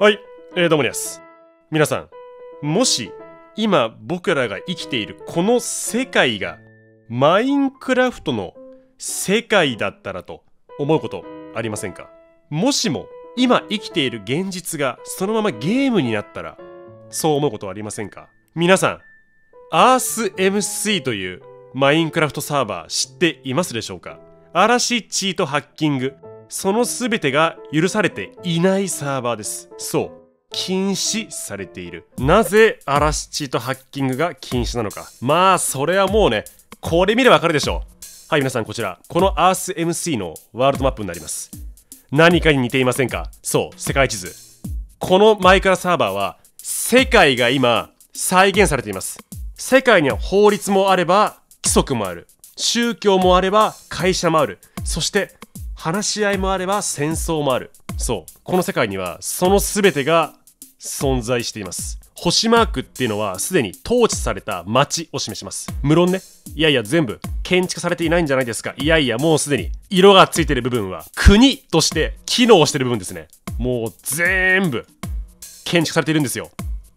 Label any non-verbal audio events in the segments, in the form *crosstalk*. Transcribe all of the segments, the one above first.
はい、えー、どうもです。皆さん、もし今僕らが生きているこの世界がマインクラフトの世界だったらと思うことありませんか？もしも今生きている現実がそのままゲームになったらそう思うことはありませんか？皆さん、ArthMC というマインクラフトサーバー知っていますでしょうか？嵐チートハッキングその全てが許されていないサーバーです。そう。禁止されている。なぜ嵐チートハッキングが禁止なのか。まあそれはもうねこれ見ればわかるでしょう。はい皆さんこちら。この EarthMC のワールドマップになります。何かに似ていませんか。そう世界地図。このマイクラサーバーは世界が今再現されています。世界には法律もあれば規則もある。宗教もあれば会社もある。そして話し合いもあれば戦争もある。そう。この世界にはその全てが存在しています。星マークっていうのはすでに統治された街を示します。無論ね。いやいや全部建築されていないんじゃないですか。いやいやもうすでに色がついてる部分は。国として機能してる部分ですね。もう全部建築されているんですよ。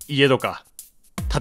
家とか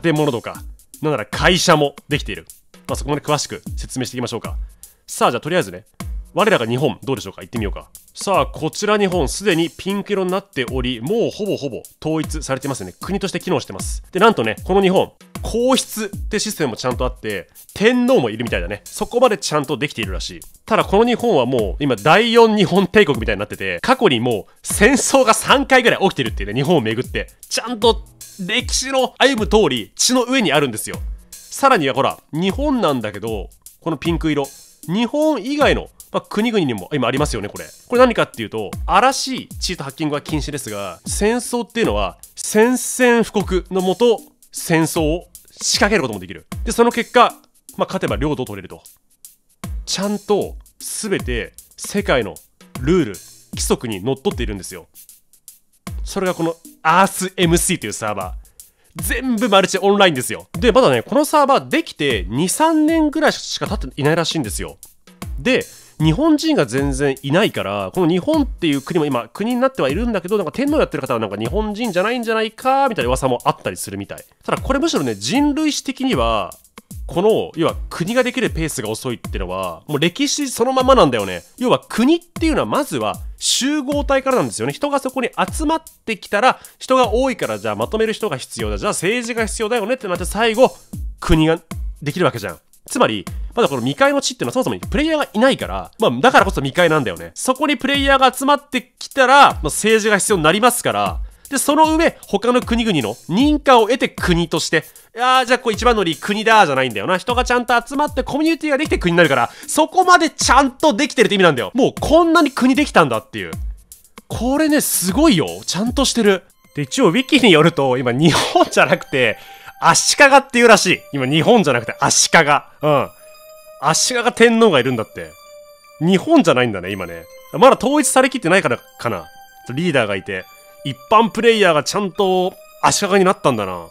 建物とか。なんなら会社もできている、まあ、そこまで詳しく説明していきましょうか。さあじゃあとりあえずね。我らが日本どうでしょうか？行ってみようか。さあこちら日本すでにピンク色になっておりもうほぼほぼ統一されてますよね。国として機能してます。でなんとねこの日本皇室ってシステムもちゃんとあって天皇もいるみたいだね。そこまでちゃんとできているらしい。ただこの日本はもう今第4日本帝国みたいになってて過去にもう戦争が3回ぐらい起きてるっていうね日本を巡って。ちゃんと歴史の歩む通り血の上にあるんですよ。さらにはほら日本なんだけどこのピンク色。日本以外のまあ、国々にも今ありますよねこれ。これ何かっていうと嵐チートハッキングは禁止ですが戦争っていうのは宣戦布告のもと戦争を仕掛けることもできる。でその結果、まあ、勝てば領土を取れると。ちゃんと全て世界のルール規則にのっとっているんですよ。それがこの EarthMC というサーバー。全部マルチオンラインですよ。でまだねこのサーバーできて23年ぐらいしか経っていないらしいんですよ。で日本人が全然いないからこの日本っていう国も今国になってはいるんだけどなんか天皇やってる方はなんか日本人じゃないんじゃないかみたいな噂もあったりするみたい。ただこれむしろね人類史的にはこの要は国ができるペースが遅いっていうのはもう歴史そのままなんだよね。要は国っていうのはまずは集合体からなんですよね。人がそこに集まってきたら人が多いからじゃあまとめる人が必要だ。じゃあ政治が必要だよねってなって最後国ができるわけじゃん。つまり、まだこの未開の地っていうのはそもそもプレイヤーがいないから、まあだからこそ未開なんだよね。そこにプレイヤーが集まってきたら、まあ、政治が必要になりますから、で、その上、他の国々の認可を得て国として、いやーじゃあこれ一番乗り国だじゃないんだよな。人がちゃんと集まってコミュニティができて国になるから、そこまでちゃんとできてるって意味なんだよ。もうこんなに国できたんだっていう。これね、すごいよ。ちゃんとしてる。で、一応ウィキによると、今日本じゃなくて、足利っていうらしい。今日本じゃなくて足利。うん。足利天皇がいるんだって。日本じゃないんだね、今ね。まだ統一されきってないからかな。リーダーがいて。一般プレイヤーがちゃんと足利になったんだな。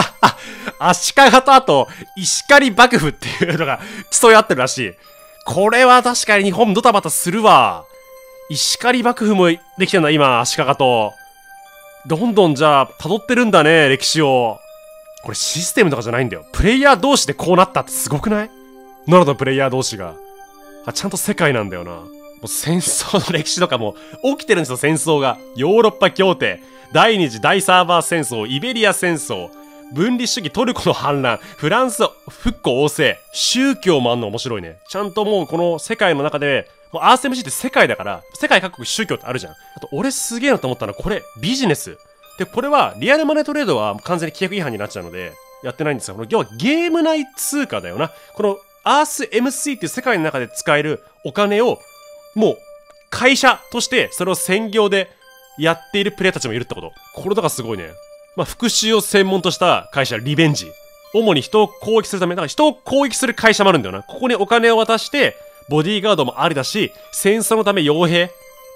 *laughs* 足利とあと、石狩幕府っていうのが競い合ってるらしい。これは確かに日本ドタバタするわ。石狩幕府もできてんだ、今、足利と。どんどんじゃあ、辿ってるんだね、歴史を。これシステムとかじゃないんだよ。プレイヤー同士でこうなったってすごくない？ノラのプレイヤー同士が。あ、ちゃんと世界なんだよな。もう戦争の歴史とかも起きてるんですよ、戦争が。ヨーロッパ協定、第二次大サーバー戦争、イベリア戦争、分離主義トルコの反乱、フランス復興旺盛、宗教もあんの面白いね。ちゃんともうこの世界の中で、もう RCMC って世界だから、世界各国宗教ってあるじゃん。あと俺すげえなと思ったのはこれビジネス。で、これはリアルマネートレードは完全に規約違反になっちゃうので、やってないんですが、この要はゲーム内通貨だよな。この EarthMC っていう世界の中で使えるお金を、もう会社としてそれを専業でやっているプレイヤーたちもいるってこと。これとかすごいね。まあ、復讐を専門とした会社、リベンジ。主に人を攻撃するため、だから人を攻撃する会社もあるんだよな。ここにお金を渡して、ボディーガードもありだし、戦争のため傭兵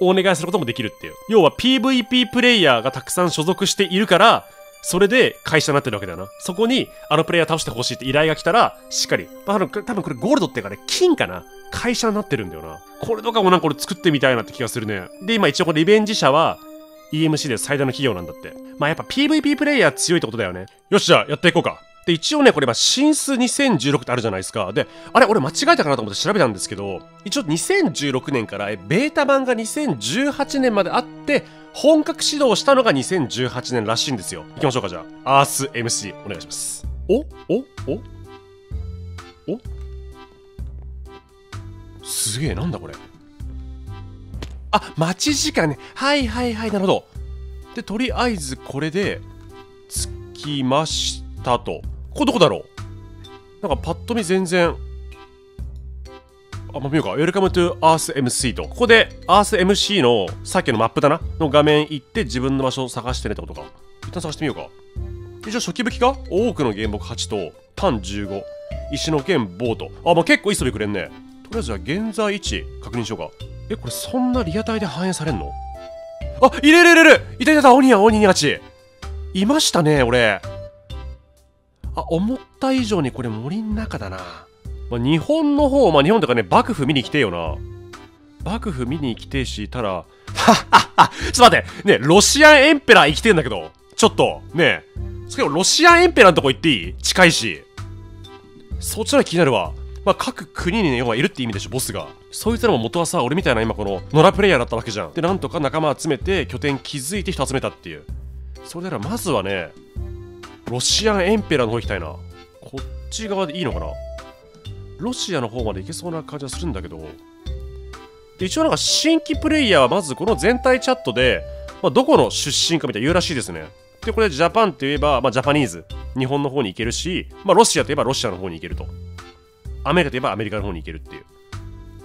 お願いすることもできるっていう。要は PVP プレイヤーがたくさん所属しているから、それで会社になってるわけだよな。そこに、あのプレイヤー倒してほしいって依頼が来たら、しっかり。まあ、多分多分これゴールドっていうかね、金かな会社になってるんだよな。これとかもなんか俺作ってみたいなって気がするね。で、今一応このリベンジ社は、EMC で最大の企業なんだってまあやっぱ PVP プレイヤー強いってことだよねよしじゃあやっていこうかで一応ねこれま新数2016ってあるじゃないですか。であれ俺間違えたかなと思って調べたんですけど一応2016年からベータ版が2018年まであって本格始動したのが2018年らしいんですよ。行きましょうかじゃあ。アース MC お願いします。おおおお。すげえなんだこれ。あ待ち時間ね。はいはいはいなるほど。でとりあえずこれで着きましたとこれどこだろうなんかパッと見全然あ、まあ、見ようか。Welcome to Earth MC と。ここで Earth MC のさっきのマップだなの画面行って自分の場所を探してねってことか。一旦探してみようか。一応初期武器か多くの原木8と、タン15、石の剣ボート。あ、まあ、結構いい装備くれんね。とりあえずじゃあ現在位置確認しようか。え、これそんなリアタイで反映されんのあ、いるいるいるいるいたいたいた鬼や鬼やち。いましたね、俺。あ、思った以上にこれ森の中だな。まあ、日本の方、まあ、日本とかね、幕府見に来てよな。幕府見に来てし、たら、はっはっは、ちょっと待って、ね、ロシアンエンペラー生きてんだけど、ちょっと、ねしかもロシアンエンペラーのとこ行っていい？近いし。そっちの気になるわ。まあ、各国にね、要はいるって意味でしょ、ボスが。そいつらも元はさ、俺みたいな今この、野良プレイヤーだったわけじゃん。で、なんとか仲間集めて、拠点築いて人集めたっていう。それならまずはね、ロシアンエンペラーの方行きたいな。こっち側でいいのかな？ロシアの方まで行けそうな感じはするんだけど、で一応なんか新規プレイヤーはまずこの全体チャットで、まあ、どこの出身かみたいな言うらしいですね。で、これジャパンって言えば、まあ、ジャパニーズ、日本の方に行けるし、まあ、ロシアといえばロシアの方に行けると。アメリカといえばアメリカの方に行けるっていう。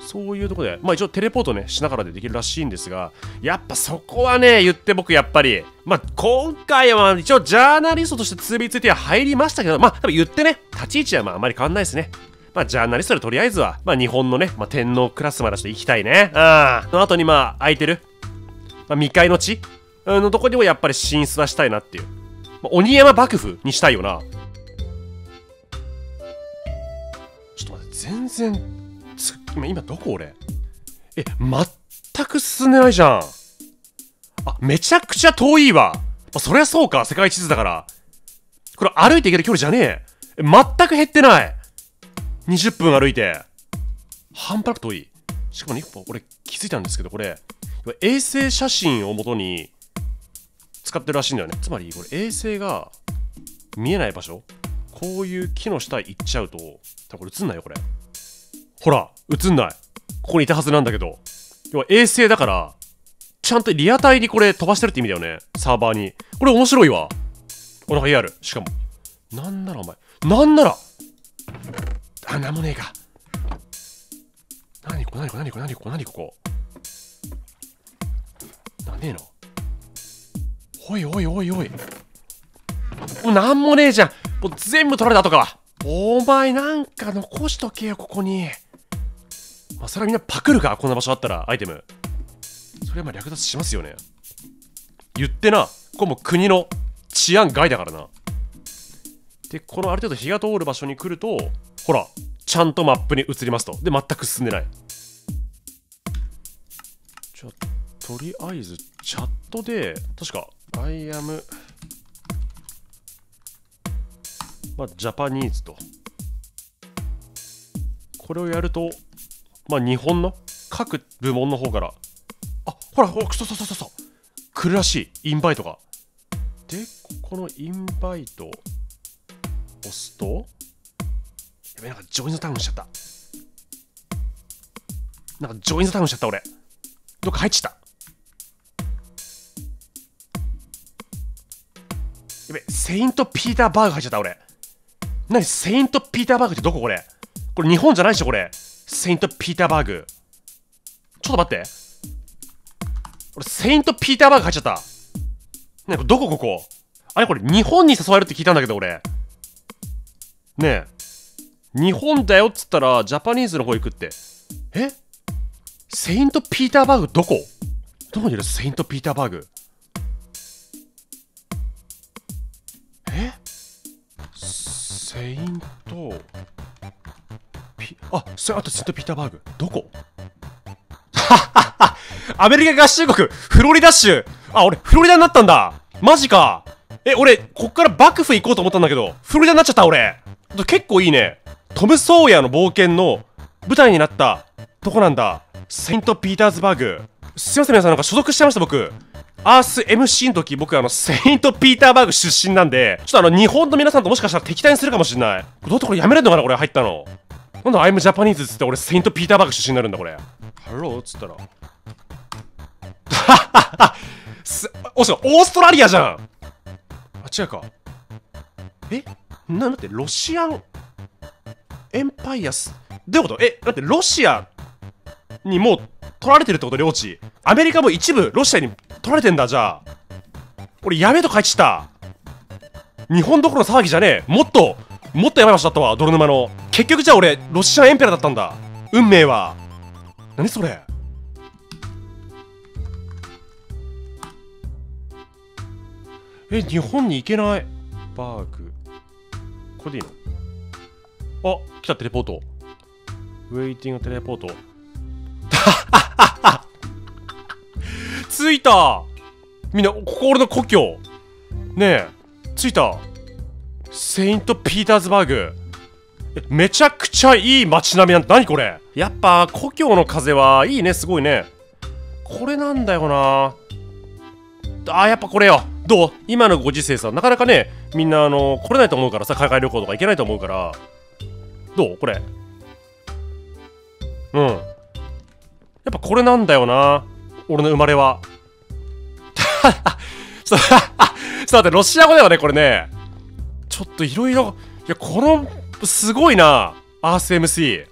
そういうとこで、まあ一応テレポートね、しながらでできるらしいんですが、やっぱそこはね、言って僕やっぱり、まあ今回は一応ジャーナリストとして 2B2T は入りましたけど、まあ多分言ってね、立ち位置はまああまり変わんないですね。まあ、ジャーナリストでとりあえずは、まあ、日本のね、まあ、天皇クラスまでして行きたいね。うん。の後に、まあ、空いてる、まあ、未開の地のとこにもやっぱり進出はしたいなっていう。まあ、鬼山幕府にしたいよな。ちょっと待って、全然、今、今どこ俺？え、全く進んでないじゃん。あ、めちゃくちゃ遠いわ。まあ、そりゃそうか、世界地図だから。これ歩いていける距離じゃねえ。全く減ってない。20分歩いて半端なく遠いしかもね一歩俺気づいたんですけどこれ衛星写真をもとに使ってるらしいんだよねつまりこれ衛星が見えない場所こういう木の下行っちゃうと多分これ映んないよこれほら映んない。ここにいたはずなんだけど。要は衛星だからちゃんとリアタイにこれ飛ばしてるって意味だよね。サーバーに。これ面白いわ。お腹やるしかも。なんならお前。なんなら。あ、なんもねえか。なにこ、なにこ、なにこ、なにこ、なにここ？なんねえの？おいおいおいおい。もうなんもねえじゃん。もう全部取られたとか。お前なんか残しとけよ、ここに。まあ、それはみんなパクるか、こんな場所あったら、アイテム。それはまあ略奪しますよね。言ってな、これも国の治安外だからな。で、このある程度日が通る場所に来ると、ほら、ちゃんとマップに移りますと。で、全く進んでない。じゃ、とりあえず、チャットで、確か、I am、まあ、ジャパニーズと。これをやると、まあ、日本の各部門の方から、あ、ほら、ほら、そうそうそうそう、来るらしい、インバイトが。で、このインバイト、押すと、やべ、なんかジョインズタウンしちゃった。なんかジョインズタウンしちゃった俺。どっか入っちゃった。やべ、セイントピーターバーグ入っちゃった俺。何？セイントピーターバーグってどここれ？これ日本じゃないでしょこれ。セイントピーターバーグ。ちょっと待って。俺、セイントピーターバーグ入っちゃった。ねこれどこここ？あれこれ日本に誘われるって聞いたんだけど俺。ねえ。日本だよっつったらジャパニーズの方行くってえ？セイントピーターバーグどこ？どこにいる？セイントピーターバーグえ？セイントあそれあとセントピーターバーグどこ？*laughs* アメリカ合衆国フロリダ州あ、俺、フロリダになったんだマジかえ、俺、こっから幕府行こうと思ったんだけど、フロリダになっちゃった、俺結構いいね。トム・ソーヤの冒険の舞台になったとこなんだ。セイント・ピーターズバーグ。すいません、皆さん、なんか所属しちゃいました、僕。アース MC の時、僕、あの、セイント・ピーターバーグ出身なんで、ちょっとあの、日本の皆さんともしかしたら敵対にするかもしれない。どうやってこれやめれるのかな、これ入ったの。なんだ、 I'm Japanese っつって俺、セイント・ピーターバーグ出身になるんだ、これ。ハローっつったら。*laughs* す、おしオーストラリアじゃんあ、違うか。え？な、待って、ロシアン、エンパイアス？どういうこと？え、だってロシアにもう取られてるってこと領地。アメリカも一部ロシアに取られてんだ、じゃあ。俺やべえと書いちった日本どころの騒ぎじゃねえもっともっとやばい場所だったわ泥沼の。結局じゃあ俺ロシアンエンペラーだったんだ。運命は。何それ。え日本に行けない。バーグ。これでいいの？あ来たテレポート。ウェイティングテレポート。*laughs* 着いた。みんなここ俺の故郷。ねえ。着いた。セイント・ピーターズバーグ。めちゃくちゃいい街並みなんて何これ。やっぱ故郷の風はいいねすごいね。これなんだよな。あやっぱこれよ。どう？今のご時世さなかなかねみんなあの来れないと思うからさ海外旅行とか行けないと思うから。どう？これ。うん。やっぱこれなんだよな。俺の生まれは。ちょっと待ってロシア語だよねこれね。ちょっといろいろいやこのすごいなアース MC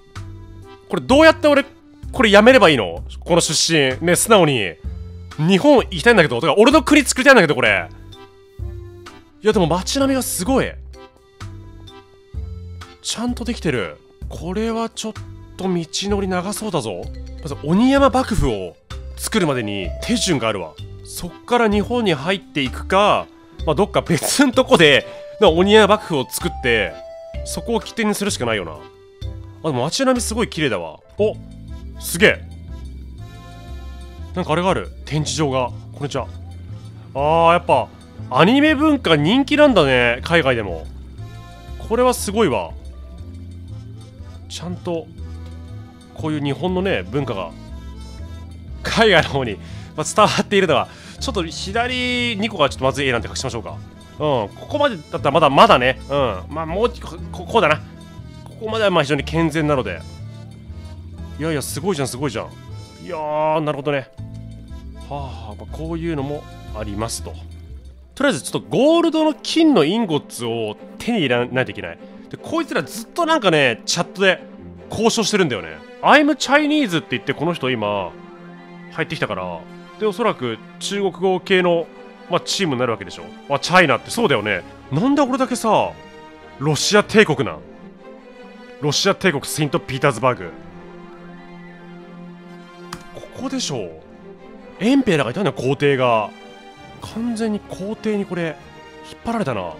これどうやって俺これやめればいいの？この出身。ね素直に。日本行きたいんだけど。とか俺の国作りたいんだけどこれ。いやでも街並みがすごい。ちゃんとできてる。これはちょっと道のり長そうだぞ。まず鬼山幕府を作るまでに手順があるわ。そっから日本に入っていくか、まあ、どっか別のとこで鬼山幕府を作ってそこを起点にするしかないよな。あでも街並みすごい綺麗だわ。おすげえ。なんかあれがある。展示場が。こんにちはあーやっぱアニメ文化人気なんだね。海外でも。これはすごいわ。ちゃんとこういう日本のね文化が海外の方に、ま、伝わっているのはちょっと左2個がちょっとまずい A なんて隠しましょうか、ここまでだったらまだまだね、うん、まあもうここだな。ここまではまあ非常に健全なので。いやいや、すごいじゃん、すごいじゃん。いやー、なるほどね。はあ、まあ、こういうのもありますと。とりあえずちょっとゴールドの金のインゴッツを手に入れないといけない。で、こいつらずっとなんかね、チャットで交渉してるんだよね。I'm Chinese って言ってこの人今入ってきたから、で、おそらく中国語系のまあ、チームになるわけでしょ？まあ、チャイナってそうだよね。なんで俺だけさ、ロシア帝国なん？ロシア帝国セント・ピーターズバーグ。ここでしょ？エンペラーがいたんだよ、皇帝が。完全に皇帝にこれ、引っ張られたな。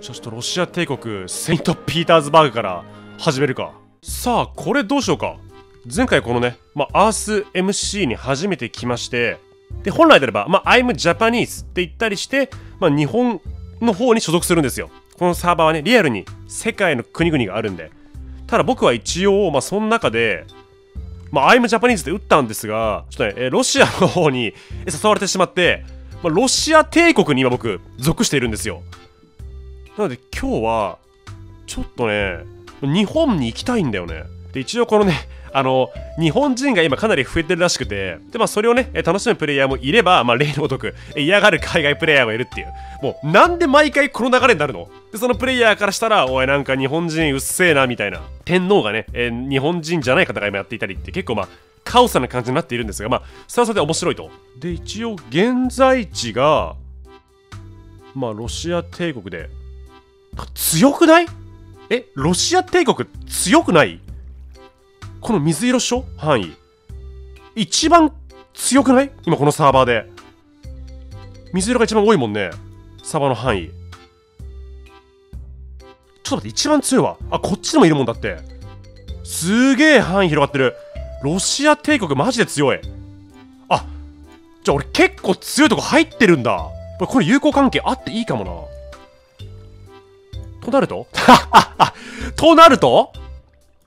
ちょっとロシア帝国セント・ピーターズバーグから始めるか。さあ、これどうしようか。前回このね、まあ、アース MC に初めて来まして、で、本来であれば、まあ、I'm Japanese って言ったりして、まあ、日本の方に所属するんですよ。このサーバーはね、リアルに世界の国々があるんで。ただ僕は一応、まあ、その中で、まあ、I'm Japanese って打ったんですが、ちょっとね、えロシアの方に *laughs* 誘われてしまって、まあ、ロシア帝国に今僕、属しているんですよ。なので今日は、ちょっとね、日本に行きたいんだよね。で、一応このね、あの、日本人が今かなり増えてるらしくて、で、まあそれをね、楽しむプレイヤーもいれば、まあ例のごとく、嫌がる *laughs* 海外プレイヤーがいるっていう。もう、なんで毎回この流れになるの？で、そのプレイヤーからしたら、おい、なんか日本人うっせえな、みたいな。天皇がね、えー、日本人じゃない方が今やっていたりって、結構まあ、カオスな感じになっているんですが、まあ、それはそれで面白いと。で、一応、現在地が、まあ、ロシア帝国で、強くない？え、ロシア帝国強くない？この水色っしょ？範囲。一番強くない？今このサーバーで。水色が一番多いもんね。サーバーの範囲。ちょっと待って、一番強いわ。あ、こっちでもいるもんだって。すげえ範囲広がってる。ロシア帝国マジで強い。あ、じゃあ俺結構強いとこ入ってるんだこれこれ友好関係あっていいかもなとなると？*laughs* となると？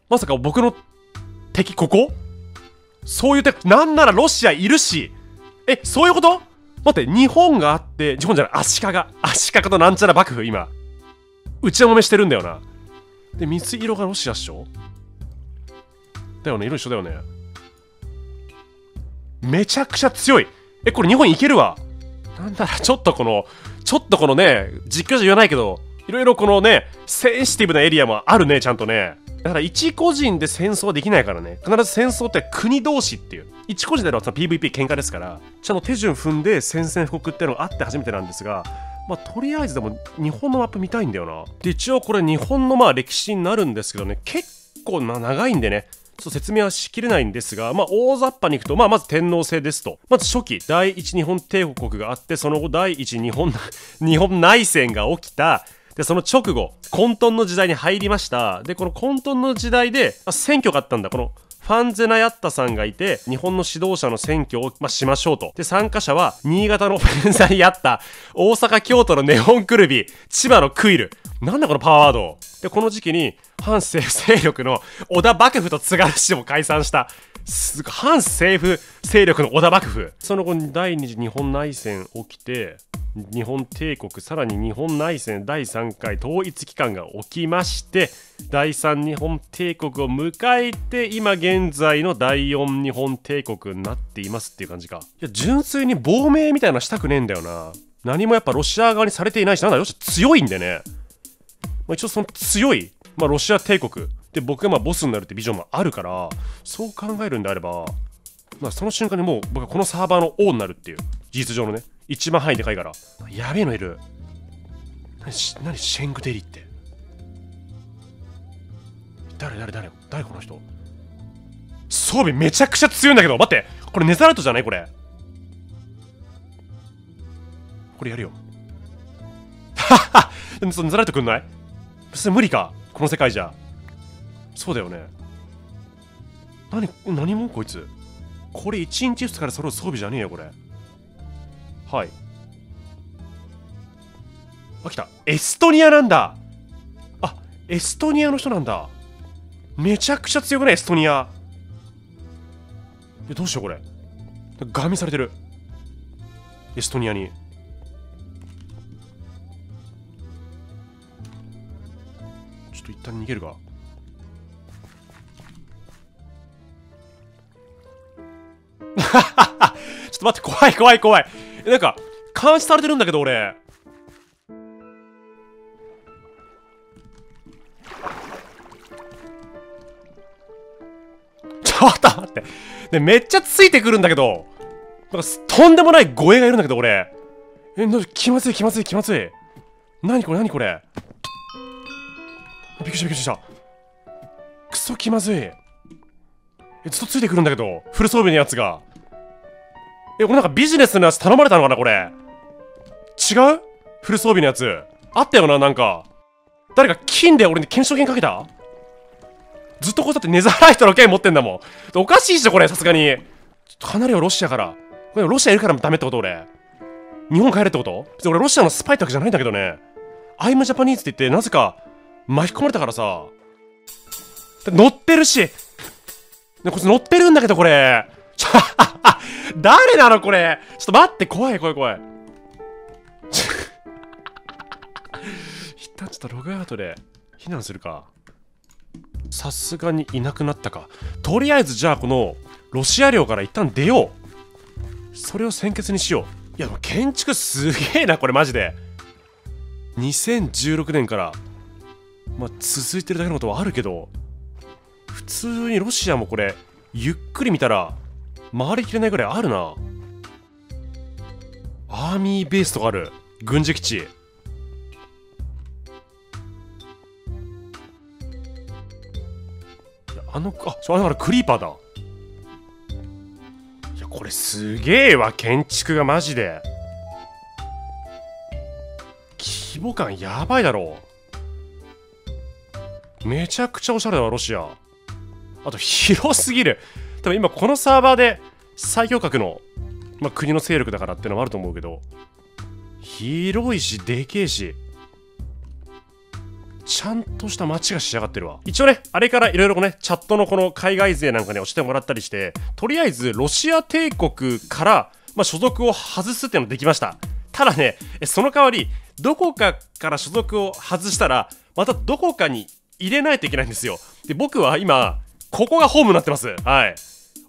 まさか僕の敵ここ？そういう敵なんならロシアいるし。えそういうこと？待って日本があって日本じゃない足利足利となんちゃら幕府今。内ちもめしてるんだよな。で水色がロシアっしょ？だよね色一緒だよね。めちゃくちゃ強い。えこれ日本いけるわ。なんだらちょっとこのちょっとこのね実況じゃ言わないけどいろいろこのねセンシティブなエリアもあるねちゃんとね。だから一個人で戦争はできないからね。必ず戦争って国同士っていう。一個人での PVP 喧嘩ですから。ちゃんと手順踏んで宣戦布告っていうのがあって初めてなんですが。まあ、とりあえずでも日本のマップ見たいんだよな。で、一応これ日本のまあ歴史になるんですけどね、結構な長いんでね、ちょっと説明はしきれないんですが、まあ、大雑把にいくと、まあ、まず天皇制ですと。まず初期、第一日本帝国があって、その後、第一日本、*laughs* 日本内戦が起きた。で、その直後、混沌の時代に入りました。で、この混沌の時代で、あ、選挙があったんだ。このファンゼナヤッタさんがいて、日本の指導者の選挙を、まあ、しましょうと。で、参加者は、新潟のファンゼナヤッタ、大阪、京都のネオンクルビ、千葉のクイル。なんだこのパワーワード。で、この時期に、反政府勢力の織田幕府と津軽市も解散した。す反政府勢力の織田幕府。その後に第二次日本内戦起きて日本帝国さらに日本内戦第3回統一機関が起きまして第3日本帝国を迎えて今現在の第4日本帝国になっていますっていう感じか。いや純粋に亡命みたいなのしたくねえんだよな。何もやっぱロシア側にされていないしなんだよ。し強いんでね、まあ、一応その強い、まあ、ロシア帝国で僕がまあボスになるってビジョンもあるからそう考えるんであればまあ、その瞬間にもう僕はこのサーバーの王になるっていう事実上のね一番範囲でかいからやべえのいる。何何シェングデリって。誰誰誰誰この人。装備めちゃくちゃ強いんだけど待ってこれネザラトじゃないこれ。これやるよ。*laughs* ははネザラトくんない？別に無理かこの世界じゃ。そうだよね。何何もこいつ。これ1日2日で揃う装備じゃねえよこれ。はい。あ来た。エストニアなんだ。あエストニアの人なんだ。めちゃくちゃ強くない？エストニア。えどうしようこれ。ガミされてる。エストニアに。ちょっと一旦逃げるか。*laughs* ちょっと待って、怖い怖い怖い。なんか、監視されてるんだけど、俺。*laughs* ちょっと待って。で、めっちゃついてくるんだけど、なんか、とんでもない護衛がいるんだけど、俺。え、な、気まずい気まずい気まずい。何これ何これ。びっくりしたびっくりした。クソ気まずい。え、ずっとついてくるんだけど、フル装備のやつが。え、これなんかビジネスのやつ頼まれたのかなこれ。違う？フル装備のやつ。あったよな、なんか。誰か金で俺に懸賞金かけた？ずっとこうだってネザーライトの剣持ってんだもん。おかしいっしょ、これ、さすがに。離れよ、ロシアから。これロシアいるからダメってこと俺。日本帰れってこと？別に俺ロシアのスパイってわけじゃないんだけどね。アイムジャパニーズって言って、なぜか巻き込まれたからさ。乗ってるし。ね、こいつ乗ってるんだけど、これ。*laughs* 誰なのこれ？ちょっと待って、怖い怖い怖い。一旦ちょっとログアウトで避難するか。さすがにいなくなったか。とりあえずじゃあこのロシア領から一旦出よう。それを先決にしよう。いや、建築すげえな、これマジで。2016年から、まあ、続いてるだけのことはあるけど、普通にロシアもこれ、ゆっくり見たら、回りきれないぐらいあるな。アーミーベースとかある。軍事基地。あのあそうだからクリーパーだ。いやこれすげえわ建築がマジで。規模感やばいだろめちゃくちゃおしゃれだわロシア。あと広すぎる。多分今このサーバーで最強格のまあ、国の勢力だからってのもあると思うけど広いしでけえしちゃんとした街が仕上がってるわ。一応ねあれからいろいろねチャットのこの海外勢なんかに押してもらったりしてとりあえずロシア帝国から、まあ、所属を外すっていうのできました。ただねその代わりどこかから所属を外したらまたどこかに入れないといけないんですよ。で僕は今ここがホームになってます。はい。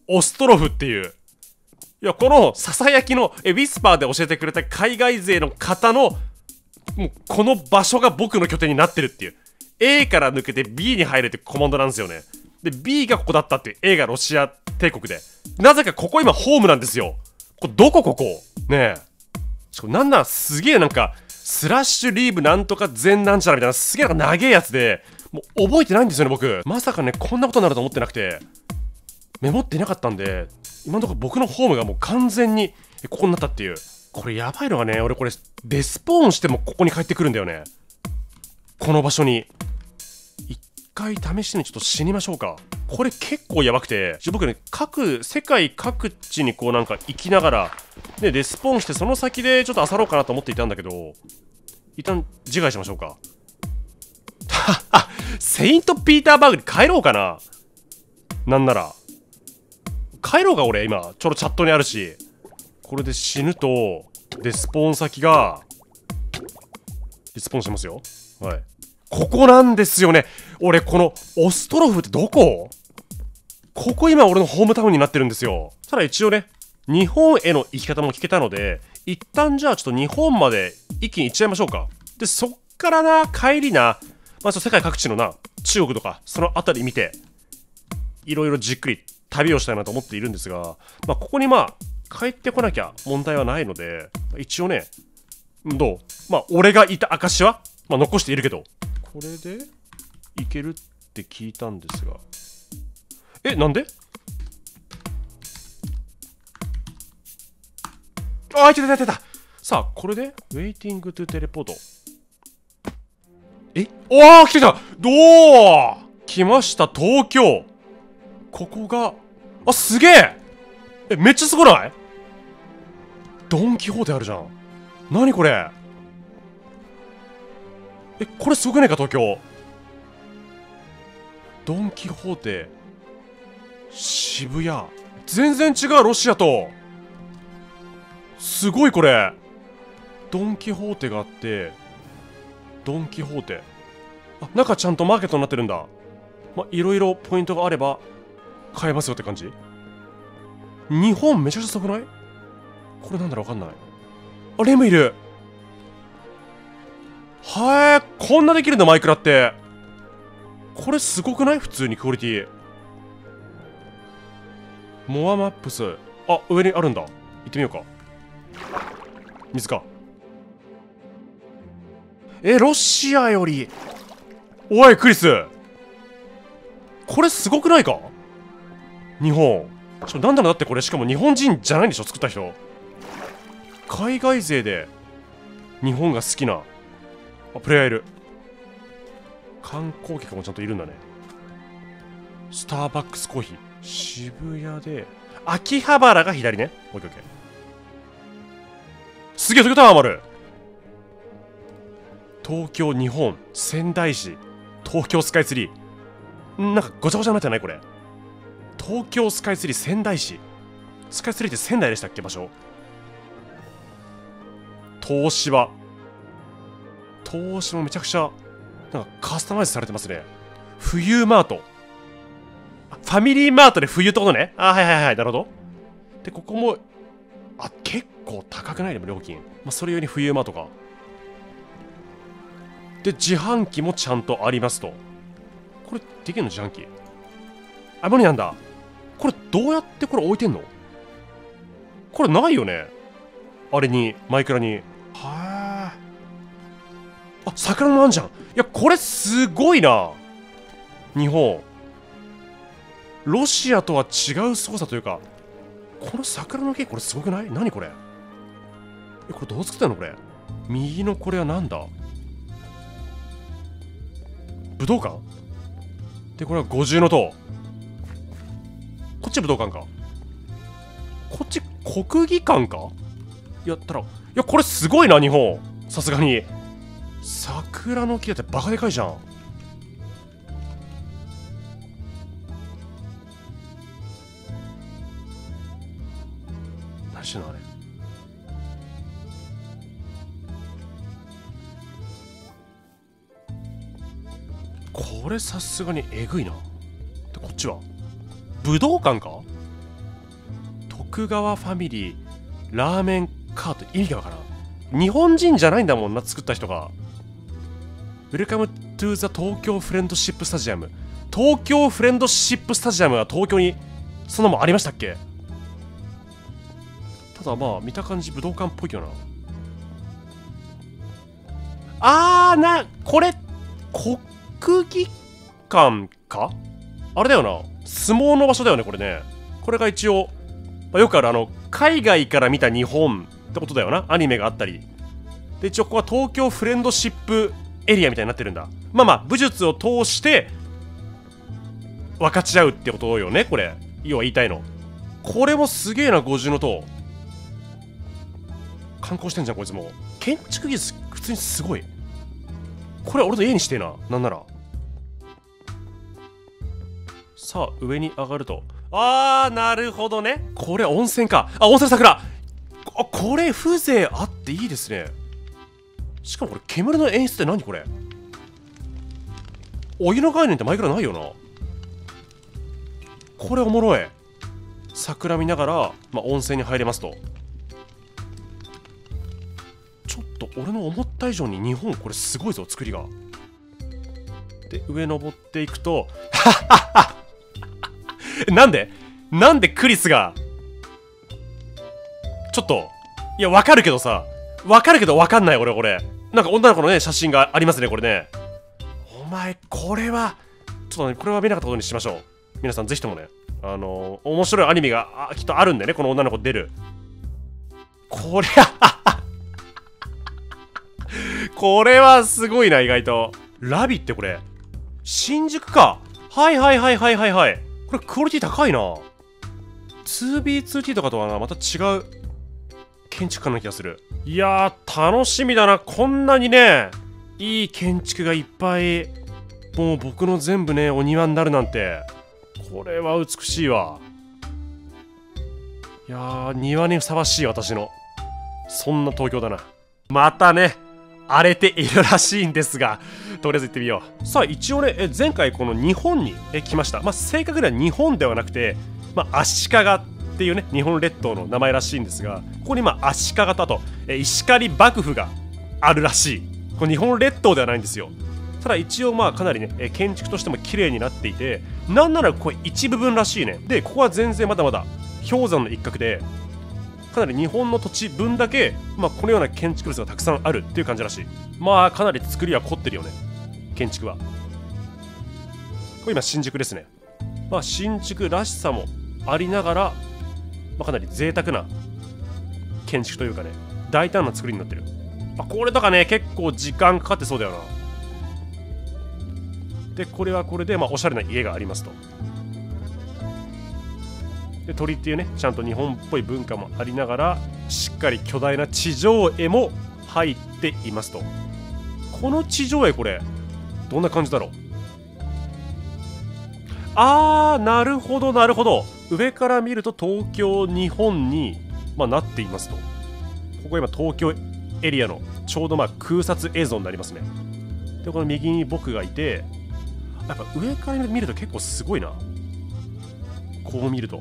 オストロフっていう。いやこのささやきのえウィスパーで教えてくれた海外勢の方のもうこの場所が僕の拠点になってるっていう。A から抜けて B に入るってコマンドなんですよね。で B がここだったっていう A がロシア帝国で。なぜかここ今ホームなんですよ。これどこここ？ねえ。しかもなんならすげえなんかスラッシュリーブなんとか全なんちゃらみたいなすげえなんか長えやつでもう覚えてないんですよね僕。まさかねこんなことになると思ってなくて。メモってなかったんで今のところ僕のホームがもう完全にここになったっていう。これやばいのがね俺これデスポーンしてもここに帰ってくるんだよね。この場所に。一回試しにちょっと死にましょうか。これ結構やばくて。僕ね各世界各地にこうなんか行きながらでデスポーンしてその先でちょっと漁ろうかなと思っていたんだけど一旦自害しましょうか。*laughs* セイント・ピーターバーグに帰ろうかな。なんなら。帰ろうか俺今ちょうどチャットにあるし。これで死ぬとデスポーン先がデスポーンしますよ。はい。ここなんですよね。俺このオストロフってどこ？ここ今俺のホームタウンになってるんですよ。ただ一応ね日本への行き方も聞けたので一旦じゃあちょっと日本まで一気に行っちゃいましょうか。でそっからな帰りなまあちょっと世界各地のな中国とかその辺り見ていろいろじっくり旅をしたいなと思っているんですが、まあ、ここにまあ帰ってこなきゃ問題はないので一応ねどう？まあ俺がいた証は、まあ、残しているけど。これでいけるって聞いたんですが。えなんで？あいたいたいたいた。さあこれで Waiting to teleport え？おお来てた。どう？来ました東京。ここがあすげえ。えめっちゃすごない？ドン・キホーテあるじゃん。何これ？えこれすごくねえか東京？ドン・キホーテ。渋谷。全然違うロシアと。すごいこれ。ドン・キホーテがあって。ドン・キホーテ。あ中ちゃんとマーケットになってるんだ。まあいろいろポイントがあれば。買えますよって感じ？日本めちゃくちゃすごくない？これなんだろうわかんない。あレムいるはえこんなできるんだマイクラって。これすごくない？普通にクオリティ。モアマップス。あ上にあるんだ。行ってみようか。水か。えロシアより。おいクリス。これすごくないか？日本。ちょなんだろうだってこれしかも日本人じゃないんでしょ作った人。海外勢で日本が好きなあプレイヤーいる。観光客もちゃんといるんだね。スターバックスコーヒー。渋谷で秋葉原が左ね。オッケーオッケーすげえ東京タワーもある。東京日本仙台市東京スカイツリー。なんかごちゃごちゃになってないこれ。東京スカイツリー仙台市。スカイツリーって仙台でしたっけ場所。東芝。東芝めちゃくちゃなんかカスタマイズされてますね。冬マート。ファミリーマートで冬ってことね。あはいはいはいなるほど。でここもあ結構高くない？でも料金、まあ、それより冬マートか。で自販機もちゃんとありますと。これできるの？自販機。あ無理なんだ。これどうやってこれ置いてんの？これないよね。あれにマイクラに。はあ。あ桜のあんじゃん。いやこれすごいな。日本。ロシアとは違う操作というかこの桜の木これすごくない？何これ？えこれどう作ったのこれ？右のこれは何だ？武道館？でこれは五重の塔こっち武道館か。こっち国技館か。やったらいやこれすごいな日本。さすがに。桜の木だってバカでかいじゃん。何してんのあれ。これさすがにえぐいな。でこっちは？武道館か？徳川ファミリーラーメンカート。意味がわからん。日本人じゃないんだもんな作った人が。 Welcome to the 東京 Friendship Stadium 東京 Friendship Stadium が東京にそんなもんありましたっけ？ただまあ見た感じ武道館っぽいけどな。あーなこれ国技館か？あれだよな。相撲の場所だよねこれね。これが一応、まあ、よくあるあの海外から見た日本ってことだよな。アニメがあったり。で一応ここは東京フレンドシップエリアみたいになってるんだ。まあまあ武術を通して分かち合うってことよねこれ。要は言いたいの。これもすげえな五重塔。観光してんじゃんこいつも。建築技術普通にすごい。これ俺の家にしてえななんなら。さあ上に上がると。あーなるほどね。これ温泉か。あ温泉桜。あこれ風情あっていいですね。しかもこれ煙の演出って何これ。お湯の概念って前からないよな。これおもろい。桜見ながら、まあ、温泉に入れますと。ちょっと俺の思った以上に日本これすごいぞ作りが。で上登っていくと *laughs* *laughs* なんで？なんでクリスが？ちょっといやわかるけどさわかるけどわかんない俺これ。なんか女の子のね写真がありますねこれね。お前これはちょっとねこれは見なかったことにしましょう。皆さんぜひともねあのー、面白いアニメがあきっとあるんでねこの女の子出る。これは *laughs* これはすごいな意外と。ラビってこれ。新宿か。はいはいはいはいはいはい。これクオリティ高いな。2B2T とかとはまた違う建築家の気がする。いやー楽しみだな。こんなにねいい建築がいっぱいもう僕の全部ねお庭になるなんて。これは美しいわ。いやー庭にふさわしい私の。そんな東京だな。またね。荒れているらしいんですがとりあえず行ってみよう。さあ一応ね前回この日本に来ました。まあ正確には日本ではなくてまあ足利っていうね日本列島の名前らしいんですがここにまあ足利とあと石狩幕府があるらしい。これ日本列島ではないんですよ。ただ一応まあかなりね建築としても綺麗になっていてなんならこれ一部分らしいね。でここは全然まだまだ氷山の一角でかなり日本の土地分だけ、まあ、このような建築物がたくさんあるっていう感じらしい。まあかなり作りは凝ってるよね。建築は。これ今新宿ですね。まあ新宿らしさもありながら、まあ、かなり贅沢な建築というかね大胆な作りになってる。あこれとかね結構時間かかってそうだよな。でこれはこれでまあおしゃれな家がありますと。で鳥っていうねちゃんと日本っぽい文化もありながらしっかり巨大な地上絵も入っていますと。この地上絵これどんな感じだろう？あーなるほどなるほど。上から見ると東京日本に、まあ、なっていますと。ここ今東京エリアのちょうどまあ空撮映像になりますね。でこの右に僕がいてやっぱ上から見ると結構すごいな。こう見ると。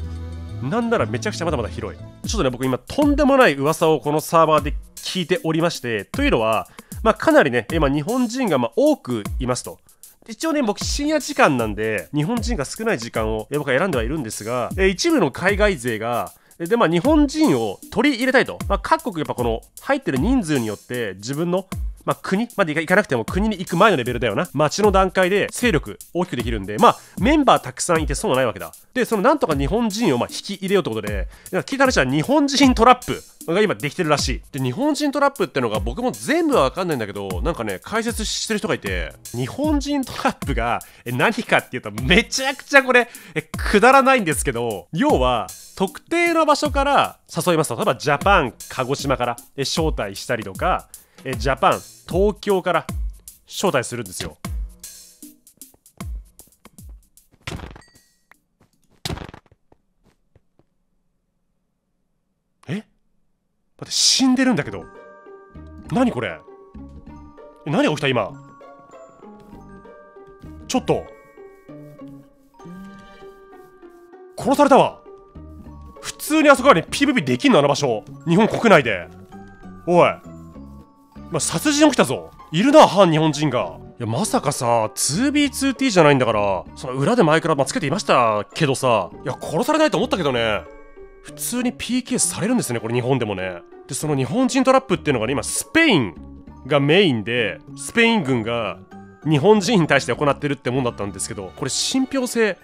なんならめちゃくちゃまだまだ広い。ちょっとね僕今とんでもない噂をこのサーバーで聞いておりましてというのはまあかなりね今日本人がま多くいますと。一応ね僕深夜時間なんで日本人が少ない時間を僕は選んではいるんですが一部の海外勢がでまあ日本人を取り入れたいと、まあ、各国やっぱこの入ってる人数によって自分のまあ、国まで行かなくても国に行く前のレベルだよな。町の段階で勢力大きくできるんで。まあメンバーたくさんいて損はないわけだ。でそのなんとか日本人をまあ引き入れようってことで。聞いた話は日本人トラップが今できてるらしい。で日本人トラップってのが僕も全部は分かんないんだけどなんかね解説してる人がいて日本人トラップが何かっていうとめちゃくちゃこれくだらないんですけど要は特定の場所から誘いますと。例えばジャパン鹿児島から招待したりとかえジャパン東京から招待するんですよ。え？待って死んでるんだけど。何これ？何起きた今？ちょっと。殺されたわ。普通にあそこからね PVP できんの？あの場所。日本国内で。おい。まあ、殺人起きたぞ。いるな反日本人が。いやまさかさ 2B2T じゃないんだからその裏でマイクラ、まあ、つけていましたけどさ。いや殺されないと思ったけどね。普通に PK されるんですねこれ日本でもね。でその日本人トラップっていうのがね今スペインがメインでスペイン軍が日本人に対して行ってるってもんだったんですけどこれ信憑性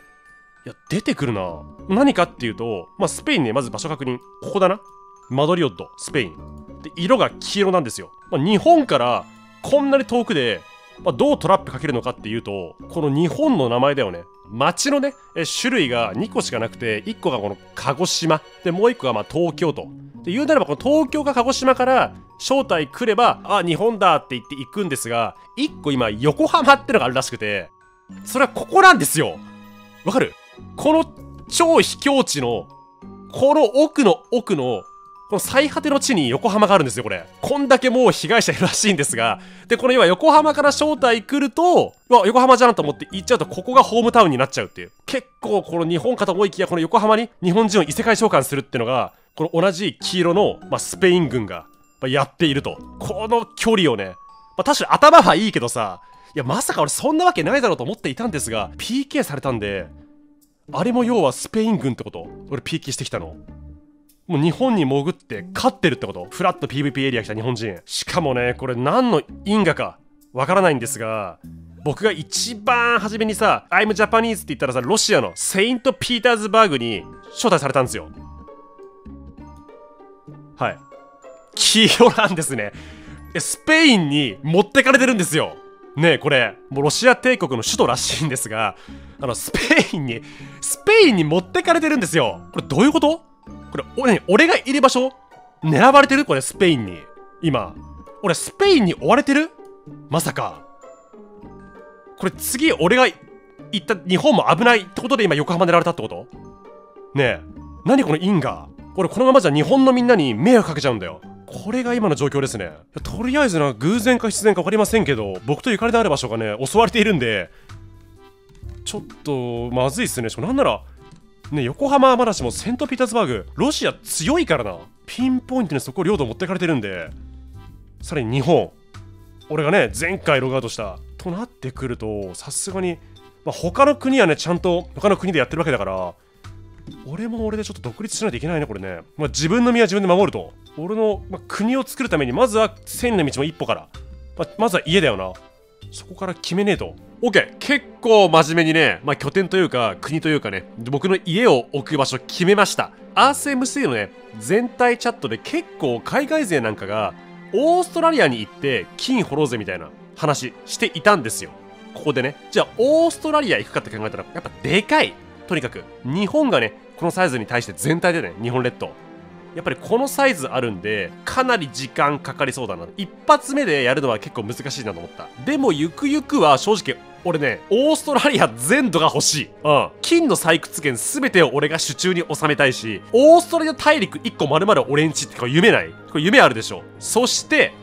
いや出てくるな。何かっていうと、まあ、スペインねまず場所確認。ここだな。マドリオッドスペイン。で色が黄色なんですよ、まあ、日本からこんなに遠くで、まあ、どうトラップかけるのかっていうとこの日本の名前だよね。町のね種類が2個しかなくて1個がこの鹿児島でもう1個がま東京都で言うならばこの東京か鹿児島から招待来ればあ日本だって言って行くんですが1個今横浜ってのがあるらしくてそれはここなんですよ。わかる？この超秘境地のこの奥の奥のこの最果ての地に横浜があるんですよ、これ。こんだけもう被害者いるらしいんですが、で、この要は横浜から招待来ると、わ、横浜じゃんと思って行っちゃうと、ここがホームタウンになっちゃうっていう。結構、この日本かと思いきや、この横浜に日本人を異世界召喚するっていうのが、この同じ黄色の、まあ、スペイン軍が、まあ、やっていると。この距離をね、まあ、確かに頭はいいけどさ、いや、まさか俺そんなわけないだろうと思っていたんですが、PK されたんで、あれも要はスペイン軍ってこと？俺 PK してきたの。もう日本に潜って勝ってるってこと？フラット PVP エリア来た日本人。しかもねこれ何の因果かわからないんですが僕が一番初めにさ「I'm Japanese」って言ったらさロシアのセイント・ピーターズバーグに招待されたんですよ。はい。黄色なんですね。スペインに持ってかれてるんですよ。ねえこれもうロシア帝国の首都らしいんですがあのスペインにスペインに持ってかれてるんですよ。これどういうこと？これ俺俺がいる場所？狙われてる？これスペインに。今。俺スペインに追われてる？まさか。これ次俺が行った日本も危ないってことで今横浜狙われたってこと？ねえ。何この因果？俺このままじゃ日本のみんなに迷惑かけちゃうんだよ。これが今の状況ですね。とりあえずな偶然か必然か分かりませんけど僕とゆかりのある場所がね襲われているんで。ちょっとまずいっすね。しかもなんならね横浜はまだしもセントピーターズバーグロシア強いからな。ピンポイントにそこ領土持ってかれてるんで。さらに日本。俺がね前回ログアウトした。となってくるとさすがに、まあ、他の国はねちゃんと他の国でやってるわけだから俺も俺でちょっと独立しないといけないねこれね、まあ、自分の身は自分で守ると。俺の、まあ、国を作るためにまずは千里の道も一歩から、ま、まずは家だよな。そこから決めねえと。OK 結構真面目にね、まあ、拠点というか国というかね僕の家を置く場所決めました。アース MC のね全体チャットで結構海外勢なんかがオーストラリアに行って金掘ろうぜみたいな話していたんですよ。ここでね。じゃあオーストラリア行くかって考えたらやっぱでかい。とにかく日本がねこのサイズに対して全体でね日本列島。やっぱりこのサイズあるんでかなり時間かかりそうだな。一発目でやるのは結構難しいなと思った。でもゆくゆくは正直俺ねオーストラリア全土が欲しい。うん。金の採掘権全てを俺が手中に収めたいしオーストラリア大陸1個丸々俺んちってこれ夢ない。これ夢あるでしょ。そして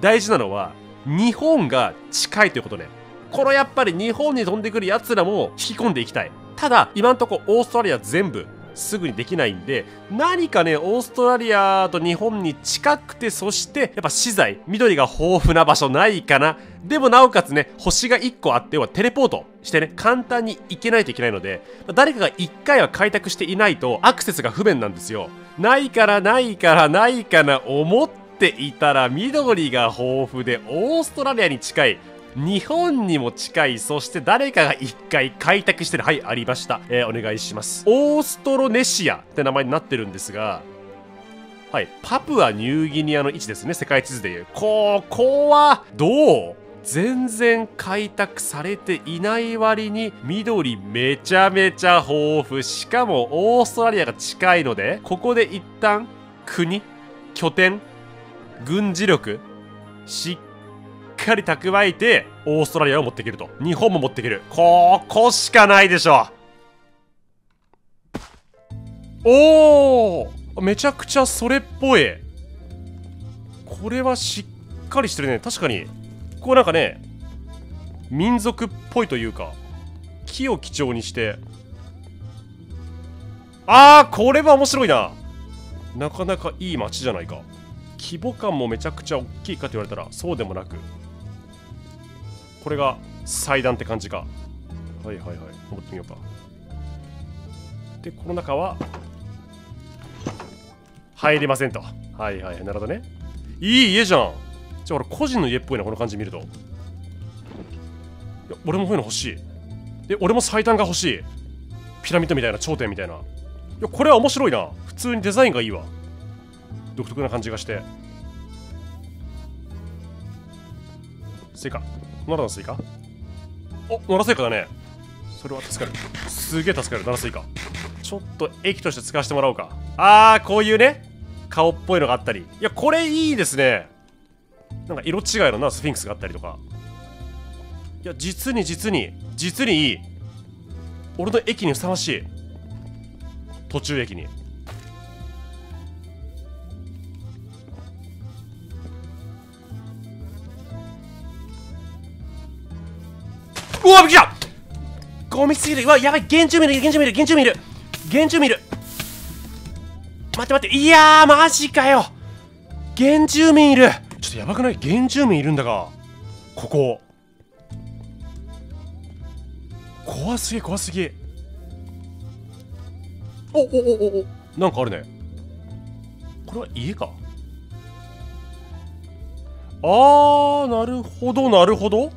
大事なのは日本が近いということね。このやっぱり日本に飛んでくる奴らも引き込んでいきたい。ただ今んとこオーストラリア全部すぐにできないんで何かねオーストラリアと日本に近くてそしてやっぱ資材緑が豊富な場所ないかな。でもなおかつね星が1個あってはテレポートしてね簡単に行けないといけないので誰かが1回は開拓していないとアクセスが不便なんですよ。ないからないからないかな思っていたら緑が豊富でオーストラリアに近い。日本にも近いそして誰かが一回開拓してるはいありました、えー、お願いします。オーストロネシアって名前になってるんですがはいパプアニューギニアの位置ですね世界地図でいうここはどう？全然開拓されていない割に緑めちゃめちゃ豊富。しかもオーストラリアが近いのでここで一旦国拠点軍事力しっかり蓄えてオーストラリアを持っていけると。日本も持っていける。ここしかないでしょ。おおめちゃくちゃそれっぽい。これはしっかりしてるね。確かに。こうなんかね民族っぽいというか木を基調にして。あーこれは面白いな。なかなかいい街じゃないか。規模感もめちゃくちゃ大きいかと言われたらそうでもなく。これが祭壇って感じか。はいはいはい。登ってみようか。でこの中は入れませんと。はいはいなるほどね。いい家じゃん。じゃあ俺個人の家っぽいなこの感じ見ると。いや俺もこういうの欲しい。で俺も祭壇が欲しい。ピラミッドみたいな頂点みたいな。いやこれは面白いな。普通にデザインがいいわ。独特な感じがして。スイカ奈良のスイカ？お奈良スイカだね。それは助かる。すげえ助かる。奈良スイカ。ちょっと駅として使わせてもらおうか。あーこういうね顔っぽいのがあったり。いやこれいいですね。なんか色違いのなスフィンクスがあったりとか。いや実に実に実にいい。俺の駅にふさわしい。途中駅に。うわびっくりした。ゴミすぎる。うわやばい。原虫見る原虫見る原虫見る。原虫見る。待って待って。いやマジかよ。原住民いる。ちょっとやばくない？原住民いるんだが。ここ。怖すぎ怖すぎ。おおおおお。なんかあるね。これは家か。あーなるほどなるほど。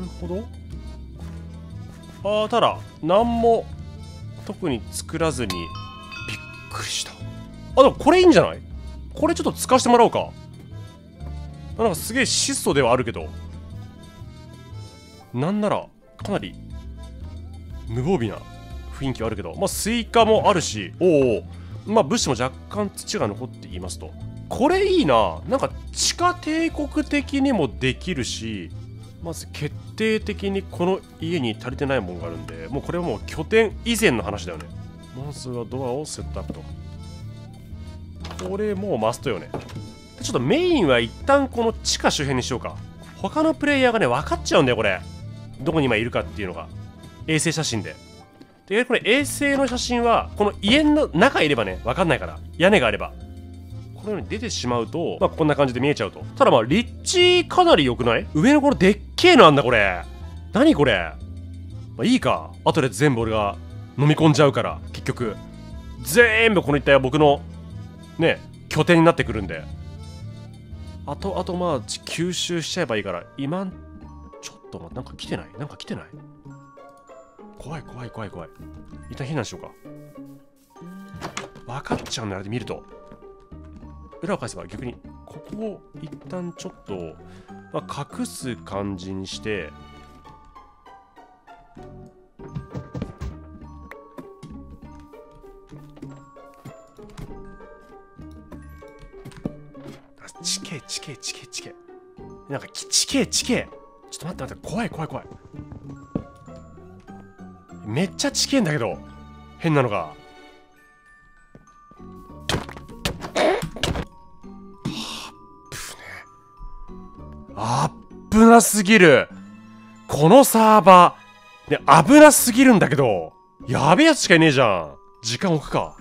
るほど。あーただ何も特に作らずにびっくりした。あでもこれいいんじゃない？これちょっと使わせてもらおうか。なんかすげえ質素ではあるけど。なんならかなり無防備な雰囲気はあるけど。まあスイカもあるし。おおまあ物資も若干土が残っていますと。これいいな。なんか地下帝国的にもできるしまず決定的にこの家に足りてないもんがあるんでもうこれはもう拠点以前の話だよね。まずはドアをセットアップと。これもうマストよね。ちょっとメインは一旦この地下周辺にしようか。他のプレイヤーがね分かっちゃうんだよこれ。どこに今いるかっていうのが。衛星写真で。でこれ衛星の写真はこの家の中いればね分かんないから。屋根があれば。このように出てしまうと、まあ、こんな感じで見えちゃうと。ただまあ立地かなり良くない？上のこのでっけえのあんだこれ。何これ？まあいいか。後で全部俺が飲み込んじゃうから。結局。全部この一帯は僕のね拠点になってくるんで。あとあとまあ吸収しちゃえばいいから。今ちょっと待って。なんか来てない？なんか来てない？怖い怖い怖い怖い。一旦避難しようか。分かっちゃうんだよあれで見ると。裏を返せば逆にここを一旦ちょっと、まあ、隠す感じにして地形地形地形地形なんか地形地形ちょっと待って待って怖い怖い怖い。めっちゃ地形んだけど変なのが。あっぶなすぎる。このサーバー。ね危なすぎるんだけど。やべえやつしかいねえじゃん。時間置くか。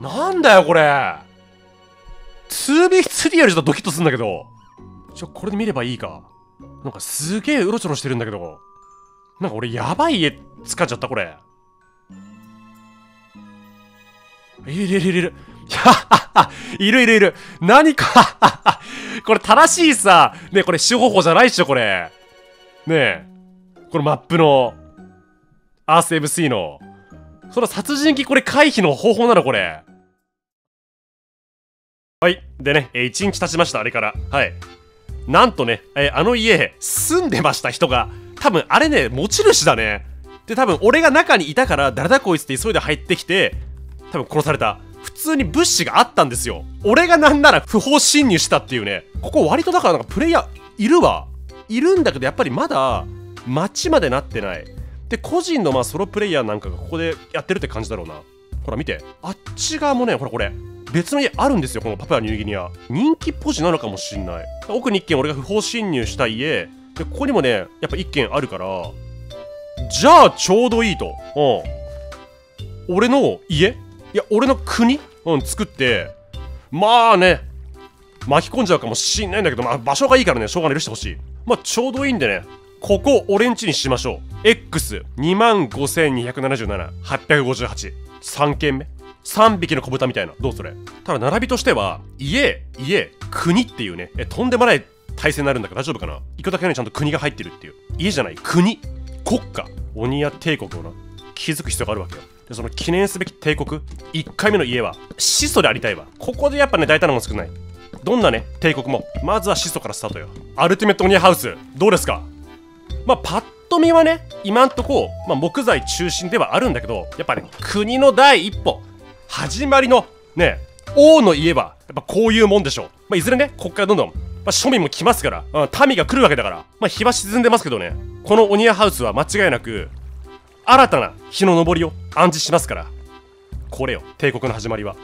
なんだよこれ。2v3 よりちょっとドキッとするんだけど。ちょこれで見ればいいか。なんかすげえうろちょろしてるんだけど。なんか俺やばい家使っちゃったこれ。いるいるいるいる。*laughs* いるいるいる。何か *laughs* これ正しいさ、ねこれ死方法じゃないっしょ、これ。ねえ。このマップの、アース MC の。その殺人鬼これ回避の方法なの、これ。はい。でね、えー、1日経ちました、あれから。はい。なんとね、えー、あの家、住んでました、人が。多分、あれね、持ち主だね。で、多分、俺が中にいたから、誰だこいつって急いで入ってきて、多分殺された。普通に物資があったんですよ。俺がなんなら不法侵入したっていうね。ここ割とだからなんかプレイヤーいるわ。いるんだけど、やっぱりまだ、街までなってない。で、個人のまあソロプレイヤーなんかがここでやってるって感じだろうな。ほら見て。あっち側もね、ほらこれ。別の家あるんですよ、このパプアニューギニア。人気ポジなのかもしんない。奥に1軒俺が不法侵入した家。で、ここにもね、やっぱ1軒あるから、じゃあちょうどいいと。うん。俺の家いや、俺の国？うん、作って、まあね、巻き込んじゃうかもしんないんだけど、まあ場所がいいからね、しょうがない許してほしい。まあちょうどいいんでね、ここ俺んちにしましょう。X25277、858。3件目。3匹の子豚みたいな。どうそれ？ただ並びとしては、家、家、国っていうね、え、とんでもない体制になるんだから大丈夫かな？行くだけのにちゃんと国が入ってるっていう。家じゃない、国。国家。鬼屋帝国をな、築く必要があるわけよ。で、その記念すべき帝国、1回目の家は、始祖でありたいわ。ここでやっぱね、大胆なもの少ない。どんなね、帝国も、まずは始祖からスタートよ。アルティメット鬼屋ハウス、どうですか？まあ、パッと見はね、今んとこ、まあ、木材中心ではあるんだけど、やっぱね、国の第一歩、始まりの、ね、王の家は、やっぱこういうもんでしょう。まあ、いずれね、こっからどんどん、まあ、庶民も来ますから、うん、民が来るわけだから、まあ、日は沈んでますけどね、この鬼屋ハウスは間違いなく、新たな日の昇りを暗示しますから、これよ、帝国の始まりは。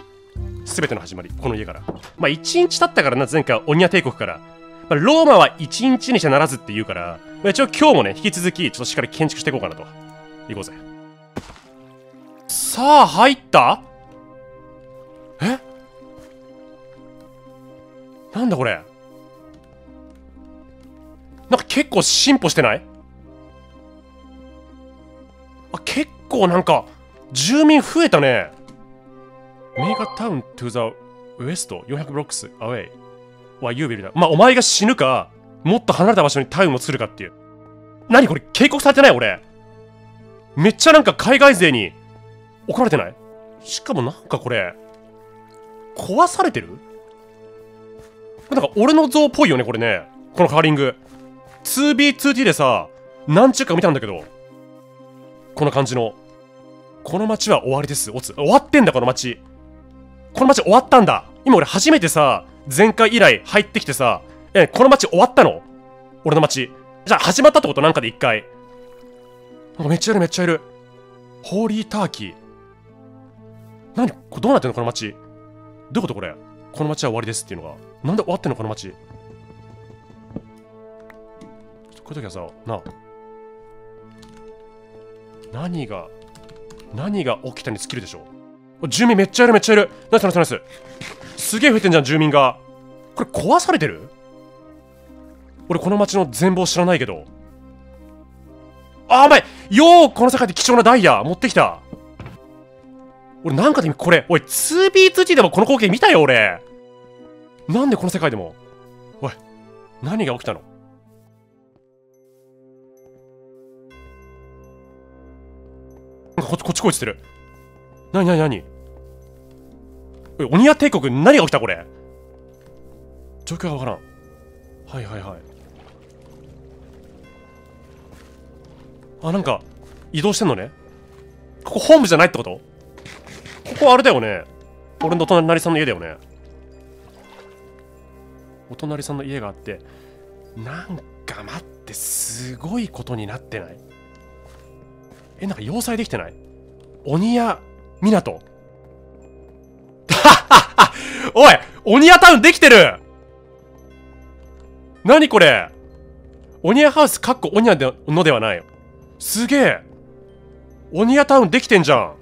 全ての始まり、この家から。まあ、1日経ったからな、前回、鬼屋帝国から。まあ、ローマは1日にしゃならずって言うから、まあ、一応今日もね、引き続き、ちょっとしっかり建築していこうかなと。行こうぜ。さあ、入った？え？なんだこれ？なんか結構進歩してない？あ、結構なんか、住民増えたね。メガタウントゥザウエスト400ブロックスアウェイはユービルだ。まあ、お前が死ぬか、もっと離れた場所にタウンを作るかっていう。何これ警告されてない俺。めっちゃなんか海外勢に怒られてない？しかもなんかこれ、壊されてる？なんか俺の像っぽいよね、これね。このカーリング。2B2T でさ、何ちゅうか見たんだけど、この感じの。この街は終わりです。おつ。終わってんだ、この街。この街終わったんだ。今俺初めてさ、前回以来入ってきてさ、え、この街終わったの？俺の街。じゃあ始まったってこと？なんかで一回。めっちゃいるめっちゃいる。ホーリーターキー。何これどうなってんの？この街。どういうことこれ？この街は終わりですっていうのが。なんで終わってんの？この街。こういう時はさ、なあ。何が、何が起きたに尽きるでしょう？住民めっちゃいるめっちゃいる。ナイスナイスナイス。すげえ増えてんじゃん住民が。これ壊されてる？俺この町の全貌知らないけど。あお前ようこの世界で貴重なダイヤ持ってきた。俺なんかでこれ。おい 2B2T でもこの光景見たよ俺。なんでこの世界でも？おい何が起きたの？こっちこっちこいってる。なになになに？え鬼屋帝国何が起きたこれ？状況がわからん。はいはいはい。あなんか移動してんのね。ここ本部じゃないってこと？ここあれだよね。俺のお隣さんの家だよね。お隣さんの家があってなんか待ってすごいことになってない？えなんか要塞できてない？鬼屋港おい鬼屋タウンできてる！何これ？鬼屋ハウスかっこ鬼屋のではないすげえ。鬼屋タウンできてんじゃん。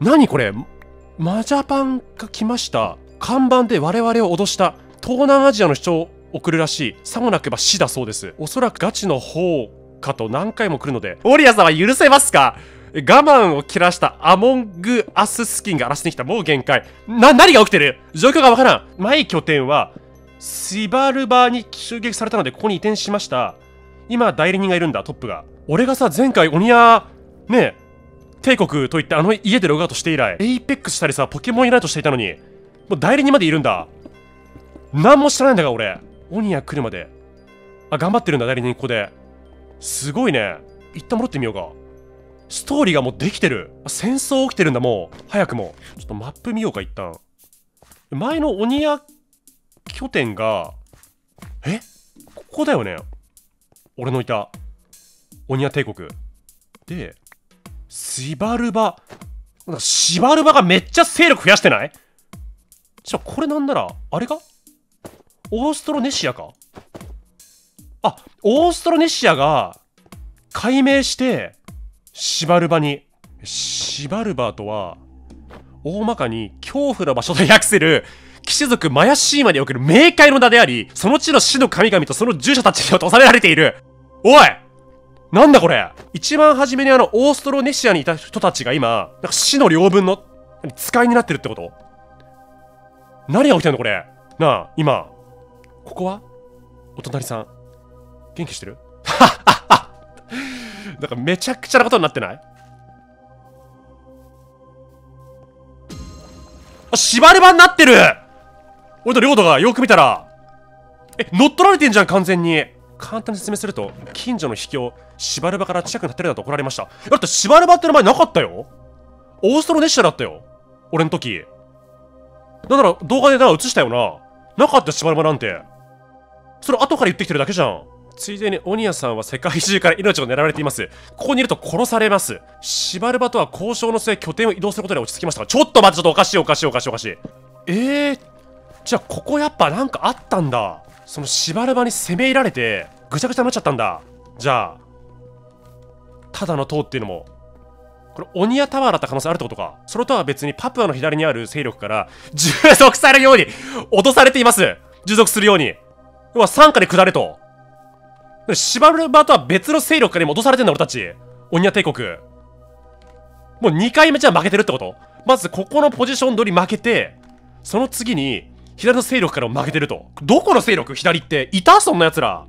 何これ？マジャパンが来ました。看板で我々を脅した。東南アジアの主張を送るらしい。さもなくば死だそうです。おそらくガチの方かと何回も来るのでオリアさんは許せますか？我慢を切らした Among Us スキンが荒らしてきた。もう限界。な、何が起きてる？状況がわからん。前拠点は、シバルバーに襲撃されたので、ここに移転しました。今、代理人がいるんだ、トップが。俺がさ、前回、オニア、ね帝国といってあの家でログアウトして以来、 Apex したりさ、ポケモンユナイトしていたのに、もう代理人までいるんだ。何も知らないんだが、俺。オニア来るまで。あ、頑張ってるんだ、代理人、ここで。すごいね。一旦戻ってみようか。ストーリーがもうできてる。戦争起きてるんだ、もう。早くも。ちょっとマップ見ようか、一旦。前のオニア拠点が、え？ここだよね。俺のいた。オニア帝国。で、シバルバ。なんかシバルバがめっちゃ勢力増やしてない？じゃあこれなんなら、あれかオーストロネシアかあ、オーストロネシアが解明して、シバルバに。シバルバとは、大まかに恐怖の場所と訳せる、騎士族マヤシーマにおける冥界の名であり、その地の死の神々とその従者たちに落とされられている。おいなんだこれ一番初めにあの、オーストロネシアにいた人たちが今、なんか死の両分の使いになってるってこと何が起きてんのこれなあ、今。ここは？お隣さん。元気してる？*laughs* なんかめちゃくちゃなことになってない？あ、縛り場になってる俺と領土がよく見たら、え、乗っ取られてんじゃん、完全に。簡単に説明すると、近所の秘境、縛る場から近くに立ってるなと怒られました。だって縛る場って名前なかったよオーストロネシアだったよ。俺の時。だから動画でな、映したよな。なかった縛る場なんて。それ後から言ってきてるだけじゃん。ついでにオニアさんは世界中から命を狙われています。ここにいると殺されます。シバルバとは交渉の末拠点を移動することで落ち着きましたが、ちょっと待って、ちょっとおかしいおかしいおかしいおかしい。えー、じゃあここやっぱなんかあったんだ。そのシバルバに攻め入られて、ぐちゃぐちゃになっちゃったんだ。じゃあ、ただの塔っていうのも、これオニアタワーだった可能性あるってことか。それとは別にパプアの左にある勢力から従属されるように脅されています。従属するように。要は傘下で下れと。シバルバとは別の勢力から戻されてんだ俺たち。オニア帝国。もう2回目じゃ負けてるってことまずここのポジション取り負けて、その次に、左の勢力からも負けてると。どこの勢力？左って。いた？そんな奴ら。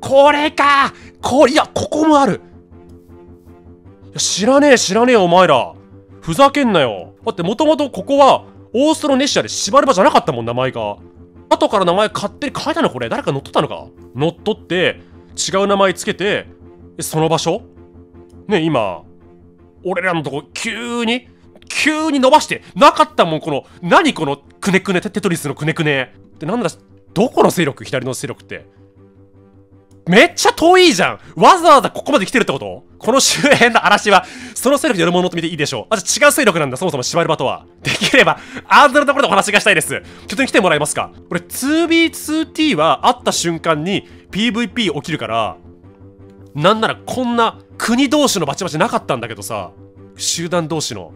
これかこれいや、ここもある。知らねえ知らねえお前ら。ふざけんなよ。だってもともとここは、オーストロネシアで縛る場じゃなかったもん、名前が。後から名前勝手に変えたのこれ。誰か乗っ取ったのか？乗っ取って違う名前つけてその場所？ね今俺らのとこ急に急に伸ばしてなかったもんこの何このくねくねテトリスのくねくね。ってなんだどこの勢力？左の勢力って。めっちゃ遠いじゃんわざわざここまで来てるってこと？この周辺の嵐は、その勢力でやるものと見ていいでしょう。あ、じゃ違う勢力なんだ、そもそも縛る場とは。できれば、アードのところでお話がしたいです。ちょっと来てもらえますか？これ 2B2T は会った瞬間に PVP 起きるから、なんならこんな国同士のバチバチなかったんだけどさ、集団同士の。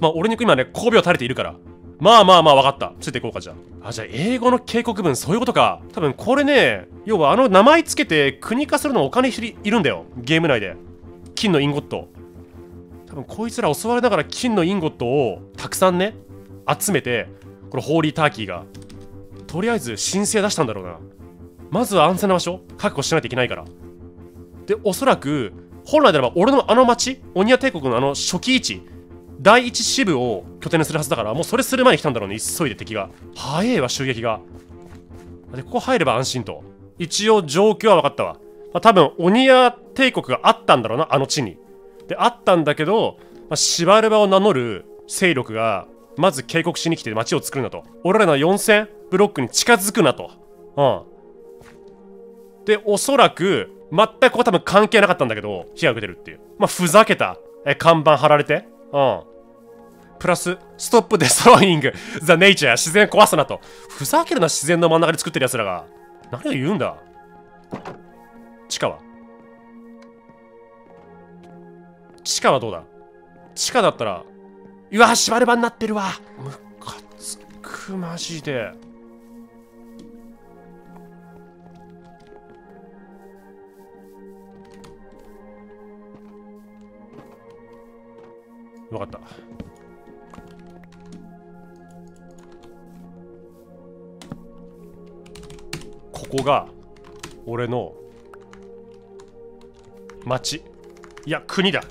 まあ俺に今ね、交尾を垂れているから。まあまあまあ分かった。ついていこうかじゃあ。あ、じゃあ英語の警告文そういうことか。多分これね、要はあの名前つけて国化するのお金いるんだよ。ゲーム内で。金のインゴット。多分こいつら襲われながら金のインゴットをたくさんね、集めて、これホーリーターキーが。とりあえず申請出したんだろうな。まずは安全な場所確保しないといけないから。で、おそらく、本来であれば俺のあの町、オニア帝国のあの初期位置、第一支部を拠点にするはずだからもうそれする前に来たんだろうね。急いで敵が。早えわ襲撃が。でここ入れば安心と。一応状況は分かったわ、まあ、多分オニア帝国があったんだろうなあの地に。であったんだけど、まあ、シバルバを名乗る勢力がまず警告しに来て街を作るなと。俺らの4000ブロックに近づくなと。うん。でおそらく全くここ多分関係なかったんだけど火が出てるっていう。まあふざけた。え看板貼られて。うん。プラス、ストップデストロイング、ザ・ネイチャー、自然壊すなと。ふざけるな、自然の真ん中で作ってる奴らが。何を言うんだ地下は地下はどうだ地下だったら、うわ、縛れ場になってるわ。ムカつく、マジで。分かった。ここが俺の町。いや国だ。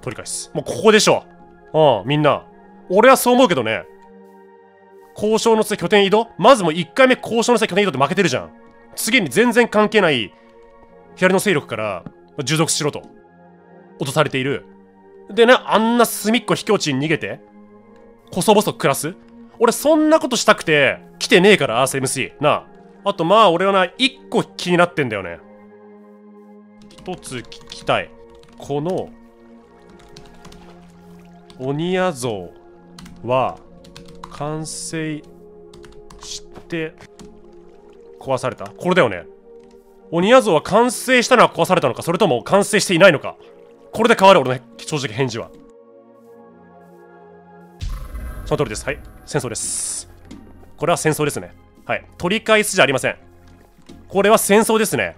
取り返す。もうここでしょ。うんみんな。俺はそう思うけどね。交渉の末拠点移動？まずもう1回目交渉の末拠点移動って負けてるじゃん。次に全然関係ない左の勢力から従属しろと落とされている。でねあんな隅っこ秘境地に逃げて細々暮らす。俺そんなことしたくて来てねえからアース MC なあ。あとまあ俺はな1個気になってんだよね。一つ聞きたい。この鬼屋像は完成して壊された。これだよね。鬼屋像は完成したのは壊されたのかそれとも完成していないのか。これで変わる俺の正直返事は。その通りです。はい。戦争です。これは戦争ですね。はい。取り返すじゃありません。これは戦争ですね。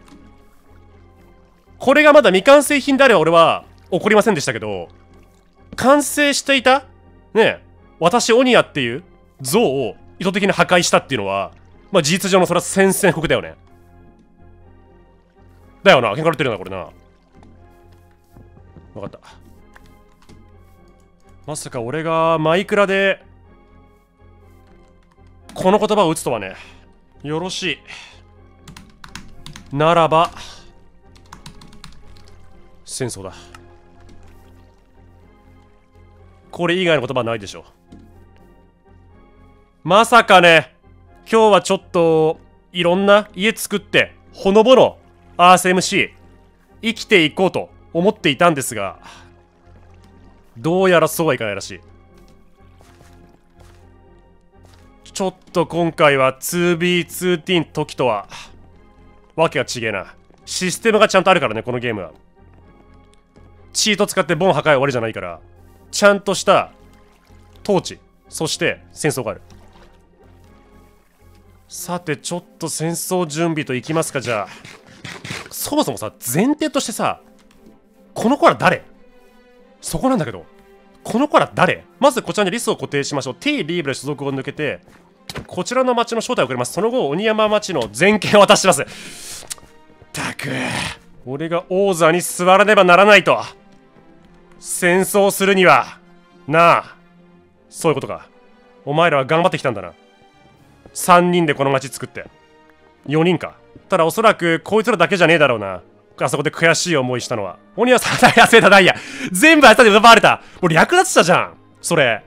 これがまだ未完成品であれば俺は怒りませんでしたけど完成していたね私オニアっていう像を意図的に破壊したっていうのはまあ事実上のそれは宣戦布告だよね。だよな喧嘩売ってるなこれな。分かった。まさか俺がマイクラでこの言葉を打つとはねよろしい。ならば戦争だ。これ以外の言葉ないでしょ。うまさかね今日はちょっといろんな家作ってほのぼのアース MC 生きていこうと思っていたんですがどうやらそうはいかないらしい。ちょっと今回は 2B2T 時とはわけが違えな。システムがちゃんとあるからねこのゲームは。チート使ってボン破壊終わりじゃないからちゃんとした統治そして戦争がある。さてちょっと戦争準備といきますかじゃあ。そもそもさ前提としてさこの子は誰？そこなんだけどこの子は誰？まずこちらにリストを固定しましょう。T リーブル所属を抜けてこちらの町の正体を送ります。その後鬼山町の全権を渡します。たく俺が王座に座らねばならないと戦争するには。なあそういうことか。お前らは頑張ってきたんだな。3人でこの町作って。4人か。ただおそらくこいつらだけじゃねえだろうな。あそこで悔しい思いしたのは。鬼はさだやせたダイヤ全部あいつで奪われた。もう略奪したじゃん。それ。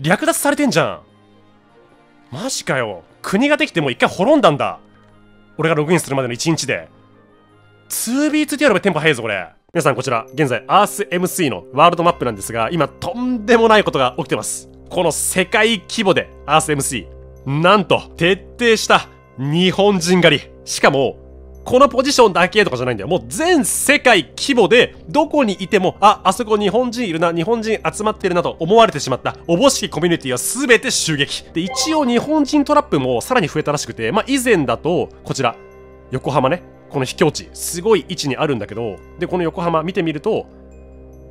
略奪されてんじゃん。マジかよ。国ができてもう一回滅んだんだ。俺がログインするまでの1日で。2B2T やろテンポ早いぞこれ。皆さんこちら現在 EarthMC のワールドマップなんですが今とんでもないことが起きてます。この世界規模で EarthMC なんと徹底した日本人狩り。しかもこのポジションだけとかじゃないんだよ。もう全世界規模で、どこにいても、あ、あそこ日本人いるな、日本人集まってるなと思われてしまった、おぼしきコミュニティは全て襲撃。で、一応日本人トラップもさらに増えたらしくて、まあ以前だと、こちら、横浜ね、この秘境地、すごい位置にあるんだけど、で、この横浜見てみると、も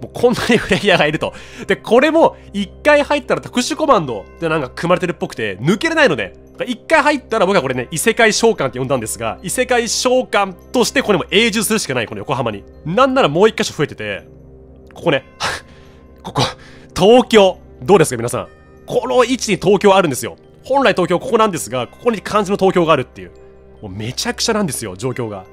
うこんなにプレイヤーがいると。で、これも一回入ったら特殊コマンドでなんか組まれてるっぽくて、抜けれないのね。一回入ったら僕はこれね、異世界召喚って呼んだんですが、異世界召喚としてこれも永住するしかない、この横浜に。なんならもう一箇所増えてて、ここね、*laughs* ここ、東京。どうですか皆さん。この位置に東京あるんですよ。本来東京ここなんですが、ここに漢字の東京があるっていう。もうめちゃくちゃなんですよ、状況が。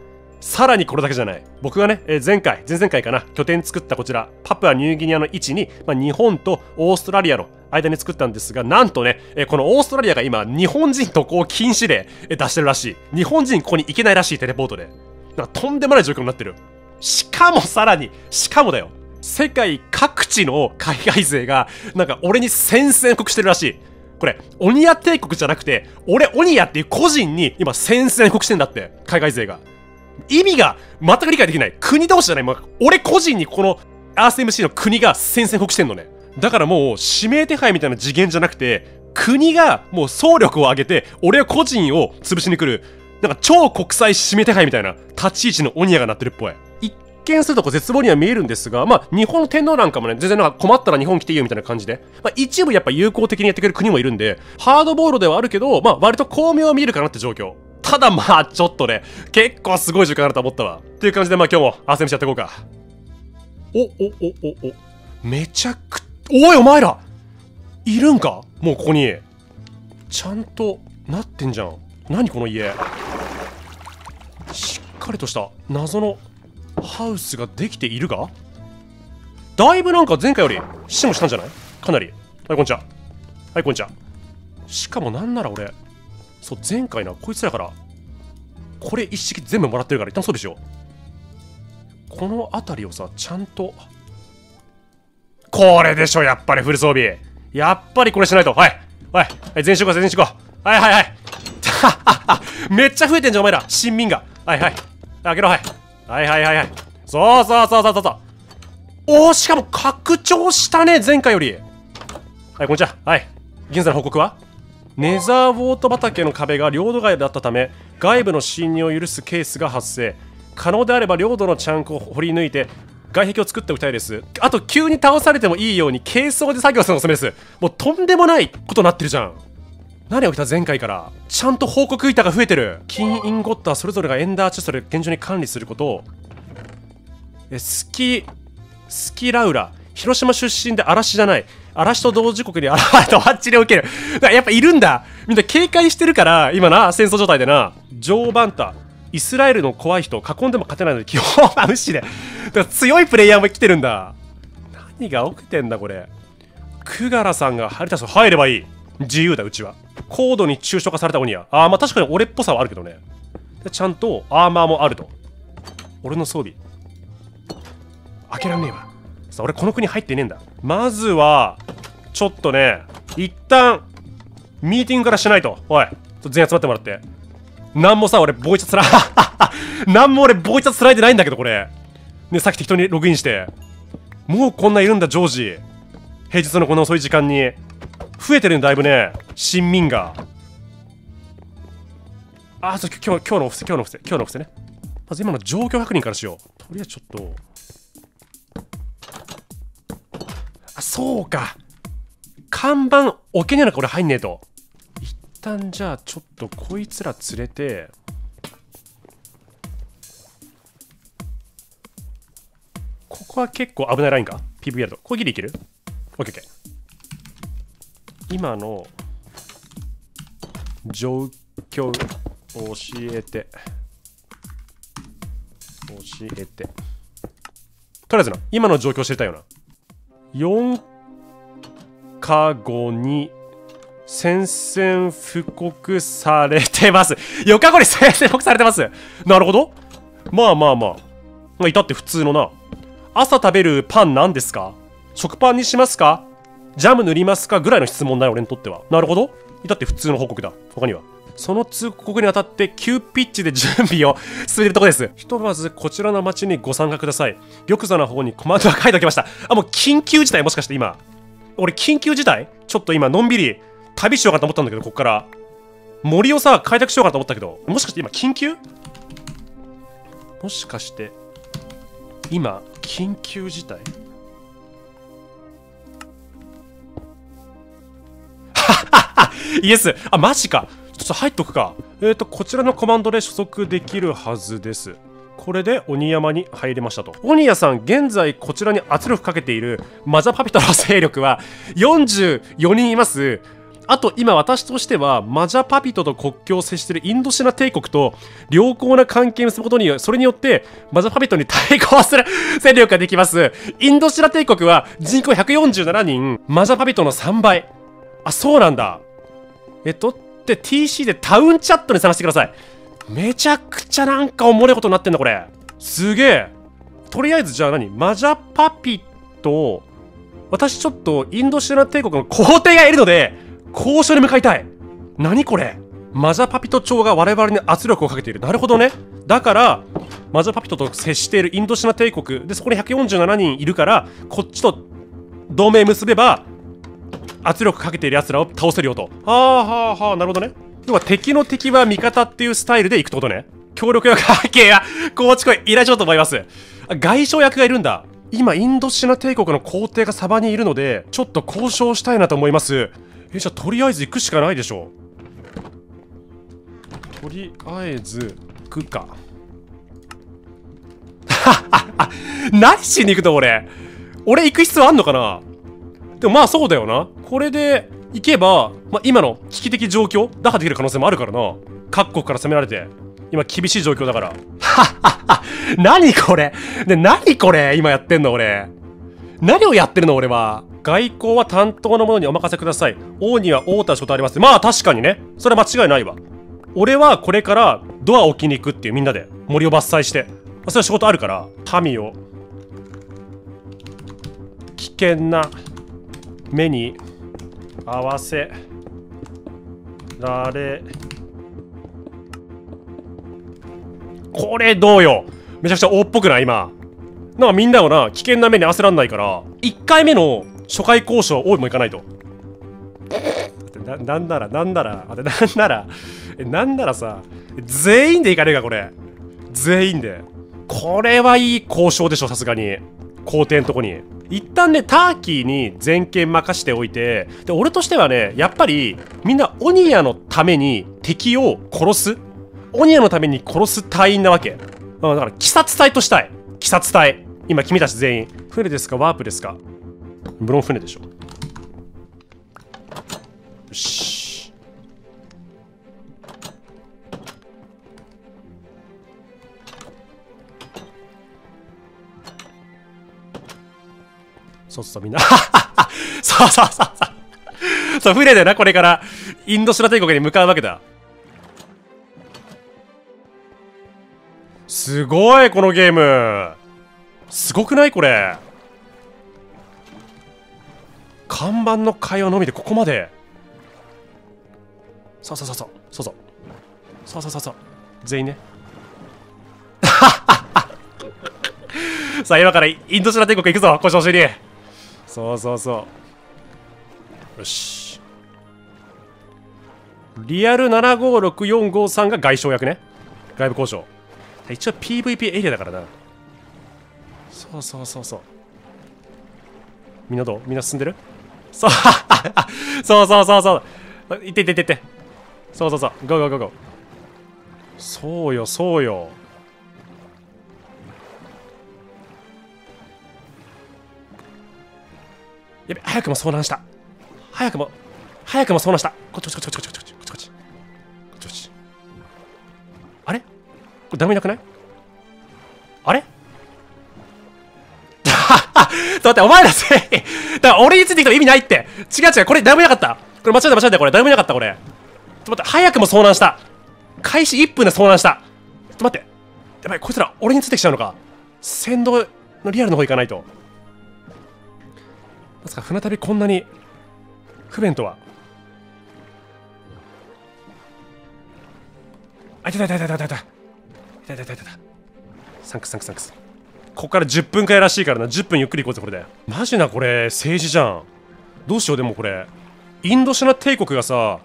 さらにこれだけじゃない。僕がね、えー、前回、前々回かな、拠点作ったこちら、パプアニューギニアの位置に、まあ、日本とオーストラリアの間に作ったんですが、なんとね、えー、このオーストラリアが今、日本人渡航禁止令、えー、出してるらしい。日本人ここに行けないらしい、テレポートで。なんかとんでもない状況になってる。しかもさらに、しかもだよ。世界各地の海外勢が、なんか俺に宣戦布告してるらしい。これ、オニア帝国じゃなくて、俺オニアっていう個人に今宣戦布告してんだって、海外勢が。意味が全く理解できない。国同士じゃない。もう俺個人にこの RCMC の国が宣戦布告してんのね。だからもう指名手配みたいな次元じゃなくて、国がもう総力を挙げて、俺個人を潰しに来る、なんか超国際指名手配みたいな立ち位置のオニアがなってるっぽい。一見するとこう絶望には見えるんですが、まあ、日本の天皇なんかもね、全然なんか困ったら日本来ていいよみたいな感じで、まあ、一部やっぱ友好的にやってくれる国もいるんで、ハードボールではあるけど、まあ、割と巧妙は見えるかなって状況。ただまあ、ちょっとね、結構すごい時間あると思ったわ。っていう感じで、まあ今日も汗飯やっていこうか。お、お、お、お、お。めちゃく、おいお前らいるんか？もうここに。ちゃんとなってんじゃん。何この家？しっかりとした謎のハウスができているが？だいぶなんか前回より死もしたんじゃない？かなり。はい、こんにちは。はい、こんにちは。しかもなんなら俺、そう、前回な、こいつらから、これ一式全部もらってるから、一旦そうでしょ。この辺りをさ、ちゃんと、これでしょ、やっぱりフル装備。やっぱりこれしないと。はい。はい。はい、全身行こう、全身行こう。はいはいはい。*laughs* めっちゃ増えてんじゃん、お前ら。新民が。はいはい。開けろ、はい。はいはいはいはい。そうそうそうそうそう。おおしかも拡張したね、前回より。はい、こんにちは。はい。現在の報告はネザーウォート畑の壁が領土外だったため、外部の侵入を許すケースが発生。可能であれば領土のチャンクを掘り抜いて、外壁を作っておきたいです。あと、急に倒されてもいいように、軽装で作業するのおすすめです。もうとんでもないことになってるじゃん。何起きた？前回からちゃんと報告板が増えてる金インゴッターそれぞれがエンダーチェストで現状に管理することをえスキスキラウラ広島出身で嵐じゃない嵐と同時刻に現れたバッチリ受けるやっぱいるんだ。みんな警戒してるから今な戦争状態でな。ジョー・バンタイスラエルの怖い人囲んでも勝てないので基本は無視で。だから強いプレイヤーも来てるんだ。何が起きてんだこれ。クガラさんが入りたそう入ればいい。自由だうちは。高度に抽象化された鬼や。ああまあ確かに俺っぽさはあるけどね。ちゃんとアーマーもあると。俺の装備。開けらんねえわ。さあ俺この国入ってねえんだ。まずはちょっとね一旦ミーティングからしないと。おい全員集まってもらって。なんもさ俺ボイチャつら *laughs* なんも俺ボイチャつらいでないんだけどこれ。ねさっき適当にログインして。もうこんないるんだジョージ。平日のこの遅い時間に。増えてるねだだいぶね。新民が。あそう今日今日のお布施今日のお布施今日のお布施ね。まず今の状況確認からしよう。とりあえずちょっと。そうか。看板置けねえのか俺入んねえと。一旦じゃあちょっとこいつら連れて。ここは結構危ないラインか？PVR とこれギリいける ?OKOK 今の状況教えて。教えて。とりあえずな。今の状況知りたいよな。4日後に宣戦布告されてます *laughs* 4日後に宣戦布告されてますなるほどまあまあまあまあいたって普通のな朝食べるパン何ですか？食パンにしますか？ジャム塗りますか？ぐらいの質問だよ、俺にとっては。なるほど。だって普通の報告だ。他には。その通告にあたって急ピッチで準備を *laughs* 進めるとこです。ひとまずこちらの町にご参加ください。玉座の方にコマンドが書いておきました。あ、もう緊急事態もしかして今。俺緊急事態？ちょっと今のんびり旅しようかと思ったんだけど、こっから。森をさ、開拓しようかと思ったけど、もしかして今緊急？もしかして、今、緊急事態？はっはっはイエスあ、マジかちょっと入っとくか。えっ、ー、と、こちらのコマンドで所属できるはずです。これで鬼山に入りましたと。鬼谷さん、現在こちらに圧力かけているマザパピトの勢力は44人います。あと今私としてはマジャパピトと国境を接しているインドシナ帝国と良好な関係を結ぶことによそれによってマジャパピトに対抗する勢力ができますインドシナ帝国は人口147人マジャパピトの3倍あそうなんだえっとって TC でタウンチャットに探してください。めちゃくちゃなんかおもろいことになってんだこれ。すげえ。とりあえずじゃあ何？マジャパピと私ちょっとインドシナ帝国の皇帝がいるので交渉に向かいたい。何これ？マジャパピト朝が我々に圧力をかけている。なるほどね。だからマジャパピトと接しているインドシナ帝国。でそこに147人いるからこっちと同盟結べば圧力かけている奴らを倒せるよと。はあはあはあ、なるほどね。要は敵の敵は味方っていうスタイルでいくってことね。協力 *laughs* や関係や構築を依頼しようと思います。あ外相役がいるんだ今インドシナ帝国の皇帝がサバにいるのでちょっと交渉したいなと思いますえじゃあとりあえず行くしかないでしょとりあえず行くか *laughs* 何しに行くの俺俺行く必要あんのかな？でもまあそうだよな。これで行けば、まあ、今の危機的状況打破できる可能性もあるからな。各国から攻められて今厳しい状況だから。はっはっは何これ？で何これ？今やってんの俺。何をやってるの俺は？外交は担当の者にお任せください。王には王た仕事あります。まあ確かにね。それは間違いないわ。俺はこれからドアを置きに行くっていうみんなで森を伐採して。それは仕事あるから。民を。危険な目に合わせられこれどうよめちゃくちゃ王っぽくない今なんかみんなをな危険な目に合わせらんないから1回目の初回交渉王も行かないとななんならなんならあ *laughs* なんならえなんならさ全員で行かねえかこれ全員でこれはいい交渉でしょさすがに皇帝のとこに。一旦ねターキーに全権任しておいてで俺としてはねやっぱりみんなオニアのために敵を殺す。オニアのために殺す隊員なわけ、だから鬼殺隊としたい。鬼殺隊。今君たち全員。船ですか？ワープですか？無論船でしょ。よし。そうそうみんな。*laughs* そうそうそうそう。そう船でなこれからインドシナ帝国に向かうわけだ。すごいこのゲーム。すごくないこれ。看板の会話のみでここまで。そうそうそうそう。そうそうそうそう。そうそう全員ね。*laughs* さあ今からインドシナ帝国行くぞ腰押しに。そうそうそう。よし。リアル756453が外相役ね。外部交渉。一応 PVP エリアだからな。そうそうそうそう。みんなどう？みんな進んでる？そうそうそうそうそう。いっていっていってって。そうそうそう。 Go go go go。そうよそうよ。やべ早くも遭難した早くも早くも遭難したこっちこっちこっちこっちこっちこっちこっちあれ？これ誰もいなくない？あれ？*laughs* 待って、お前らせい。だから俺についてきた意味ないって。違う違う、これ誰もいなかった。これ間違えた間違えた、これ誰もいなかった、これ。ちょっと待って、早くも遭難した。開始1分で遭難した。ちょっと待って。やばい、こいつら俺についてきちゃうのか。先導のリアルの方行かないと。まさか船旅こんなに不便とは。あ、いたいたいたいたいたいたいたいたいたいた Thanks thanks thanks。ここから10分くらいらしいからな。10分ゆっくり行こうぜこれで。マジなこれ政治じゃん。どうしようでもこれ。インドシナ帝国がさ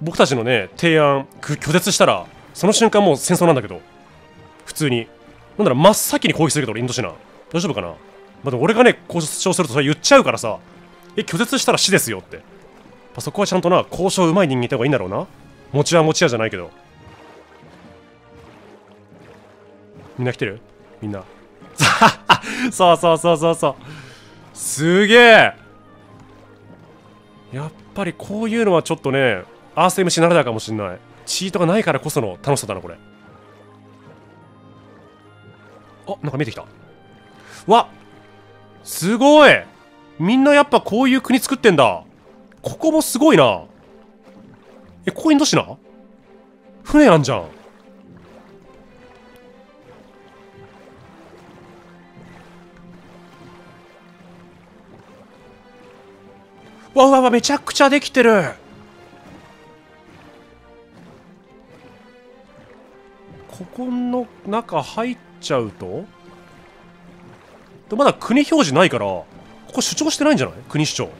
僕たちのね提案拒絶したらその瞬間もう戦争なんだけど。普通に。なんなら真っ先に攻撃するけどインドシナ。大丈夫かな？まだ俺がね交渉するとそれ言っちゃうからさえ拒絶したら死ですよって。そこはちゃんとな交渉うまい人間いた方がいいんだろうな。持ち屋持ち屋じゃないけど。みんな来てる？みんな。*laughs* そうそうそうそうそう。すげえ。やっぱりこういうのはちょっとねアース MC ならではかもしんない。チートがないからこその楽しさだなこれ。あなんか見えてきた。わっ！すごい。みんなやっぱこういう国作ってんだ。ここもすごいな。えここインドシナ？船あんじゃん。わわわめちゃくちゃできてる。ここの中入っちゃうと？まだ国表示ないからここ主張してないんじゃない？国主張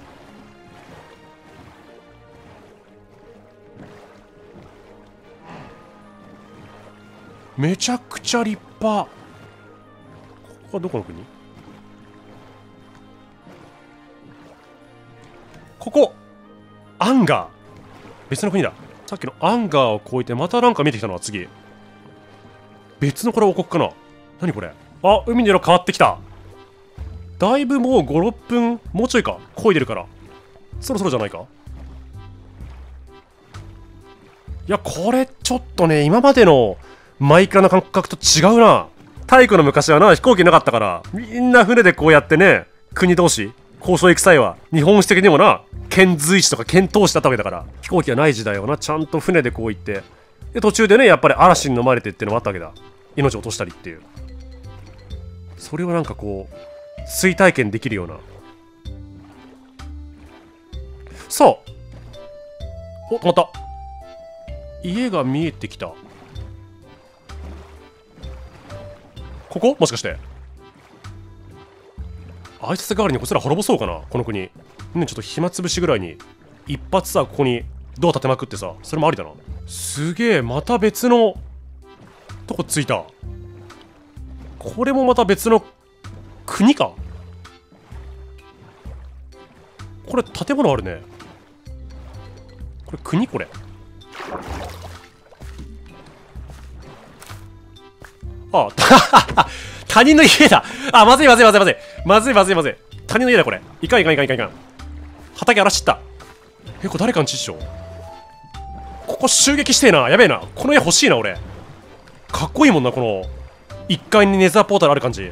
めちゃくちゃ立派。ここはどこの国？ここアンガー。別の国だ。さっきのアンガーを越えてまたなんか見えてきたのは次。別のこれ王国かな。何これ？あ海の色変わってきた。だいぶもう56分もうちょいか漕いでるから。そろそろじゃないか。いやこれちょっとね今までのマイクラの感覚と違うな。太古の昔はな飛行機なかったから。みんな船でこうやってね国同士交渉行く際は日本史的にもな遣隋使とか遣唐使だったわけだから。飛行機がない時代はなちゃんと船でこう行って。で途中でねやっぱり嵐に飲まれてってのもあったわけだ。命を落としたりっていう。それをなんかこう追体験できるような。そう。お止まった。家が見えてきた。ここ？もしかして。挨拶代わりにこちら滅ぼそうかな？この国。ねちょっと暇つぶしぐらいに。一発さここに。ドア立てまくってさ。それもありだな。すげえまた別のとこ着いた。これもまた別の国か？これ建物あるね。これ国？これ。あ *laughs* 他人の家だ。あまずいまずいまずいまずい。まずいまずいまずい。他人の家だこれ。いかんいかんいかんいかんいか畑荒らしった。えこれ誰かの知識ここ襲撃してえな。やべえな。この家欲しいな俺。かっこいいもんなこの。1階にネザーポータルある感じ。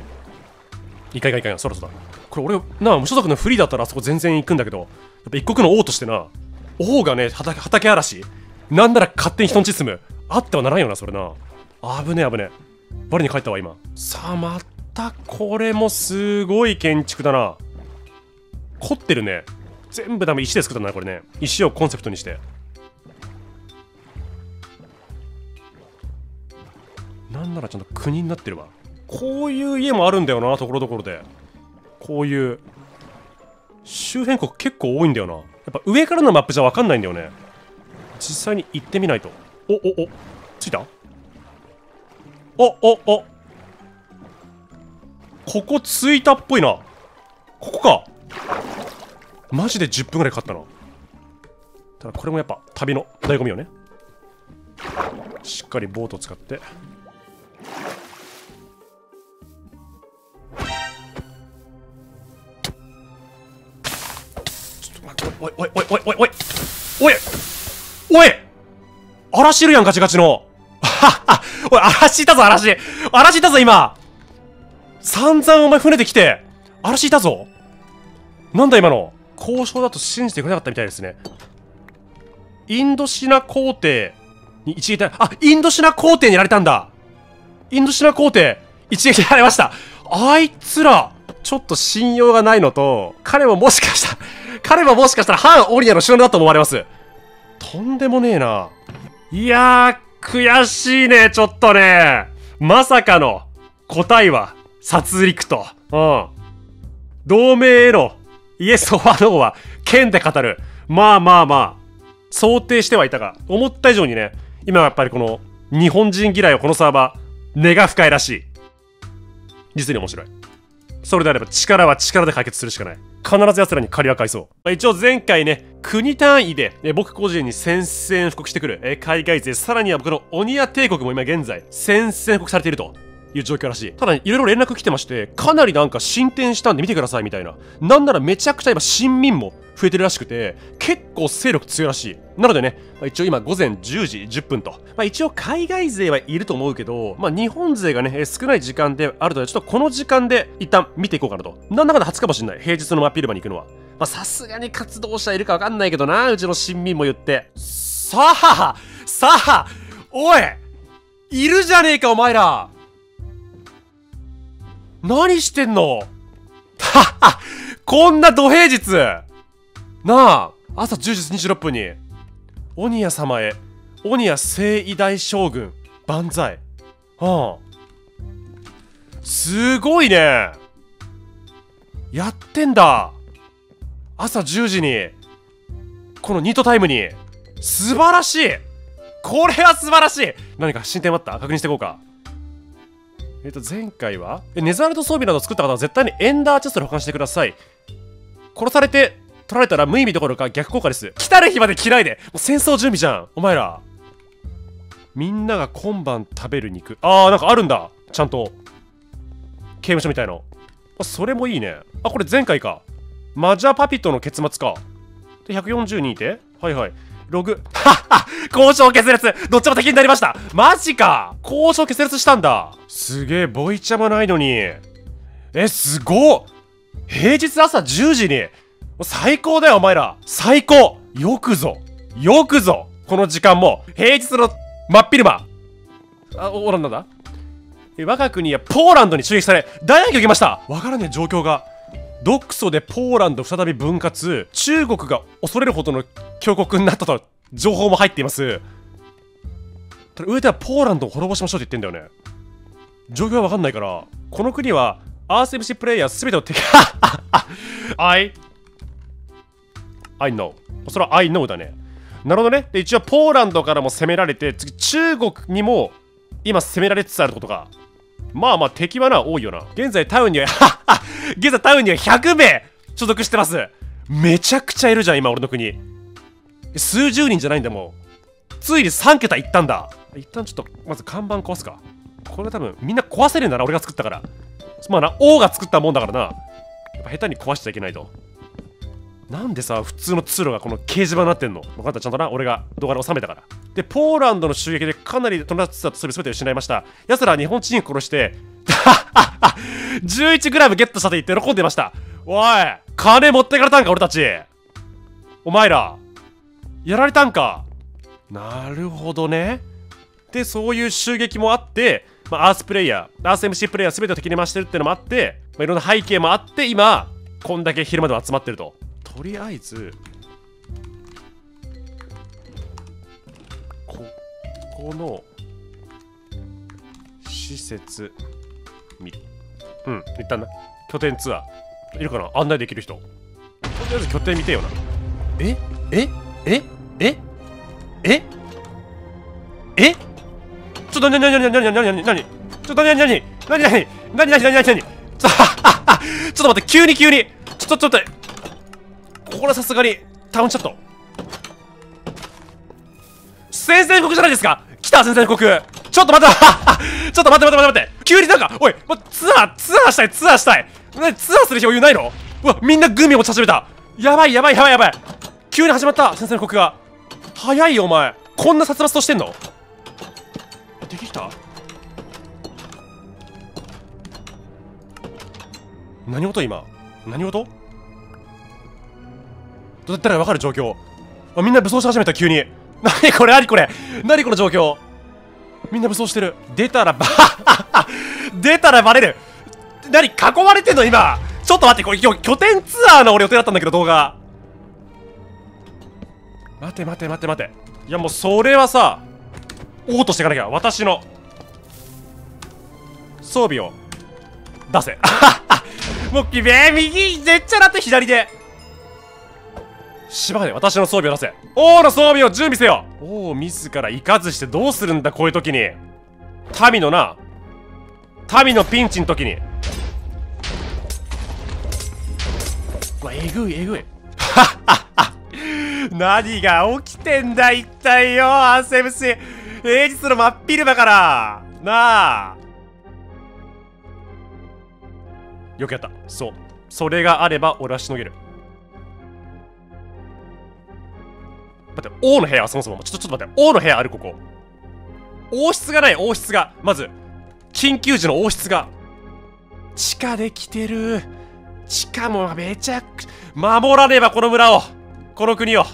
いかいかいかそろそろ。これ俺な無所属のフリーだったらあそこ全然行くんだけどやっぱ一国の王としてな王がね畑畑荒らしなんなら勝手に人んち住む。あってはならんよなそれな。危ねえ危ねえ。我に帰ったわ今。さあまたこれもすごい建築だな。凝ってるね。全部多分石で作ったんだなこれね。石をコンセプトにして。なんならちゃんと国になってるわ。こういう家もあるんだよなところどころで。こういう。周辺国結構多いんだよな。やっぱ上からのマップじゃ分かんないんだよね。実際に行ってみないと。おおお。着いた？おおお。ここ着いたっぽいな。ここか。マジで10分ぐらいかかったな。ただこれもやっぱ旅の醍醐味よね。しっかりボート使って。おいおいおいおいおいおいおいおい嵐いるやんガチガチのははおい嵐いたぞ嵐嵐いたぞ今散々お前船で来て嵐いたぞなんだ今の交渉だと信じてくれなかったみたいですねインドシナ皇帝に一撃であインドシナ皇帝にやられたんだインドシナ皇帝一撃でやられましたあいつらちょっと信用がないのと彼ももしかしたら彼ももしかしたら反オリアの城だと思われます。とんでもねえな。いやー、悔しいね、ちょっとね。まさかの答えは殺戮と。うん。同盟へのイエス・オア・ノーは剣で語る。まあまあまあ、想定してはいたが、思った以上にね、今はやっぱりこの日本人嫌いをこのサーバー、根が深いらしい。実に面白い。それであれば力は力で解決するしかない。必ず奴らに借りは返そう。一応前回ね、国単位で、え僕個人に宣戦布告してくる、え海外勢、さらには僕のオニア帝国も今現在、宣戦布告されていると。いう状況らしい。ただ、いろいろ連絡来てまして、かなりなんか進展したんで見てくださいみたいな。なんならめちゃくちゃ今、親民も増えてるらしくて、結構勢力強いらしい。なのでね、まあ、一応今午前10時10分と。まあ、一応海外勢はいると思うけど、まあ、日本勢がね、少ない時間であるので、ちょっとこの時間で一旦見ていこうかなと。なんだかんだ初かもしんない。平日の真昼間に行くのは。まあ、さすがに活動者いるかわかんないけどな、うちの親民も言って。さあさあおいいるじゃねえか、お前ら何してんの？はっはこんな土平日なあ朝10時26分に鬼谷様へ鬼谷征夷大将軍万歳。うんすごいね。やってんだ。朝10時にこのニートタイムに。素晴らしい。これは素晴らしい。何か進展あった？確認していこうか。えっ、と前回は？ネザールド装備など作った方は絶対にエンダーチェストで保管してください。殺されて取られたら無意味どころか逆効果です。来たる日まで嫌いで。もう戦争準備じゃん。お前ら。みんなが今晩食べる肉。あーなんかあるんだ。ちゃんと。刑務所みたいの。あそれもいいね。あこれ前回か。マジャパピットの結末か。で142いて。はいはい。ログ。はっは交渉決裂。どっちも敵になりました。マジか。交渉決裂したんだ。すげえボイチャもないのに。えすごっ。平日朝10時に最高だよお前ら。最高。よくぞ。よくぞ。この時間も平日の真っ昼間。あおらんなんだ？我が国はポーランドに襲撃され大打撃を受けました。わからねえ状況が。独ソでポーランド再び分割。中国が恐れるほどの強国になったと情報も入っています。ただ上ではポーランドを滅ぼしましょうって言ってんだよね。状況がわかんないからこの国は RCMC プレイヤー全てを敵 *laughs* I *laughs* *laughs* I know. それは I know だね。なるほどね。で一応ポーランドからも攻められて次中国にも今攻められつつあることがまあまあ敵はな多いよな。現在タウンには *laughs* 現在タウンには100名所属してます。めちゃくちゃいるじゃん今俺の国。数十人じゃないんだもん。ついに3桁いったんだ。一旦ちょっとまず看板壊すか。これ多分みんな壊せるんだな俺が作ったから。まあな王が作ったもんだからな。やっぱ下手に壊しちゃいけないと。なんでさ普通の通路がこの掲示板になってんの？分かったちゃんとな。俺が動画で収めたから。でポーランドの襲撃でかなり友達だとする全てを失いました。奴らは日本人殺して *laughs* 11グラムゲットしたと言って喜んでました。おい金持ってかれたんか俺たち。お前らやられたんか。なるほどね。でそういう襲撃もあって、まあ、アースプレイヤーアース MC プレイヤー全てを敵に回してるっていうのもあって、まあ、いろんな背景もあって今こんだけ昼まで集まってると。とりあえずここの施設見るうん一旦な拠点ツアー。いるかな？案内できる人。とりあえず拠点見てよな。え？え？え？え？え？え？ちょっとなになになになになになにちょっとなになになに？なになになになになになにちょっちょっと待って急に急にちょっとちょっとこれはさすがにタウンチャット。宣戦布告じゃないですか。来た宣戦布告ちょっと待って *laughs* ちょっと待って待って待って待って。急になんかおいまツアーツアーしたいツアーしたい。なツアーする余裕ないの？うわみんなグミ持ち始めた。やばいやばいやばいやばい。急に始まった宣戦布告が。早いよお前。こんな殺伐としてんの？できた？何事今？何事？どうやったら分かる状況。あみんな武装し始めた急に。*laughs* 何これ何これ。何この状況。みんな武装してる。出たらば *laughs* 出たらバレる。何囲まれてんの今。ちょっと待ってこれ今日拠点ツアーの俺予定だったんだけど動画。待て待て待て待て。いやもうそれはさオートしていかなきゃ。私の装備を出せ。*laughs* もうきめ右めっちゃなって左で。芝で私の装備を出せ。王の装備を準備せよ。王自ら行かずしてどうするんだこういう時に。民のな。民のピンチの時に。うわえぐいえぐい。はっはっは何が起きてんだ一体よアンセムシ。平日の真っ昼間から。なあ。よくやった。そう。それがあれば俺はしのげる。待って王の部屋はそもそもちょっとちょっと待って王の部屋あるここ。王室がない王室が。まず緊急時の王室が。地下で来てる。地下もめちゃく守らねばこの村を。この国を。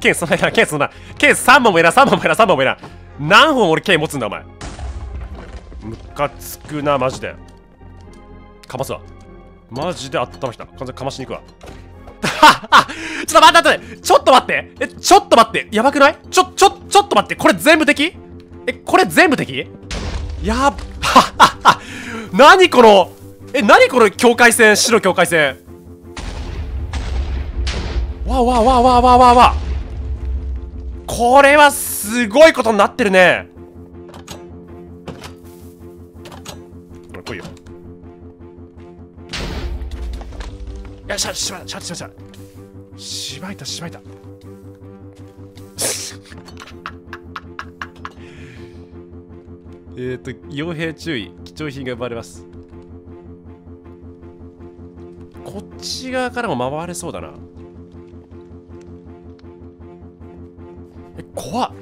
剣そんな剣そんな。剣3本もいらん3本もいらん3本もいらん。何本俺剣持つんだお前。ムカつくなマジで。かますわ。マジで頭きた。完全かましに行くわ。ちょっと待って待ってちょっと待って。えちょっと待って。やばくない？ちょちょちょっと待って。これ全部敵？えこれ全部敵？やっは *laughs* 何このえ何この境界線？白境界線。わわわわわわわ。これはすごいことになってるね。いやしゃしばいたしばいたしばいた。しばいたしばいた。*laughs* えっと傭兵注意貴重品が奪われます。こっち側からも回れそうだな。え怖っ。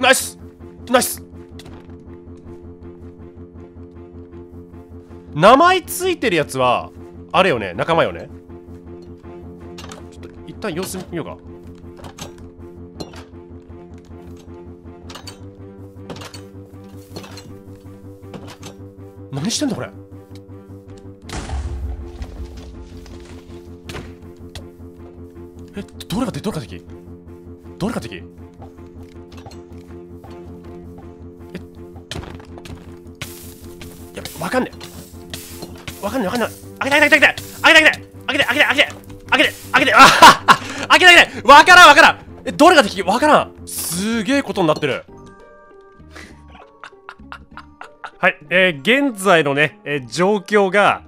ナイス！ナイス！名前ついてるやつはあれよね仲間よね？ちょっと一旦様子見ようか。何してんだこれ？えどれが敵どれが敵どれが敵えやべわかんねえ。わかんねえわかんねえ開けて開けて開けて開けて開けて開けて開けて開けて開けて開けてあはは開けて開けてわからんわからんえどれが敵わからんすげえことになってるはい、えー、現在のね、えー、状況が、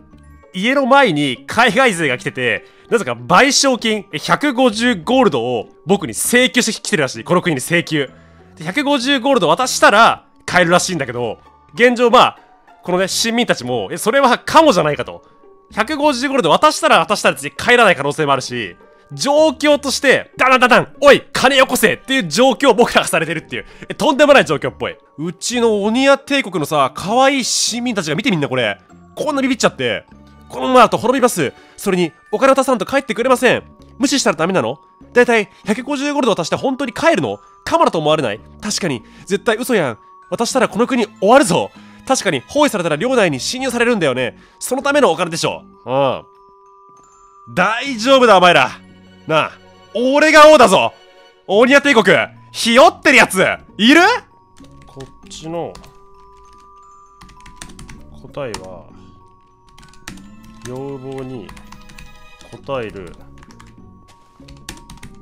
家の前に海外勢が来てて、なぜか賠償金150ゴールドを僕に請求してきてるらしい。この国に請求。で150ゴールド渡したら買えるらしいんだけど、現状まあ、このね、市民たちも、え、それはかもじゃないかと。150ゴールド渡したら渡したら次帰らない可能性もあるし、状況として、ダダダダンおい金よこせっていう状況を僕らがされてるっていう。え、とんでもない状況っぽい。うちのオニア帝国のさ、可愛い市民たちが見てみんなこれ。こんなビビっちゃって。このままだと滅びます。それに、お金渡さんと帰ってくれません。無視したらダメなの？だいたい150ゴールド渡して本当に帰るの？カマだと思われない？確かに、絶対嘘やん。渡したらこの国終わるぞ。確かに包囲されたら領内に侵入されるんだよね。そのためのお金でしょ。うん。大丈夫だお前ら。なあ、俺が王だぞオーニア帝国ひよってるやついる？こっちの答えは要望に答える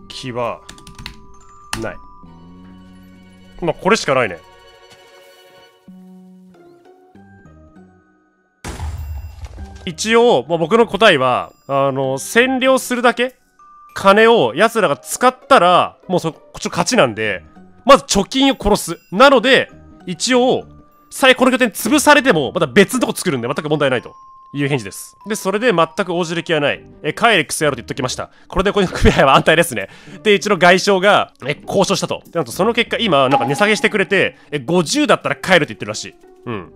気はないまあこれしかないね一応、まあ、僕の答えはあの占領するだけ？金を奴らが使ったら、もうそ、こっちの勝ちなんで、まず貯金を殺す。なので、一応、最この拠点潰されても、また別のとこ作るんで、全く問題ないと。いう返事です。で、それで全く応じる気はない。え、帰れクソ野郎と言っときました。これでこの組合は安泰ですね。で、一応外相が、え、交渉したと。で、なんとその結果、今、なんか値下げしてくれて、え、50だったら帰るって言ってるらしい。うん。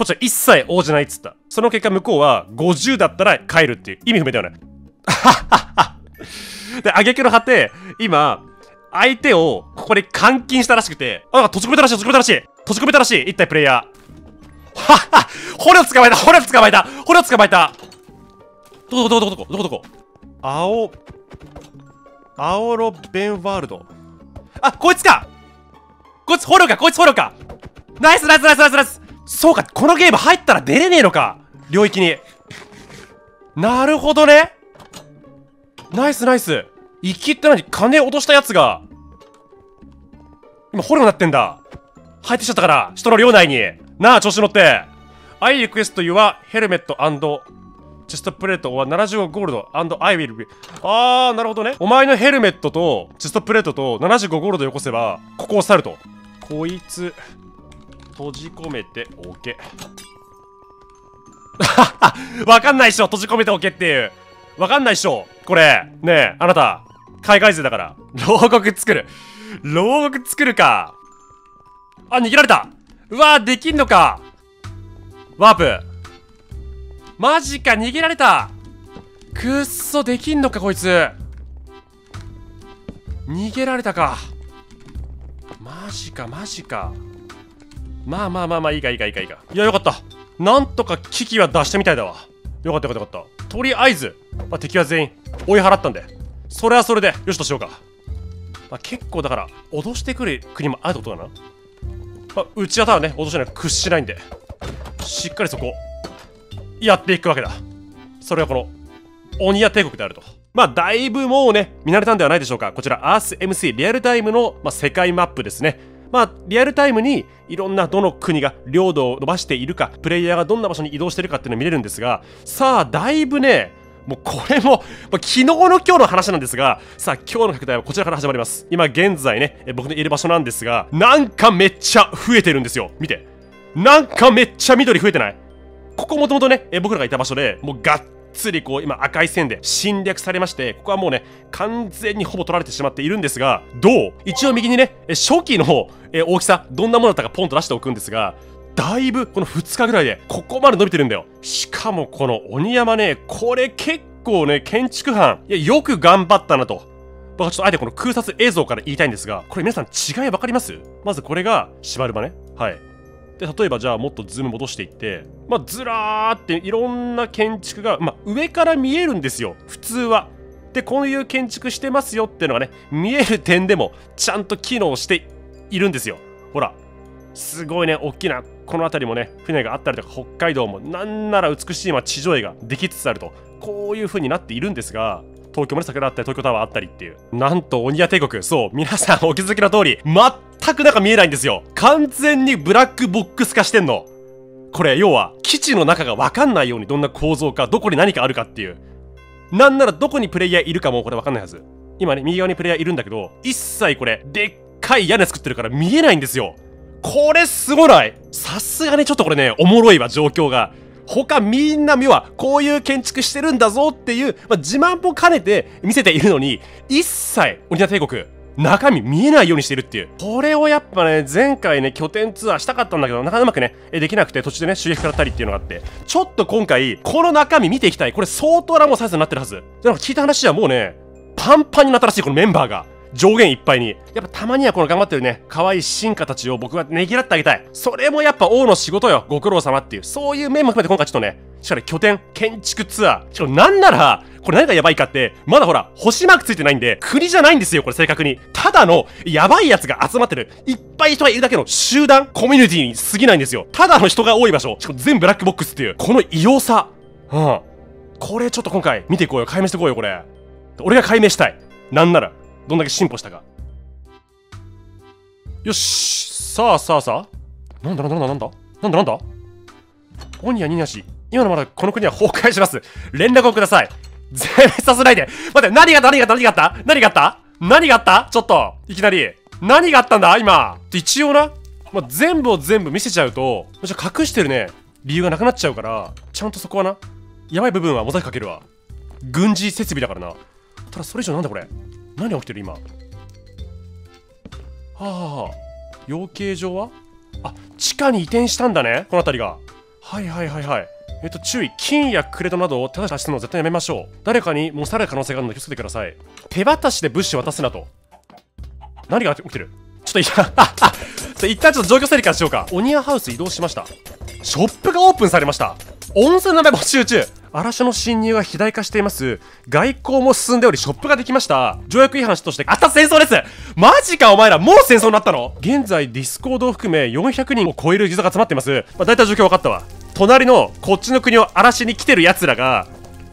こっちは一切応じないっつった。その結果、向こうは50だったら帰るっていう意味不明ではない。*laughs* で、挙句の果て、今、相手をここで監禁したらしくて、あ、閉じ込めたらしい、閉じ込めたらしい、閉じ込めたらしい、一体プレイヤー。はっは捕虜捕まえた捕虜捕まえた捕虜捕まえたどこどこどこどこどこどこ？青、青ロベンワールド。あ、こいつかこいつ捕虜かこいつ捕虜かナイスナイスナイスナイスナイスそうか、このゲーム入ったら出れねえのか。領域に。なるほどね。ナイスナイス。生きって何金落としたやつが。今捕虜になってんだ。入ってきちゃったから人の領内に。なあ調子乗って。I request your helmet and チェストプレートは75ゴールド and I will be あーなるほどね。お前のヘルメットとチェストプレートと75ゴールドよこせばここを去ると。こいつ。閉じ込めておけ *laughs* わかんないっしょ閉じ込めておけっていうわかんないっしょこれ。ねえ、あなた。海外勢だから。牢獄作る。牢獄作るか。あ、逃げられた。うわできんのか。ワープ。マジか、逃げられた。くっそ、できんのか、こいつ。逃げられたか。マジか、マジか。まあまあまあまあ、いいか、いいか、いいか、いいか。いや、よかった。なんとか危機は出してみたいだわ。よかったよかったよかった。とりあえず、まあ、敵は全員追い払ったんで、それはそれでよしとしようか。まあ、結構だから、脅してくる国もあるってことだな。まあ、うちはただね、脅しない屈しないんで、しっかりそこ、やっていくわけだ。それはこの、オニア帝国であると。まあ、だいぶもうね、見慣れたんではないでしょうか。こちら、ArthMC リアルタイムの、まあ、世界マップですね。まあ、リアルタイムにいろんなどの国が領土を伸ばしているか、プレイヤーがどんな場所に移動しているかっていうのを見れるんですが、さあ、だいぶね、もうこれも、まあ、昨日の今日の話なんですが、さあ今日の拡大はこちらから始まります。今現在ね、僕のいる場所なんですが、なんかめっちゃ増えてるんですよ。見て。なんかめっちゃ緑増えてないここもともとね、僕らがいた場所で、もうがっつりこう今赤い線で侵略されましてここはもうね完全にほぼ取られてしまっているんですがどう？一応右にね初期の大きさどんなものだったかポンと出しておくんですがだいぶこの2日ぐらいでここまで伸びてるんだよ。しかもこの鬼山ねこれ結構ね建築班いやよく頑張ったなと。僕はちょっとあえてこの空撮映像から言いたいんですがこれ皆さん違い分かります？まずこれが縛る場ね。はい。で例えばじゃあもっとズーム戻していってまあずらーっていろんな建築が、まあ、上から見えるんですよ。普通は。でこういう建築してますよっていうのがね見える点でもちゃんと機能しているんですよ。ほら。すごいね。大きなこの辺りもね船があったりとか北海道もなんなら美しい、ま地上絵ができつつあると。こういう風になっているんですが東京もね桜あったり東京タワーあったりっていう。なんと鬼屋帝国。そう皆さんお気づきの通り全く中見えないんですよ。完全にブラックボックス化してんの。これ要は基地の中が分かんないようにどんな構造かどこに何かあるかっていう。なんならどこにプレイヤーいるかもこれ分かんないはず。今ね右側にプレイヤーいるんだけど一切これでっかい屋根作ってるから見えないんですよ。これすごない。さすがにちょっとこれねおもろいわ状況が。他みんな要はこういう建築してるんだぞっていう、まあ、自慢も兼ねて見せているのに一切鬼田帝国中身見えないようにしてるっていう。これをやっぱね、前回ね、拠点ツアーしたかったんだけど、なかなかうまくね、できなくて途中でね、収益からったりっていうのがあって、ちょっと今回、この中身見ていきたい。これ相当なもうサイズになってるはず。なんか聞いた話はもうね、パンパンになったらしい、このメンバーが。上限いっぱいに。やっぱたまにはこの頑張ってるね、可愛い進化たちを僕はねぎらってあげたい。それもやっぱ王の仕事よ。ご苦労様っていう。そういう面も含めて今回ちょっとね、しかも拠点、建築ツアー。しかもなんなら、これ何がやばいかって、まだほら、星マークついてないんで、国じゃないんですよ、これ正確に。ただの、やばいやつが集まってる、いっぱい人がいるだけの集団、コミュニティに過ぎないんですよ。ただの人が多い場所、しかも全ブラックボックスっていう、この異様さ。うん。これちょっと今回見ていこうよ、解明していこうよ、これ。俺が解明したい。なんなら、どんだけ進歩したか。よし。さあさあさあ。なんだなんだなんだなんだ。なんだオニアニニャシ今のまだこの国は崩壊します。連絡をください。全滅させないで。待って。何があった？何があった？何があった？何があった？何があった？ちょっと。いきなり。何があったんだ？今。一応な、まあ、全部を全部見せちゃうとじゃ隠してるね。理由がなくなっちゃうからちゃんとそこはな。やばい部分はモザイクかけるわ。軍事設備だからな。ただそれ以上なんだこれ。何起きてる今？はあ養鶏場は？あ地下に移転したんだね。この辺りが。はいはいはいはい。えっと注意。金やクレートなどを手渡しするのを絶対やめましょう。誰かにもされる可能性があるので気をつけてください。手渡しで物資渡すなと。何が起きてる？ちょっといや *laughs* ああ一旦ちょっと状況整理からしようか。オニアハウス移動しました。ショップがオープンされました。温泉の名前募集中。嵐の侵入が肥大化しています。外交も進んでおりショップができました。条約違反としてあった戦争です。マジかお前らもう戦争になったの。現在 Discord を含め400人を超えるユーザが集まっています。まあ大体状況分かったわ。隣のこっちの国を荒らしに来てる奴らが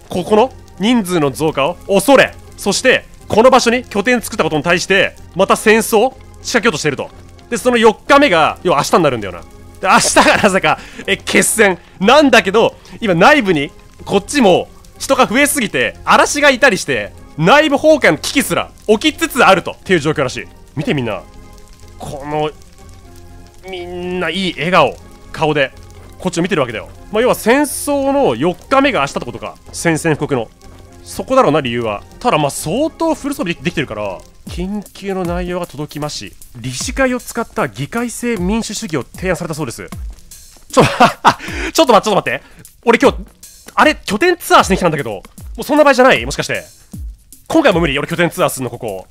ここの人数の増加を恐れそしてこの場所に拠点作ったことに対してまた戦争を仕掛けようとしていると。でその4日目が要は明日になるんだよな。で明日がなぜかえ決戦。なんだけど今内部にこっちも人が増えすぎて嵐がいたりして内部崩壊の危機すら起きつつあるとっていう状況らしい。見てみんな。このみんないい笑顔顔でこっちを見てるわけだよ、まあ、要は戦争の4日目が明日ってことか。宣戦布告の。そこだろうな理由は。ただま相当フル装備できてるから緊急の内容が届きますし理事会を使った議会制民主主義を提案されたそうです。ちょ *laughs* ちょっと待ってちょっと待って。俺今日あれ拠点ツアーしに来たんだけどもうそんな場合じゃないもしかして。今回も無理俺拠点ツアーすんのここ。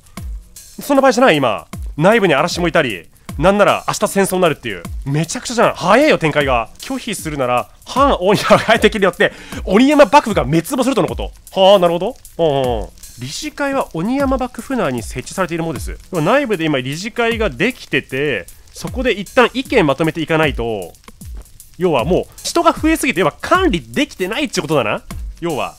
そんな場合じゃない今。内部に嵐もいたりなんなら明日戦争になるっていう。めちゃくちゃじゃん早いよ展開が。拒否するなら反鬼山外敵によって鬼山幕府が滅亡するとのこと。はあなるほど。うんうん。理事会は鬼山幕府内に設置されているものです。内部で今理事会ができててそこで一旦意見まとめていかないと要はもう人が増えすぎて要は管理できてないってことだな。要は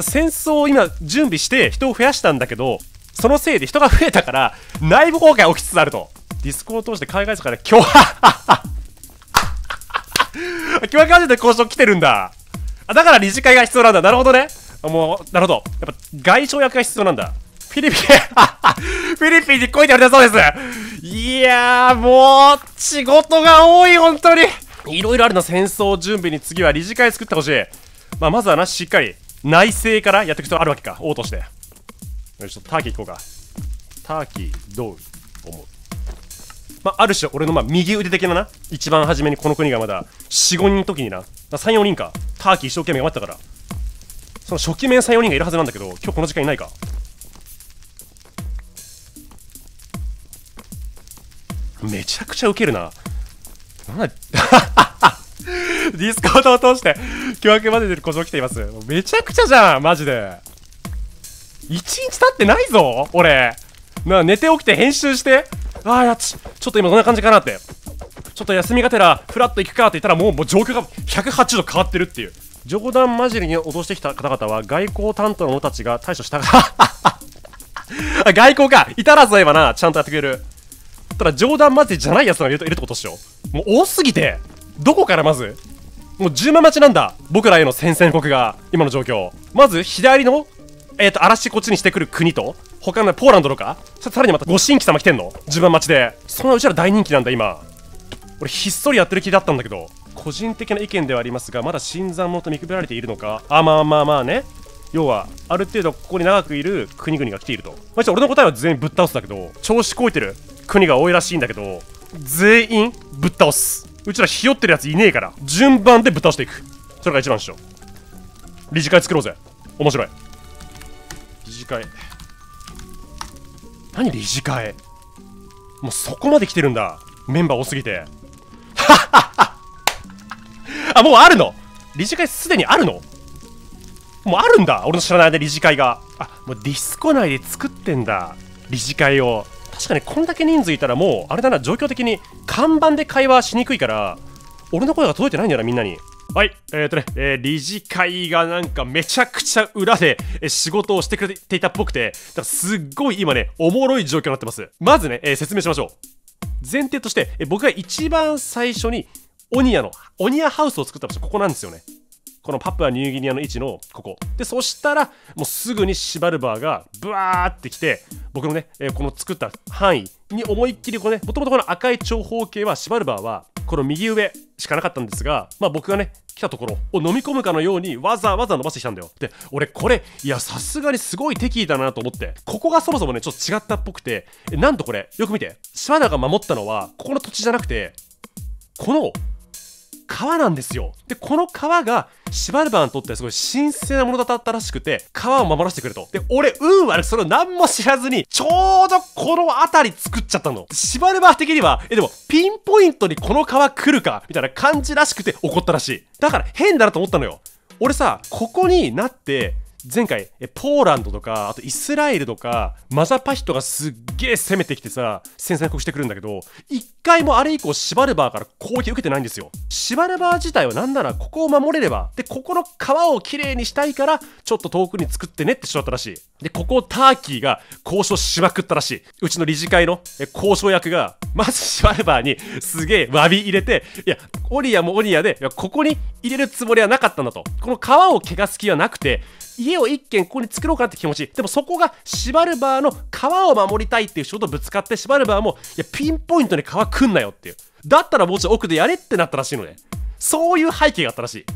戦争を今準備して人を増やしたんだけどそのせいで人が増えたから内部崩壊起きつつあると。ディスコを通して海外者から今日 *laughs* 今日感じで交渉来てるんだ。あだから理事会が必要なんだ。なるほどね。もうなるほど。やっぱ外相役が必要なんだ。フィリピン *laughs* フィリピンに来いて言われたそうです。いやーもう仕事が多い本当に。いろいろあるの戦争準備に次は理事会作ってほしい。まあまずはなしっかり内政からやっていく必要あるわけか王として。よしちょっとターキー行こうか。ターキーどう思う？まあ、ある種俺のまあ右腕的なな一番初めにこの国がまだ45人の時にな。34人か。ターキー一生懸命頑張ったから。その初期メン34人がいるはずなんだけど今日この時間いないか。めちゃくちゃウケるな。なんだディスコードを通して凶悪まで出る故障来ています。めちゃくちゃじゃんマジで。1日経ってないぞ俺。な寝て起きて編集して。ああやちちょっと今どんな感じかなって。ちょっと休みがてらフラッと行くかって言ったらもうもう状況が180度変わってるっていう。冗談交じりに脅してきた方々は外交担当の者たちが対処したが *laughs* 外交かいたらぞえばなちゃんとやってくれる。ただ冗談交じりじゃないやつがいるってことっしょ。もう多すぎて。どこからまず？もう10万待ちなんだ。僕らへの宣戦国が今の状況まず左のえっ、ー、と嵐こっちにしてくる国と他のポーランドとかさらにまたご新規様来てんの。10万待ちで。そんなうちら大人気なんだ今。俺ひっそりやってる気だったんだけど。個人的な意見ではありますがまだ新参者と見くべられているのか。あまあまあまあね。要はある程度ここに長くいる国々が来ていると、まあ、俺の答えは全員ぶっ倒すんだけど調子こいてる。国が多いらしいんだけど全員ぶっ倒す。うちらひよってるやついねえから順番でぶっ倒していく。それが一番でしょ。理事会作ろうぜ。面白い。理事会。何理事会？もうそこまで来てるんだ。メンバー多すぎて。*laughs* あもうあるの。理事会すでにあるの。もうあるんだ。俺の知らない間理事会が。あもうディスコ内で作ってんだ。理事会を。確かにこんだけ人数いたらもうあれだな状況的に看板で会話しにくいから俺の声が届いてないんだよなみんなに。はいえー、っとね、えー、理事会がなんかめちゃくちゃ裏で、仕事をしてくれていたっぽくてだからすっごい今ねおもろい状況になってます。まずね、えー、説明しましょう。前提として、え僕が一番最初にオニアのオニアハウスを作った場所ここなんですよね。このパプアニューギニアの位置のここ。でそしたらもうすぐにシバルバーがブワーってきて僕のね、えー、この作った範囲に思いっきりこうねもともとこの赤い長方形はシバルバーはこの右上しかなかったんですが、まあ、僕がね来たところを飲み込むかのようにわざわざ伸ばしてきたんだよ。で俺これいやさすがにすごい敵意だなと思ってここがそもそもねちょっと違ったっぽくてなんとこれよく見て。島田が守ったのはここの土地じゃなくてこの川なんですよ。でこの川がシバルバーにとってはすごい神聖なものだったらしくて川を守らせてくれと。で俺運悪くそれを何も知らずにちょうどこの辺り作っちゃったの。シバルバー的にはえでもピンポイントにこの川来るかみたいな感じらしくて怒ったらしい。だから変だなと思ったのよ。俺さここになって前回ポーランドとかあとイスラエルとかマザパヒトがすっげえ攻めてきてさ戦布告してくるんだけど一回もあれ以降シバルバーから攻撃受けてないんですよ。シバルバー自体はなんならここを守れればでここの川をきれいにしたいからちょっと遠くに作ってねってしまったらしい。でここをターキーが交渉しまくったらしい。うちの理事会の交渉役がまずシバルバーにすげえ詫び入れていやオリアもオリアでここに入れるつもりはなかったんだと。この川を汚す気はなくて家を一軒ここに作ろうかなって気持ち。でもそこがシバルバーの川を守りたいっていう仕事ぶつかってシバルバーもいやピンポイントに川来んなよっていう。だったらもうちょい奥でやれってなったらしいのね。そういう背景があったらしい。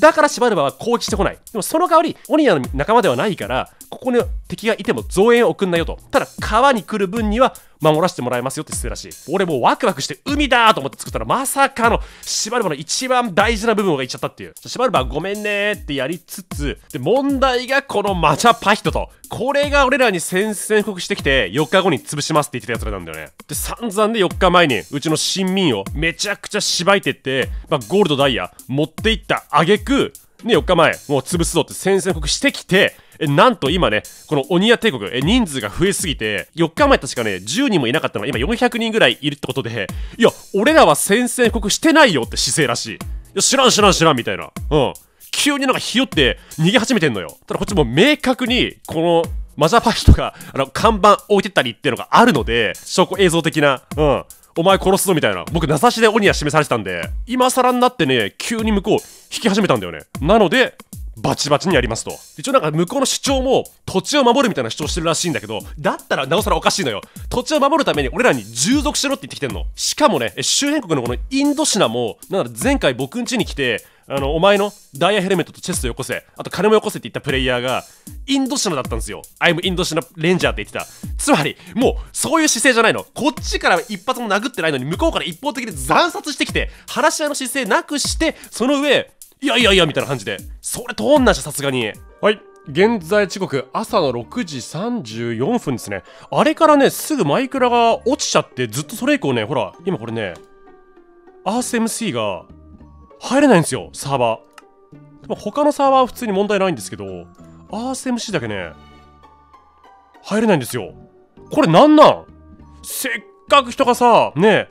だからシバルバーは攻撃してこない。でもその代わりオニアの仲間ではないからここに敵がいても増援を送んなよと。ただ川に来る分には守らせてもらいますよって姿勢らしい。俺もうワクワクして海だと思って作ったらまさかのシバルバの一番大事な部分がいっちゃったっていう。シバルバごめんねってやりつつで問題がこのマチャパヒトと。これが俺らに宣戦布告してきて4日後に潰しますって言ってたやつらなんだよね。で散々で4日前にうちの親民をめちゃくちゃしばいてって、まあ、ゴールドダイヤ持っていった挙句ね、4日前、もう潰すぞって宣戦布告してきて、えなんと今ね、このオニア帝国、え人数が増えすぎて、4日前確かね、10人もいなかったのが今400人ぐらいいるってことで、いや、俺らは宣戦布告してないよって姿勢らしい。いや、知らん知らん知らんみたいな。うん。急になんかひよって逃げ始めてんのよただこっちも明確にこのマザーパッシとかあの看板置いてったりっていうのがあるので証拠映像的なうんお前殺すぞみたいな僕名指しで鬼は示されてたんで今更になってね急に向こう引き始めたんだよねなのでバチバチにやりますと。一応なんか向こうの主張も土地を守るみたいな主張してるらしいんだけどだったらなおさらおかしいのよ。土地を守るために俺らに従属しろって言ってきてんの。しかもね周辺国のこのインドシナもなんだ前回僕ん家に来てあのお前のダイヤヘルメットとチェストよこせ。あと金もよこせって言ったプレイヤーがインドシナだったんですよ。I'm インドシナレンジャーって言ってた。つまりもうそういう姿勢じゃないの。こっちから一発も殴ってないのに向こうから一方的に惨殺してきて話し合いの姿勢なくしてその上いやいやいやみたいな感じで。それ通んないしさすがに。はい。現在時刻朝の6時34分ですね。あれからねすぐマイクラが落ちちゃってずっとそれ以降ねほら今これねアース MC が入れないんですよサーバー。他のサーバーは普通に問題ないんですけどアース MC だけね入れないんですよ。これなんなん？せっかく人がさね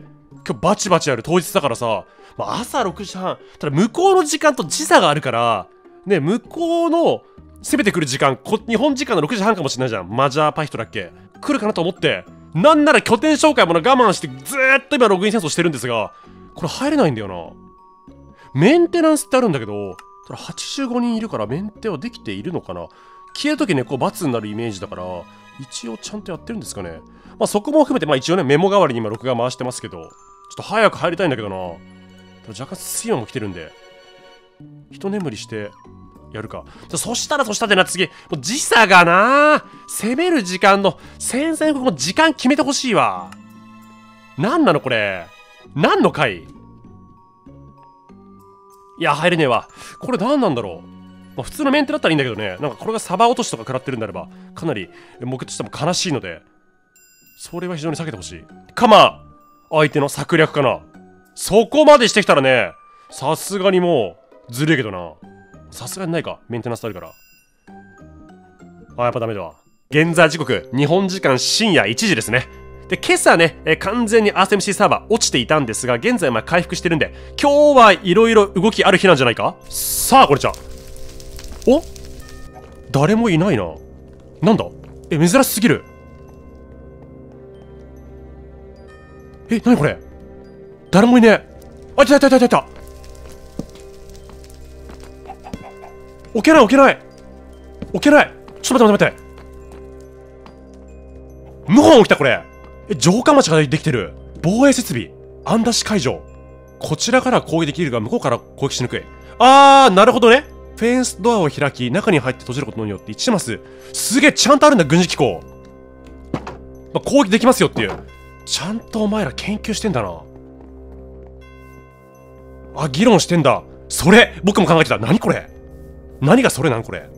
今日バチバチやる当日だからさまあ、朝6時半。ただ向こうの時間と時差があるからね向こうの攻めてくる時間日本時間の6時半かもしれないじゃん。マジャーパイヒトだっけ。来るかなと思ってなんなら拠点紹介も我慢してずーっと今ログイン戦争してるんですがこれ入れないんだよな。メンテナンスってあるんだけどただ85人いるからメンテはできているのかな。消えるときねこう罰になるイメージだから一応ちゃんとやってるんですかね。まあそこも含めてまあ一応ねメモ代わりに今録画回してますけどちょっと早く入りたいんだけどな。若干水温も来てるんで。一眠りしてやるか。そしたらそしたらな次。もう時差がな。攻める時間の先々国も時間決めてほしいわ。何なのこれ。何の回。いや入れねえわ。これ何なんだろう。まあ、普通のメンテだったらいいんだけどね。なんかこれがサバ落としとか食らってるんであればかなり僕としても悲しいのでそれは非常に避けてほしい。かま相手の策略かな。そこまでしてきたらね、さすがにもう、ずるいけどな。さすがにないか。メンテナンスあるから。あ、やっぱダメだわ。現在時刻、日本時間深夜1時ですね。で、今朝ね、え完全に RSMC サーバー落ちていたんですが、現在まあ回復してるんで、今日はいろいろ動きある日なんじゃないか？さあ、これじゃあ。お？誰もいないな。なんだ？え、珍しすぎる。え、なにこれ？誰もいねえ。あいたいたいたいたいた。置けない置けない。置けない。ちょっと待って待って待って。謀反起きたこれ。え城下町ができてる。防衛設備。案出し解除こちらから攻撃できるが向こうから攻撃しにくい。あーなるほどね。フェンスドアを開き中に入って閉じることによって一致します。すげえちゃんとあるんだ軍事機構、まあ、攻撃できますよっていう。ちゃんとお前ら研究してんだな。あ、議論してんだ。それ僕も考えてた。何これ？何がそれなんこれ？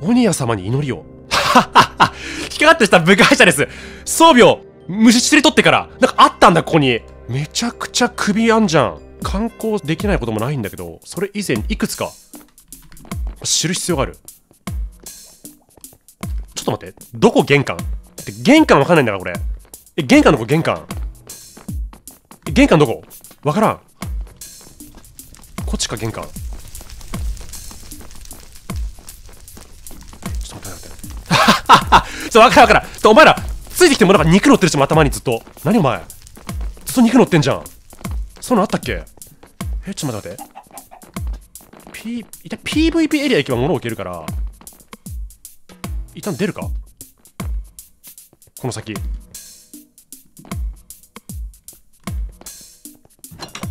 鬼屋様に祈りを。ははは引っかかってした部外者です。装備を虫しり取ってから、なんかあったんだ、ここに。めちゃくちゃ首あんじゃん。観光できないこともないんだけど、それ以前にいくつか知る必要がある。ちょっと待って。どこ玄関？って玄関わかんないんだから、これ。え、玄関どこ玄関？玄関どこ？わからん。こっちか玄関。ちょっと待って待って。*laughs* ちょっと分からん。分からんお前らついてきてもなんか肉乗ってるし頭にずっと。何お前？ずっと肉乗ってんじゃん。そういうのあったっけ？えちょっと待って待って。P 一旦 PVP エリア行けば物を置けるから。一旦出るか？この先。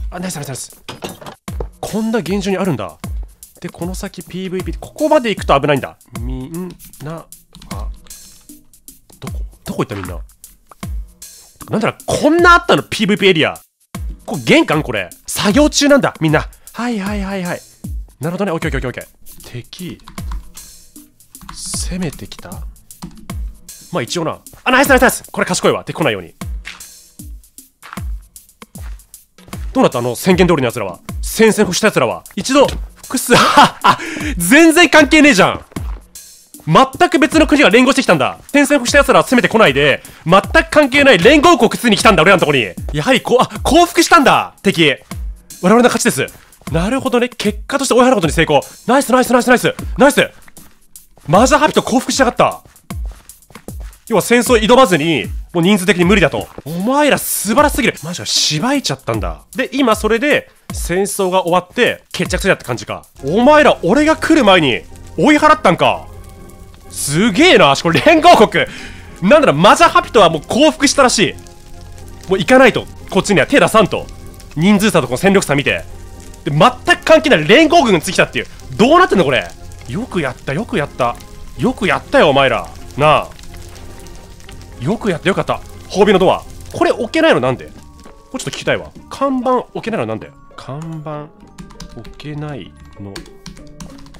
あナイスナイスナイス。こんな現状にあるんだ。でこの先 PVP ここまで行くと危ないんだ。みんなあどこどこ行ったみんな？なんだろこんなあったの PVP エリア。これ玄関？これ。作業中なんだみんな。はいはいはいはい。なるほどね。オッケーオッケーオッケー敵攻めてきた？まあ一応な。あナイスナイスナイス。これ賢いわ。敵来ないように。どうなった？あの宣言通りのやつらは。宣戦布した奴らは。一度複数全然関係ねえじゃん。全く別の国が連合してきたんだ。宣戦布した奴らは攻めてこないで全く関係ない連合国2に来たんだ俺らのとこに。やはりこあ降伏したんだ敵我々の勝ちです。なるほどね。結果として追い払うことに成功。ナイスナイスナイスナイス。ナイス。マザーハピと降伏しやがった。要は戦争挑まずにもう人数的に無理だと。お前ら素晴らしすぎる。マジかしばいちゃったんだ。で今それで戦争が終わって決着するって感じか。お前ら俺が来る前に追い払ったんか。すげえなこれ連合国。なんだろマザーハピトはもう降伏したらしい。もう行かないと。こっちには手出さんと。人数差とこの戦力差見て。で全く関係ない連合軍がつきたっていう。どうなってんのこれ。よくやったよくやった。よくやったよお前ら。なあ。よくやったよかった。褒美のドア。これ置けないのなんで？これちょっと聞きたいわ。看板置けないのなんで？看板置けないの。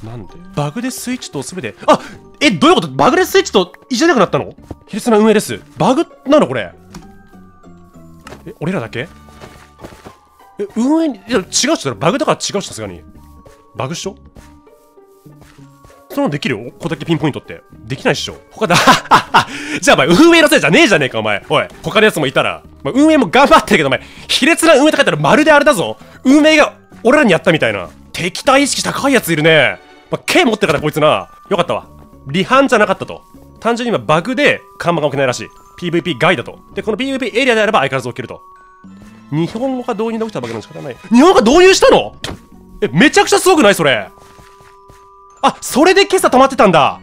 なんで？バグでスイッチと全てあえどういうこと？バグでスイッチといじれなくなったの？卑劣な運営です。バグなのこれ。え俺らだけ？え運営にいや違うっしょバグだから違うっしょさすがに。バグっしょ？そのできるここだけピンポイントって。できないっしょ。他だ。*laughs* じゃあお前運営のせいじゃねえじゃねえかお前。おい他のやつもいたら、まあ、運営も頑張ってるけどお前卑劣な運営って書いたらまるであれだぞ。運営が俺らにやったみたいな。敵対意識高いやついるね。まあ、K 持ってるからこいつな。よかったわ。離反じゃなかったと。単純に今バグで看板が置けないらしい。PVP 外だと。でこの PVP エリアであれば相変わらず置けると。日本語が導入で起きたバグなん仕方ない。日本語が導入したの？えめちゃくちゃすごくない？それ。あそれで今朝止まってたんだ。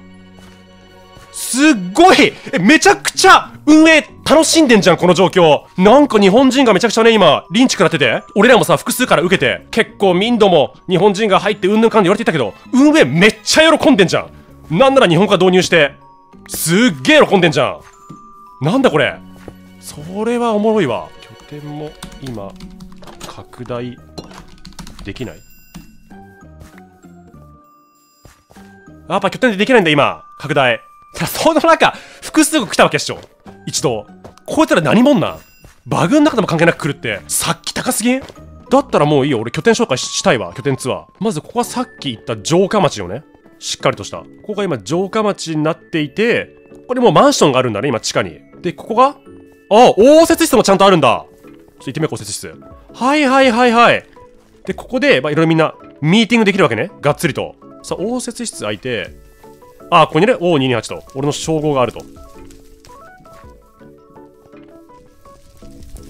すっごい。えめちゃくちゃ運営楽しんでんじゃんこの状況。なんか日本人がめちゃくちゃね今リンチ食らってて。俺らもさ複数から受けて。結構民度も日本人が入ってうんぬんかんで言われていたけど運営めっちゃ喜んでんじゃん。なんなら日本語導入してすっげえ喜んでんじゃん。なんだこれ。それはおもろいわ。拠点も今拡大できない。やっぱ拠点でできないんだ今。拡大。その中複数来たわけっしょ。一度。こいつら何者なバグの中でも関係なく来るって。さっき高すぎん？だったらもういいよ。俺拠点紹介したいわ拠点ツアー。まずここはさっき言った城下町よね。しっかりとした。ここが今城下町になっていてこれもうマンションがあるんだね今地下に。でここがあ応接室もちゃんとあるんだ。ちょっと行ってみよう応接室。はいはいはいはい。でここでまあいろいろみんなミーティングできるわけね。がっつりと。さあ応接室空いてあここにね O228 と。俺の称号があると。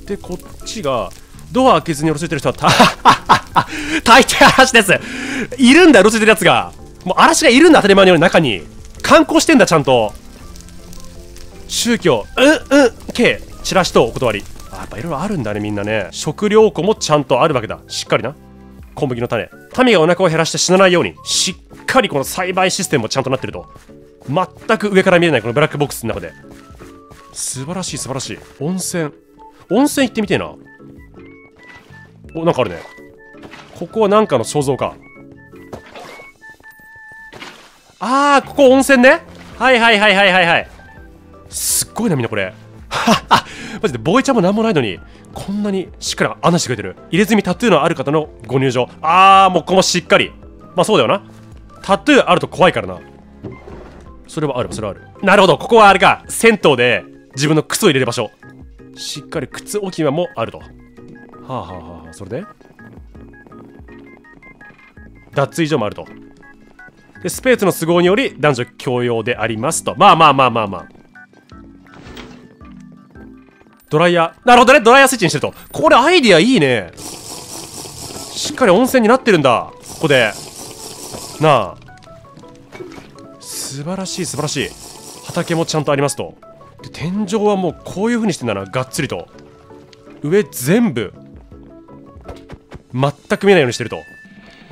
でこっちがドア開けずにうろついてる人はた *laughs* 大抵嵐です。いるんだうろついてるやつが。もう嵐がいるんだ当たり前のように中に。観光してんだちゃんと。宗教うんうん系チラシとお断り。あやっぱいろいろあるんだねみんなね。食料庫もちゃんとあるわけだ。しっかりな。小麦の種。民がお腹を減らして死なないようにしっかりこの栽培システムもちゃんとなってると全く上から見えないこのブラックボックスの中で。素晴らしい素晴らしい。温泉。温泉行ってみてえな。おなんかあるね。ここはなんかの肖像か。あーここ温泉ね。はいはいはいはいはいはい。すっごいなみんなこれ。ははマジでボイちゃんもなんもないのに。こんなにしっかり穴してくれてる。入れ墨タトゥーのある方のご入場。あーもうここもしっかり。まあそうだよな。タトゥーあると怖いからな。それはあるそれはある。なるほど。ここはあれか。銭湯で自分の靴を入れる場所。しっかり靴置き場もあると。はあはあはあ。それで？脱衣所もあると。でスペースの都合により男女共用でありますと。まあまあまあまあまあ。ドライヤー。なるほどね。ドライヤースイッチにしてると。これアイディアいいね。しっかり温泉になってるんだ。ここで。なあ。素晴らしい素晴らしい。畑もちゃんとありますと。で天井はもうこういう風にしてんだな。がっつりと。上全部。全く見えないようにしてると。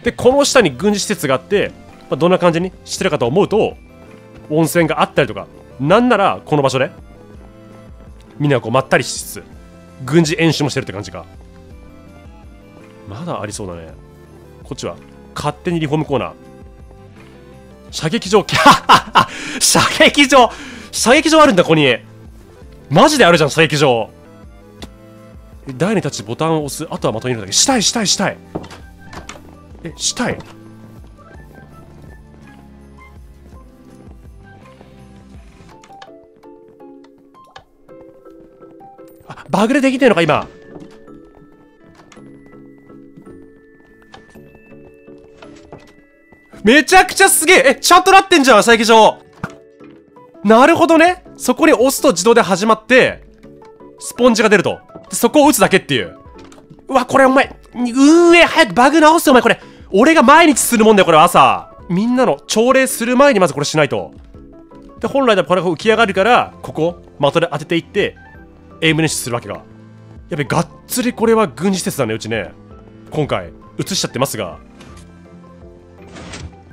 でこの下に軍事施設があって、まあ、どんな感じにしてるかと思うと温泉があったりとか。なんならこの場所で。みんなこうまったりしつつ軍事演習もしてるって感じか。まだありそうだね。こっちは勝手にリフォームコーナー。射撃場キャー射撃場射撃場あるんだここに。マジであるじゃん射撃場。台に立ちボタンを押す？あとは的にいるだけ？したいしたいしたい。えしたい？バグでできてるのか今？めちゃくちゃすげええ、ちゃんとなってんじゃん、射撃場なるほどね。そこに押すと自動で始まって、スポンジが出ると。でそこを打つだけっていう。うわ、これお前、運営早くバグ直せよ、お前これ。俺が毎日するもんだよ、これ朝。みんなの朝礼する前にまずこれしないと。で、本来だとこれが浮き上がるから、ここ、的で当てていって、エイム練習するわけが。やべ、がっつりこれは軍事施設だね、うちね。今回、映しちゃってますが。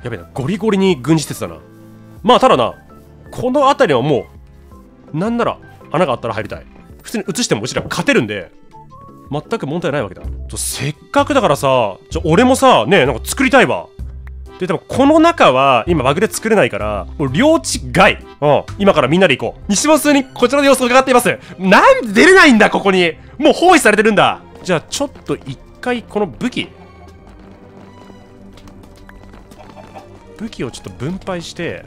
やべな、ゴリゴリに軍事施設だな。まあ、ただな、この辺りはもう、なんなら穴があったら入りたい。普通に映してもうちら勝てるんで、全く問題ないわけだ。せっかくだからさ、ちょ、俺もさ、ねなんか作りたいわ。で、でもこの中は今バグで作れないから、もう領地外。うん。今からみんなで行こう。西本数にこちらの様子を伺っています。なんで出れないんだ、ここに。もう包囲されてるんだ。じゃあちょっと一回この武器。武器をちょっと分配して、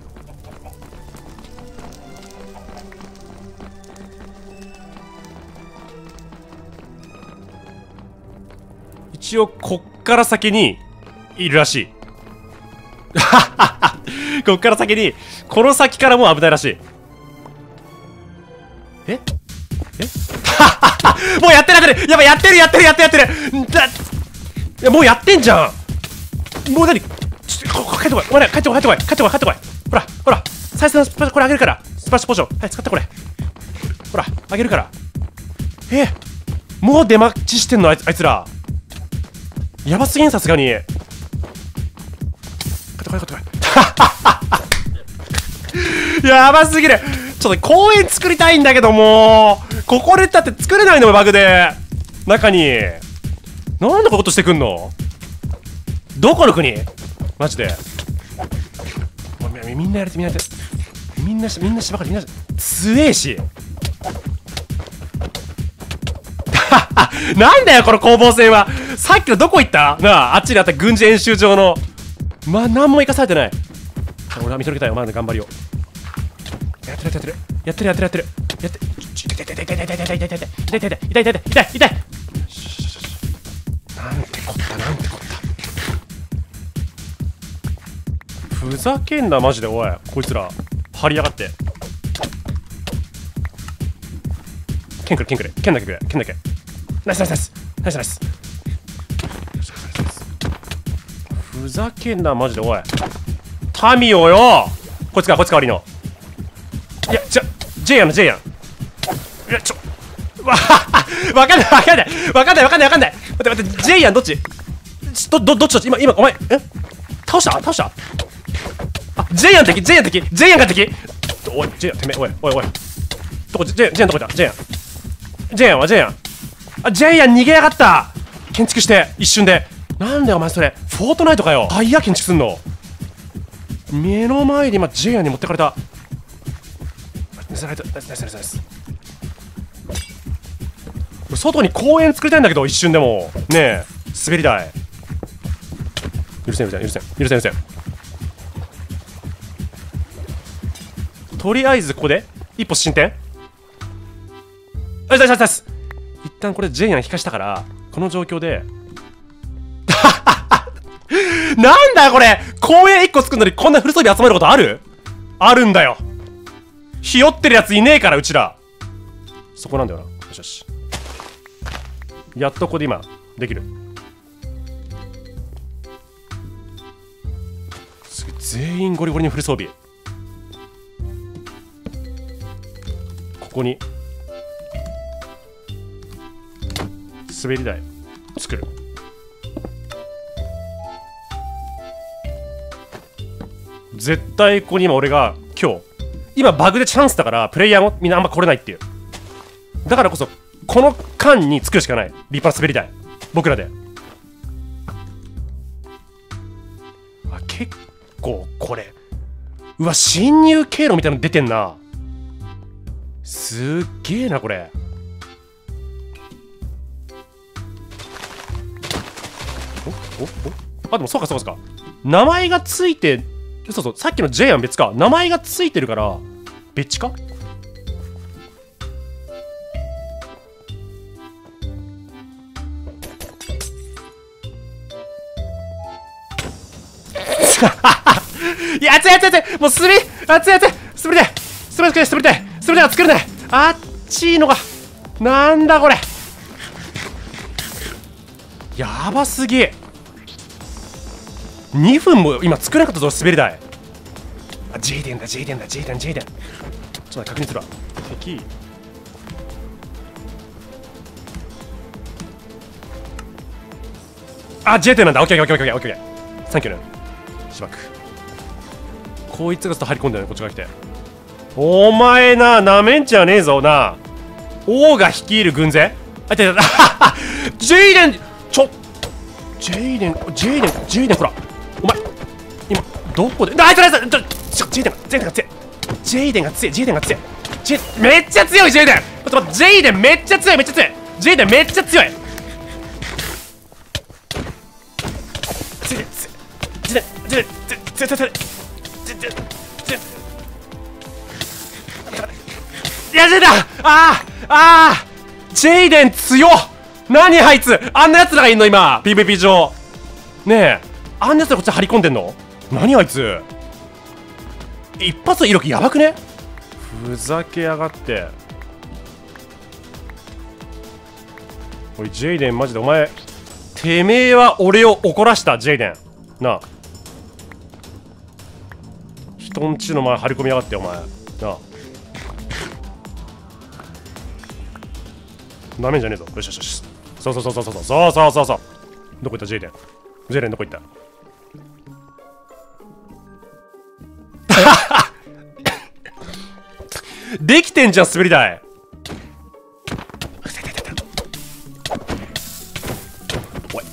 一応こっから先にいるらしい *laughs* こっから先にこの先からもう危ないらしい。え？え？*laughs* もうやってるやってやばいやってるやってるやってるやってる。だいやもうやってんじゃん。もう何？ちょっと帰ってこい。お前帰ってこい帰ってこい帰ってこい帰ってこい。ほらほら。再生のスパこれあげるから。スプラッシュポーション。はい使ってこれ。ほらあげるから。え？もう出待ちしてんのあいつら。やばすぎんさすがに。ってこい帰ってこい *laughs* やばすぎる。ちょっと公園作りたいんだけども。ここでだって作れないのバグで。中に。なんでこことしてくんの？どこの国？マジで。みんなやれてみんなやれて。みんなしみんなしばかりみんな強えし。*laughs* なんだよこの攻防戦は。さっきのどこ行った？なああっちにあった軍事演習場の。まあ何も生かされてない。俺は見届けたいお前の頑張りを。やってるやってる。やってるやってるやってる。やって痛い痛い痛い痛い痛い痛い痛い痛い痛い痛い痛い痛い痛い痛い痛い痛いなんてこったなんてこった。ふざけんなマジでおいこいつら。張りやがって。剣くれ剣くれ。剣だけくれ剣だけ。ナイスナイスナイス。ナイスナイス。ふざけんなマジでおい。タミオよ。こいつかこいつか悪いの。いやちょジェイやんジェイやん。いやちょわわかんないわかんない。わかんないわかんないわかんない。待って待ってジェイやんどっち？どどどっちどっち？今今お前え？倒した？倒した？あジェイやん敵ジェイやん敵ジェイやんが敵おいジェイやんてめえおいおいおい。どこジェイジェイやんどこだ？ジェイやん。ジェイやんはジェイやん。あジェイやん逃げやがった。建築して一瞬で。なんだよお前それフォートナイトかよ。タイヤ建築すんの。目の前で今ジェイアンに持ってかれた。ナイスナイスナイスナイスナイス外に公園作りたいんだけど一瞬でも。ねえ滑り台。許せん許せん許せん許せん許せん。とりあえずここで一歩進展。よしよしよしよし。一旦これジェイアン引かしたからこの状況で *laughs* なんだこれ。公園1個作るのにこんなフル装備集めることある？あるんだよ。ひよってるやついねえからうちら。そこなんだよな。よしよし。やっとここで今できる。全員ゴリゴリにフル装備。ここに滑り台作る。絶対ここに今俺が今日今バグでチャンスだからプレイヤーもみんなあんま来れないっていう。だからこそこの間に作るしかない。立派な滑り台。僕らで。あ結構これ。うわ侵入経路みたいなの出てんな。すっげえなこれ。おおお？あでもそうかそうかそうか。名前がついてそうそうさっきの J は別か。名前がついてるから別か？*laughs* いや、熱い熱い熱い。もう滑り熱い熱い。滑りたい滑りたい滑りたい滑りたい作れないあっちいのがなんだこれ。やばすぎ。2分も今作れなかったぞ滑り台。あジェイデンだジェイデンだジェイデンジェイデンちょっと確認するわ。敵。あジェイデンなんだ。オッケーオッケーオッケーオッケーオッケーサンキューね。しばく。こいつがちょっと入り込んだよねこっちが来て。お前ななめんじゃねえぞな。王が率いる軍勢。あいたいたジェイデンちょジェイデンジェイデンジェイデンほら。どこで？ジェイデンが強い。ジェイデンが強いジェイデンが強い。めっちゃ強いジェイデン。ちょっと待ってジェイデンめっちゃ強いめっちゃ強い。ジェイデンめっちゃ強い。ジェイデンジェイデンジェイデンジェイデンジェイデンジェイデン。ジェイデンジェイデンジェイデンジェイデンジェイデン何あいつ。一発の威力やばくね？ふざけやがって。おいジェイデンマジでお前。てめえは俺を怒らしたジェイデン。なあ。人んちの前張り込みやがってお前。なあ。なめじゃねえぞ。よしよしよし。そうそうそうそうそう。そうそうそうそう。どこ行ったジェイデン？ジェイデンどこ行った？できてんじゃん滑り台。おい。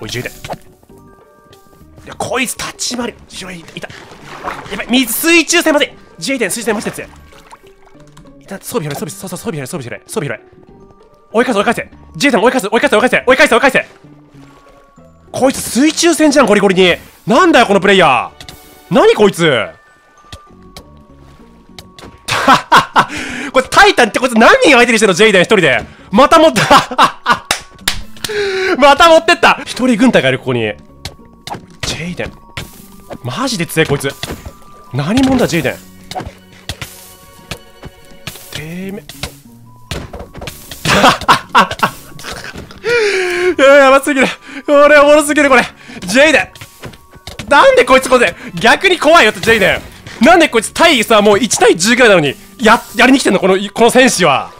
おいジェイデンいやこいつ立ち回りちょいいた。やばい水水中戦まで。ジェイデン水中戦までってやついた装備拾え装備そうそう装備拾え装備拾え装備拾え。追い返せ追い返せ。ジェイデン追い返せ追い返せ追い返せ追い返せ追い返せ。こいつ水中戦じゃんゴリゴリに。なんだよこのプレイヤー。何こいつ。*laughs* これタイタンってこいつ何人相手にしてんのジェイデン一人で。また持った。*laughs* また持ってった。一人軍隊がいるここに。ジェイデン。マジで強いこいつ。何者だジェイデン。てめいや *laughs* やばすぎる。これおもろすぎるこれ。ジェイデン。なんでこいつこれ逆に怖いよってジェイデン。なんでこいつ対さもう1対10ぐらいなのにややりに来てんの？このこの戦士は。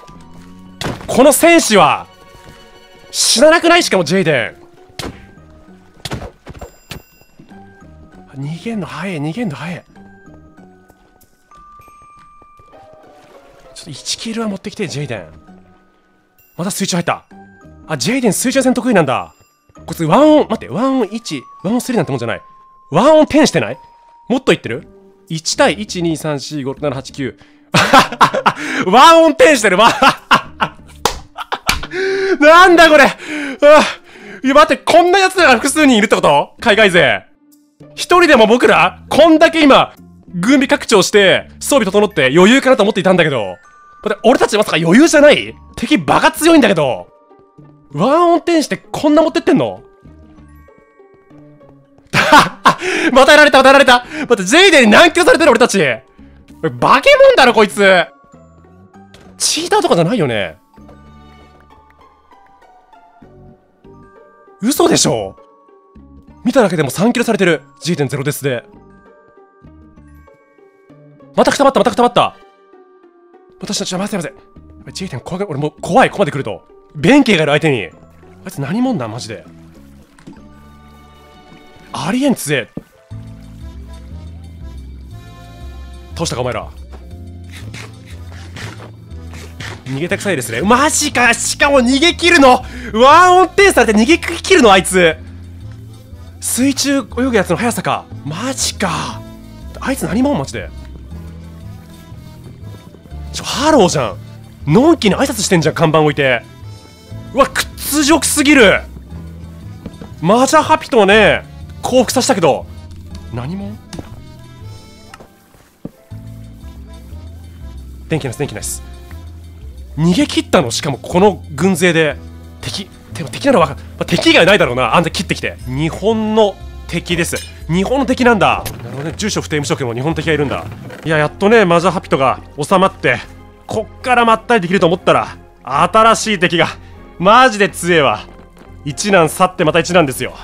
この戦士は死ななくない？しかもジェイデン。逃げんの早い逃げんの早い。ちょっと1キルは持ってきてジェイデン。また水中入った。あジェイデン水中戦得意なんだ。こいつワンオン待ってワンオン1ワンオン3なんてもんじゃない。ワンオン10してない？もっといってる？?1 対123456789ワンオン10してる。わ *laughs* なんだこれ。あいや待ってこんな奴らが複数人いるってこと？海外勢。一人でも僕らこんだけ今軍備拡張して装備整って余裕かなと思っていたんだけど。待って俺たちまさか余裕じゃない？敵バカ強いんだけど。ワンオン10してこんな持ってってんの？*laughs* またやられたまたやられた。待って、ジェイデンに軟禁されてる俺たち。バケモンだろこいつ。チーターとかじゃないよね。嘘でしょ。見ただけでも3キロされてる。G.0 ですで。またくたばったまたくたばった。私たちは待って待って G.10 怖い俺もう怖いここまで来ると。弁慶がいる相手に。あいつ何者だマジで。ありえん強え倒したかお前ら。逃げたくさいですね。マジかしかも逃げ切るの。ワンオンテンされて逃げ切るのあいつ。水中泳ぐやつの速さか。マジか。あいつ何者マジで。ちょハローじゃん。のんきに挨拶してんじゃん看板置いて。うわ屈辱すぎる。マジャハピとね。降伏させたけど何も？電気ナイス電気ナイス逃げ切ったの？しかもこの軍勢で。敵でも敵なのは、まあ、敵以外ないだろうな。あんた切ってきて。日本の敵です。日本の敵なんだ。なるほどね。住所不定無職も日本敵がいるんだ。いややっとねマジャハピトが収まってこっからまったりできると思ったら新しい敵が。マジで強えわ。一難去ってまた一難ですよ。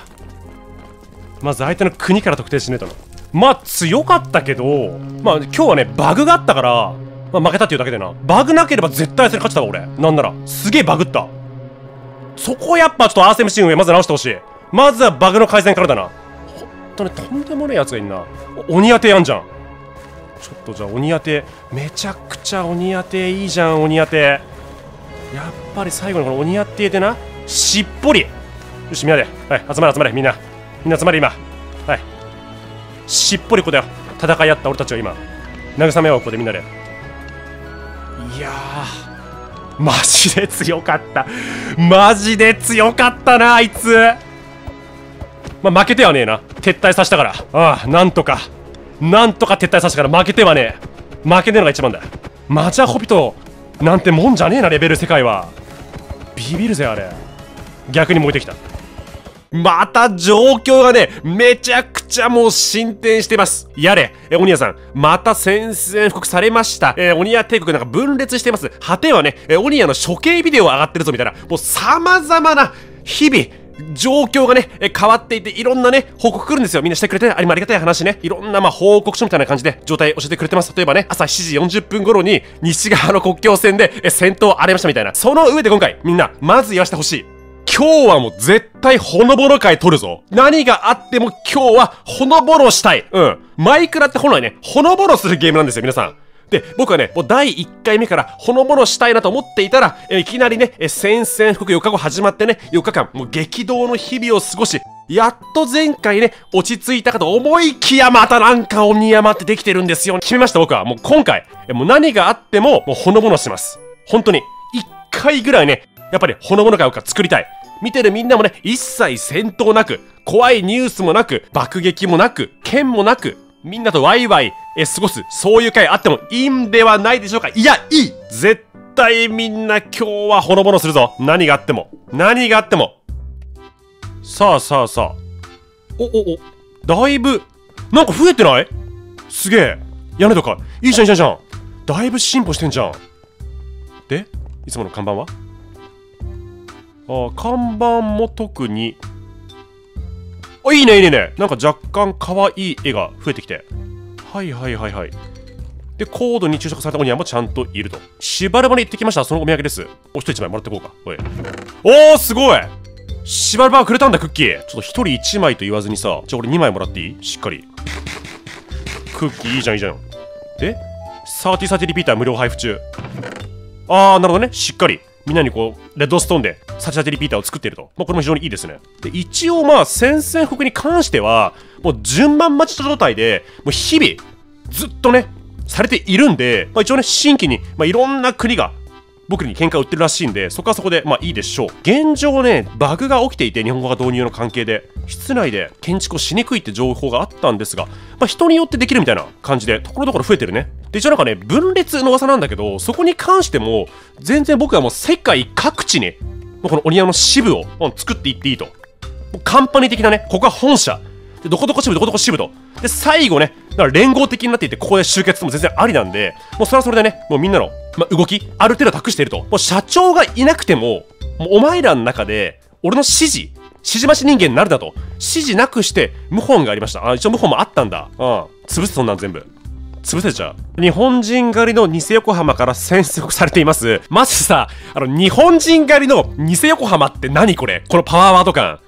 まず相手の国から特定しねえとまあ強かったけどまあ今日はねバグがあったから、まあ、負けたっていうだけでな。バグなければ絶対それ勝ちたわ俺。なんなら。すげえバグった。そこやっぱちょっと RSMC 運営まず直してほしい。まずはバグの改善からだな。ほんとねとんでもねえやつがいんな。鬼当てやんじゃん。ちょっとじゃあ鬼当てめちゃくちゃ鬼当ていいじゃん鬼当てやっぱり最後のこの鬼当てでな。しっぽり。よしみんなではい集まれ集まれみんな。みんな集まれ今はい。しっぽりこだよ戦い合った俺たちを今慰め合うここでみんなで。いやマジで強かった。マジで強かったなあいつ。まあ負けてはねえな。撤退させたから。ああなんとか。なんとか撤退させたから負けてはねえ。負けねえのが一番だ。マジャホビトなんてもんじゃねえなレベル世界は。ビビるぜあれ。逆に燃えてきた。また状況がね、めちゃくちゃもう進展してます。やれ、え、鬼屋さん、また宣戦布告されました。えー、鬼屋帝国なんか分裂してます。果てはね、え、鬼屋の処刑ビデオ上がってるぞみたいな、もう様々な日々、状況がね、え変わっていて、いろんなね、報告来るんですよ。みんなしてくれて、ありがたい話ね。いろんな、まあ、報告書みたいな感じで、状態教えてくれてます。例えばね、朝7時40分頃に、西側の国境線で、え戦闘荒れましたみたいな。その上で今回、みんな、まず言わせてほしい。今日はもう絶対ほのぼの会取るぞ。何があっても今日はほのぼのしたい。うん。マイクラって本来ね、ほのぼのするゲームなんですよ、皆さん。で、僕はね、もう第1回目からほのぼのしたいなと思っていたら、えいきなりね、え戦布告4日後始まってね、4日間、もう激動の日々を過ごし、やっと前回ね、落ち着いたかと思いきやまたなんか鬼山ってできてるんですよ。決めました僕は。もう今回、もう何があっても、もうほのぼのします。本当に。1回ぐらいね、やっぱりほのぼの会を作りたい。見てるみんなもね、一切戦闘なく、怖いニュースもなく、爆撃もなく、剣もなく、みんなとワイワイ、え、過ごす、そういう回あってもいいんではないでしょうかいや、いい絶対みんな今日はほのぼのするぞ何があっても。何があっても。さあさあさあ。お、お、お、だいぶ、なんか増えてない？すげえ。屋根とか、いいじゃんいいじゃん。だいぶ進歩してんじゃん。で、いつもの看板は？あ看板も特に。あいいねいいね。いいねなんか若干可愛い絵が増えてきて。はいはいはいはい。でコードに注釈された鬼はもちゃんといると。しばらばに行ってきました。そのお土産です。お一人一枚もらってこうか。おい。おーすごい。しばらばくれたんだクッキー。ちょっと一人一枚と言わずにさ。じゃあ俺2枚もらっていい？しっかり。クッキーいいじゃんいいじゃん。でサーティサティリピーター無料配布中。あーなるほどね。しっかり。みんなにこう、レッドストーンで、サチサチリピーターを作っていると。まあ、これも非常にいいですね。で、一応まあ、宣戦布告に関しては、もう順番待ち状態で、もう日々、ずっとね、されているんで、まあ、一応ね、新規に、まあ、いろんな国が、僕に喧嘩売ってるらしいんで、そこはそこで、まあいいでしょう。現状ね、バグが起きていて、日本語が導入の関係で、室内で建築をしにくいって情報があったんですが、まあ人によってできるみたいな感じで、ところどころ増えてるね。で、一応なんかね、分裂の噂なんだけど、そこに関しても、全然僕はもう世界各地に、この鬼山の支部を作っていっていいと。カンパニー的なね、ここは本社。で、どこどこ支部、どこどこ支部と。で、最後ね、だから連合的になっていて、ここで集結も全然ありなんで、もうそれはそれでね、もうみんなの、まあ動き、ある程度託していると。もう社長がいなくても、もうお前らの中で、俺の指示、指示待ち人間になるだと。指示なくして、謀反がありました。あ、一応謀反もあったんだ。うん。潰すそんなん全部。潰せちゃう。日本人狩りの偽横浜から宣測されています。まずさ、あの、日本人狩りの偽横浜って何これ？このパワーワード感。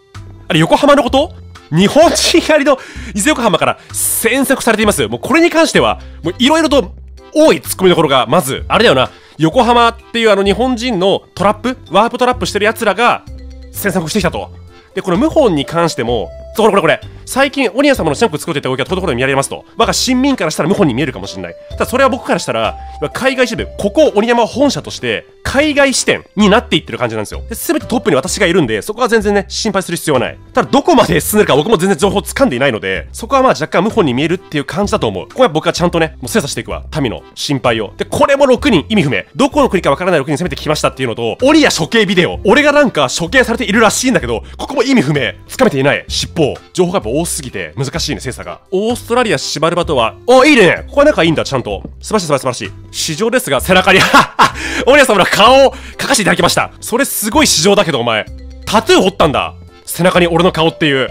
あれ、横浜のこと？日本人狩りの伊勢横浜から詮索されています。もうこれに関しては、もういろいろと多いツッコミどころが、まず、あれだよな、横浜っていうあの日本人のトラップ、ワープトラップしてる奴らが詮索してきたと。で、この謀反に関しても、これこれこれ、最近鬼屋様のシャンプー作っていた動きがところで見られますと。我が市民からしたら謀反に見えるかもしれない。ただそれは僕からしたら海外支部ここを鬼山本社として海外視点になっていってる感じなんですよ。で全てトップに私がいるんでそこは全然ね心配する必要はない。ただどこまで進んでるか僕も全然情報掴んでいないのでそこはまあ若干謀反に見えるっていう感じだと思う。ここは僕はちゃんとねもう精査していくわ。民の心配を。でこれも6人意味不明。どこの国かわからない6人攻めてきましたっていうのと鬼や処刑ビデオ。俺がなんか処刑されているらしいんだけどここも意味不明。つかめていない。尻尾。情報が多すぎて難しいね精査が。オーストラリアシバルバとはおいいね。ここは仲いいんだちゃんと。素晴らしい素晴らしい市場ですが背中に。*laughs* 鬼屋様の顔を描かせていただきました。それすごい市場だけどお前。タトゥー彫ったんだ。背中に俺の顔っていう。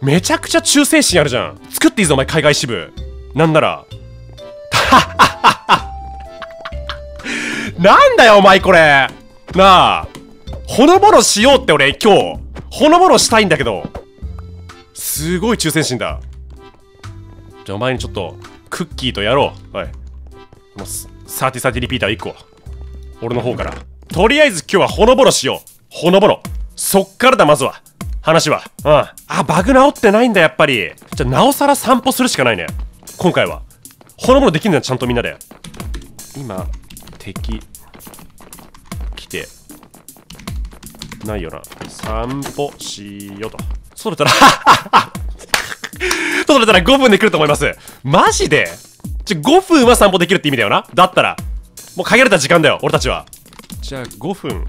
めちゃくちゃ忠誠心あるじゃん。作っていいぞお前海外支部。なんなら。*laughs* なんだよお前これ。なあ。ほのぼのしようって俺今日。ほのぼのしたいんだけどすごい忠誠心だ。じゃあお前にちょっとクッキーとやろう。はい。もうサーティサーティリピーター1個俺の方から。とりあえず今日はほのぼのしよう。ほのぼのそっからだまずは。話は。うん。あバグ直ってないんだやっぱり。じゃあなおさら散歩するしかないね。今回は。ほのぼのできるんだちゃんとみんなで。今敵来て。ないよな。散歩しようと。そうだったら *laughs* そうだったら5分で来ると思います。マジで？ちょ5分は散歩できるって意味だよな。だったらもう限られた時間だよ俺たちは。じゃあ5分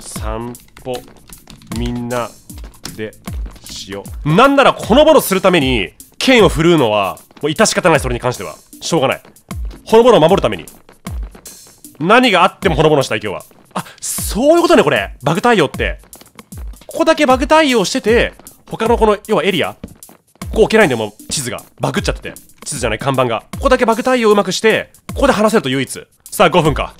散歩みんなでしよう。なんならほのぼのするために剣を振るうのはもう致し方ないそれに関しては。しょうがない。ほのぼのを守るために。何があってもほのぼのしたい今日は。あそういうことねこれ。バグ対応って。ここだけバグ対応してて他のこの要はエリアここ置けないんだよもう地図が。バグっちゃってて。地図じゃない看板が。ここだけバグ対応うまくしてここで話せると唯一。さあ5分か。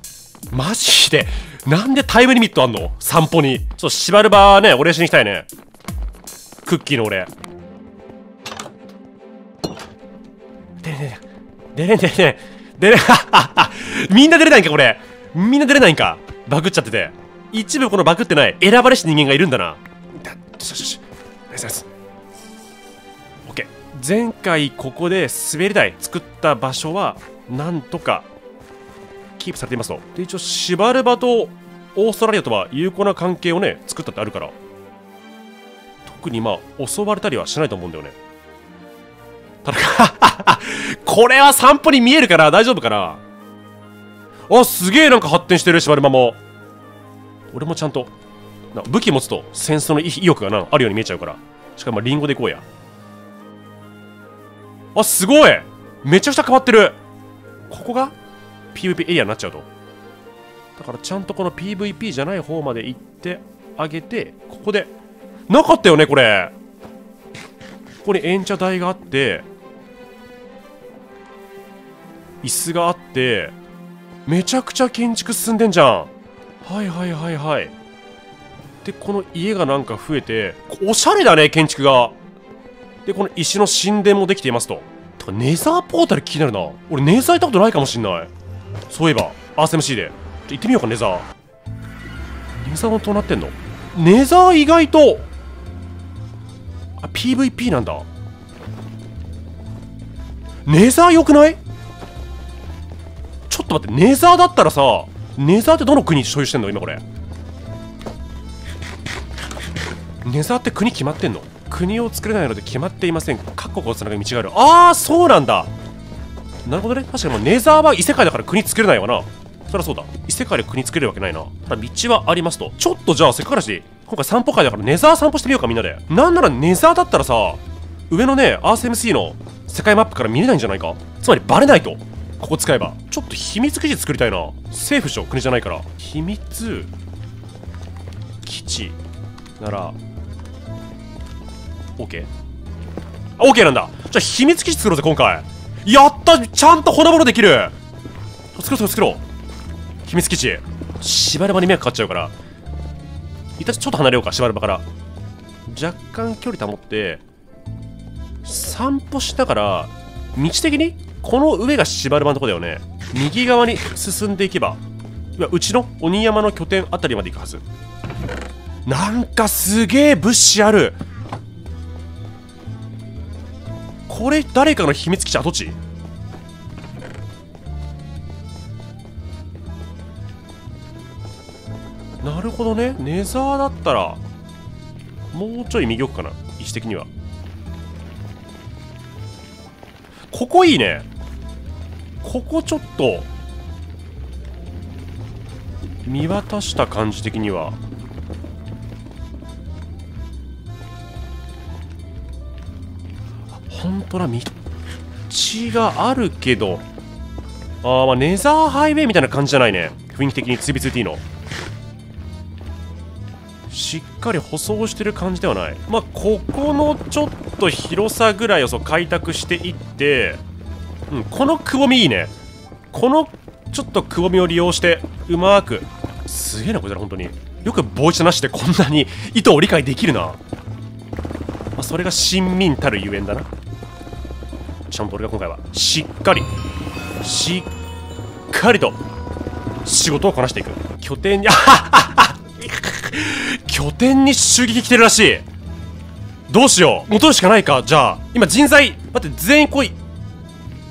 マジで。なんでタイムリミットあんの？散歩に。そう縛る場ねお礼しに行きたいね。クッキーの俺でねでねでねでね *laughs* みんな出れないんかこれ。みんな出れないんか。バグっちゃってて。一部このバグってない。選ばれし人間がいるんだな。だよしよしよしナイスナイス。オッケー。前回ここで滑り台作った場所はなんとかキープされていますと。で一応シバルバとオーストラリアとは有効な関係をね作ったってあるから。特にまあ襲われたりはしないと思うんだよね。ただ *laughs* これは散歩に見えるから大丈夫かな。あすげえなんか発展してるシバルバも俺もちゃんとな武器持つと戦争の意欲がなあるように見えちゃうから。しかもリンゴでいこうや。あすごい!めちゃくちゃ変わってる!ここが PVP エリアになっちゃうと。だからちゃんとこの PVP じゃない方まで行ってあげてここでなかったよねこれ。ここに演茶台があって椅子があってめちゃくちゃ建築進んでんじゃん。はいはいはいはい。でこの家がなんか増えておしゃれだね建築が。でこの石の神殿もできていますと。てかネザーポータル気になるな。俺ネザー行ったことないかもしんない。そういえば RSMC で。行ってみようかネザー。ネザーもどうなってんの？ネザー意外とあ PVP なんだ。ネザーよくない？ちょっと待ってネザーだったらさネザーってどの国所有してんの今これ？ネザーって国決まってんの？国を作れないので決まっていません。各国をつなぐ道がある。ああそうなんだ。なるほどね。確かにもうネザーは異世界だから国作れないわな。そりゃそうだ。異世界で国作れるわけないな。ただ道はありますと。ちょっとじゃあせっかくだし今回散歩会だからネザー散歩してみようかみんなで。なんならネザーだったらさ上のね RSMC の世界マップから見れないんじゃないか？つまりバレないと。ここ使えばちょっと秘密基地作りたいな。政府でしょ国じゃないから。秘密基地なら OK? あ OK なんだ。じゃあ秘密基地作ろうぜ今回。やったちゃんとほのぼのできる。作ろう作ろう。秘密基地。しばらばに迷惑かかっちゃうから。いたちょっと離れようかしばらばから。若干距離保って散歩しながら道的にこの上がしばらばのとこだよね。右側に進んでいけばうちの鬼山の拠点あたりまで行くはず。なんかすげえ物資ある。これ誰かの秘密基地跡地？なるほどね。ネザーだったらもうちょい右奥かな。位置的には。ここいいね。ここちょっと見渡した感じ的には。本当だ道があるけど。あーまあネザーハイウェイみたいな感じじゃないね。雰囲気的に 2B2T の。しっかり舗装してる感じではない。まあここのちょっと広さぐらいをそう開拓していって。うんこのくぼみいいね。このちょっとくぼみを利用してうまくすげえなこれ本当に。よく棒一なしでこんなに意図を理解できるな、まあ、それが親民たるゆえんだな。ちゃんと俺が今回はしっかりしっかりと仕事をこなしていく。拠点にあははは拠点に襲撃来てるらしい。どうしよう。戻るしかないか。じゃあ今人材待って全員来い。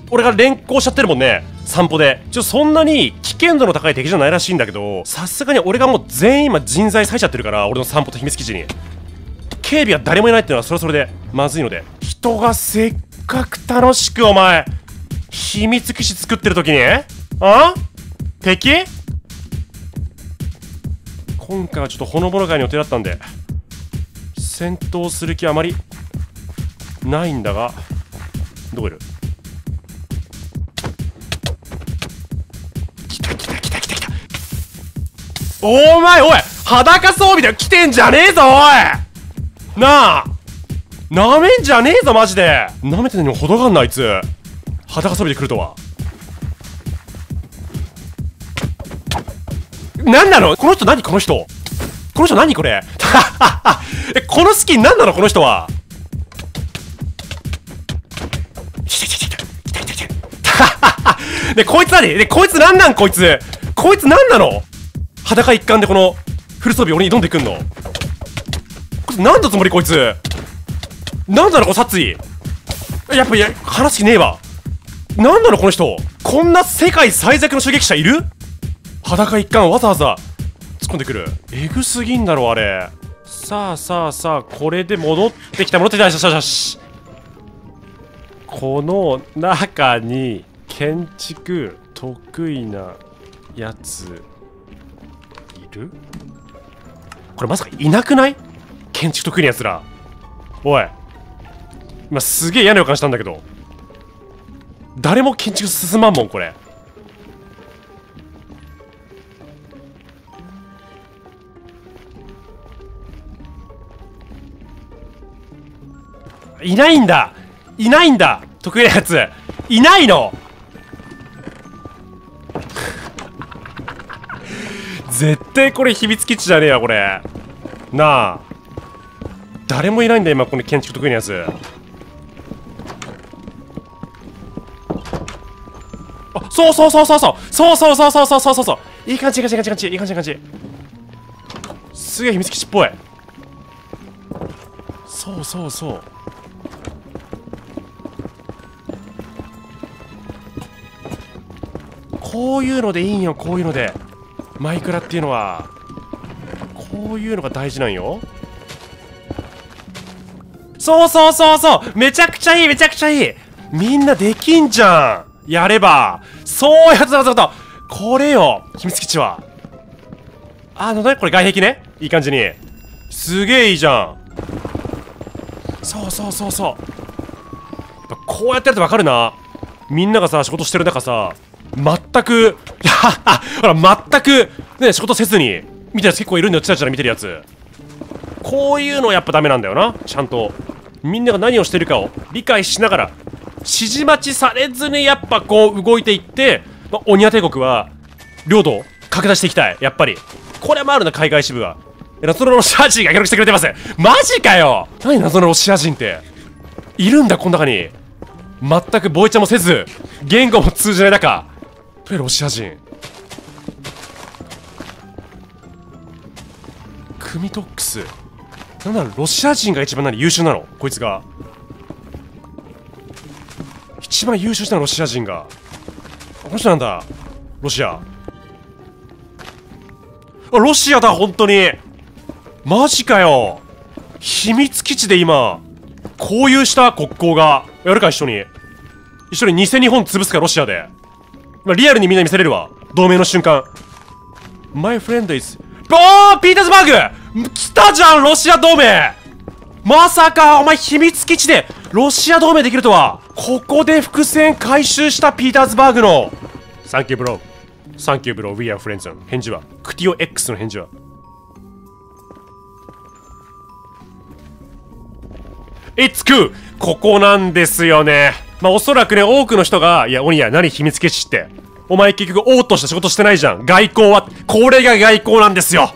俺が連行しちゃってるもんね散歩で。ちょそんなに危険度の高い敵じゃないらしいんだけどさすがに俺がもう全員今人材割いちゃってるから俺の散歩と秘密基地に。警備が誰もいないっていうのはそれはそれでまずいので。人がせっかく楽しくお前秘密基地作ってる時にあ？敵？今回はちょっとほのぼの会の予定だったんで戦闘する気あまりないんだがどこいる？お前おい裸装備で来てんじゃねえぞおい。なあなめんじゃねえぞマジで。なめてんのにも程があんなあいつ。裸装備で来るとは。何なの？この人何？この人。この人何これ？*laughs* えこのスキン何なの？この人は。来た来た来た来た来た来たねこいつ何？ねこいつ何なん？こいつ。こいつ何なの？裸一貫でこのフル装備俺に挑んでくんの？こいつ何のつもりこいつ？何なのこの殺意？やっぱいや話す気ねえわ。何なのこの人？こんな世界最弱の襲撃者いる？裸一貫わざわざ突っ込んでくる。えぐすぎんだろあれ。さあさあさあこれで戻ってきた戻ってきたよしよしよし。この中に建築得意なやつ。る？これまさかいなくない？建築得意なやつら。おい。今すげえ嫌な予感したんだけど。誰も建築進まんもんこれ。いないんだ。いないんだ。得意なやついないの。絶対これ秘密基地じゃねえやこれ。なあ。誰もいないんだ今この建築得意なやつ。あそうそうそうそうそう。そうそうそうそうそうそうそうそう。いい感じいい感じいい感じいい感じいい感じいい感じ。すげえ秘密基地っぽい。そうそうそう。こういうのでいいんよこういうので。マイクラっていうのはこういうのが大事なんよ。そうそうそうそう。めちゃくちゃいいめちゃくちゃいい。みんなできんじゃん。やれば。そうやつだぞとこれよ秘密基地は。あのねこれ外壁ね。いい感じに。すげえいいじゃん。そうそうそうそう。やっぱこうやってやるとわかるな。みんながさ仕事してる中さ全く *laughs* いやほら全くね仕事せずに見てるやつ結構いるんだよチラチラ見てるやつ。こういうのやっぱダメなんだよなちゃんと。みんなが何をしてるかを理解しながら指示待ちされずにやっぱこう動いていって、まあ、オニア帝国は領土を駆け出していきたいやっぱり。これもあるな海外支部は。謎のロシア人が協力してくれてます。マジかよ!何謎のロシア人って。いるんだこの中に。全くボイチャもせず言語も通じない中ロシア人。クミトックス。なんだろうロシア人が一番何優秀なの？こいつが。一番優秀したのロシア人が。この人なんだ。ロシア。あロシアだ本当に。マジかよ。秘密基地で今交友した国交が。やるか一緒に。一緒に偽日本潰すかロシアで、まあ、リアルにみんな見せれるわ。同盟の瞬間。My friend is おーピーターズバーグ!来たじゃんロシア同盟!まさかお前秘密基地でロシア同盟できるとは。ここで伏線回収したピーターズバーグの。 Thank you bro Thank you bro We are friends. の返事は。クティオ X の返事は。It's cool! ここなんですよね。まあ、おそらくね、多くの人が、いや、オニア、何秘密基地って。お前結局、王とした仕事してないじゃん。外交は、これが外交なんですよ。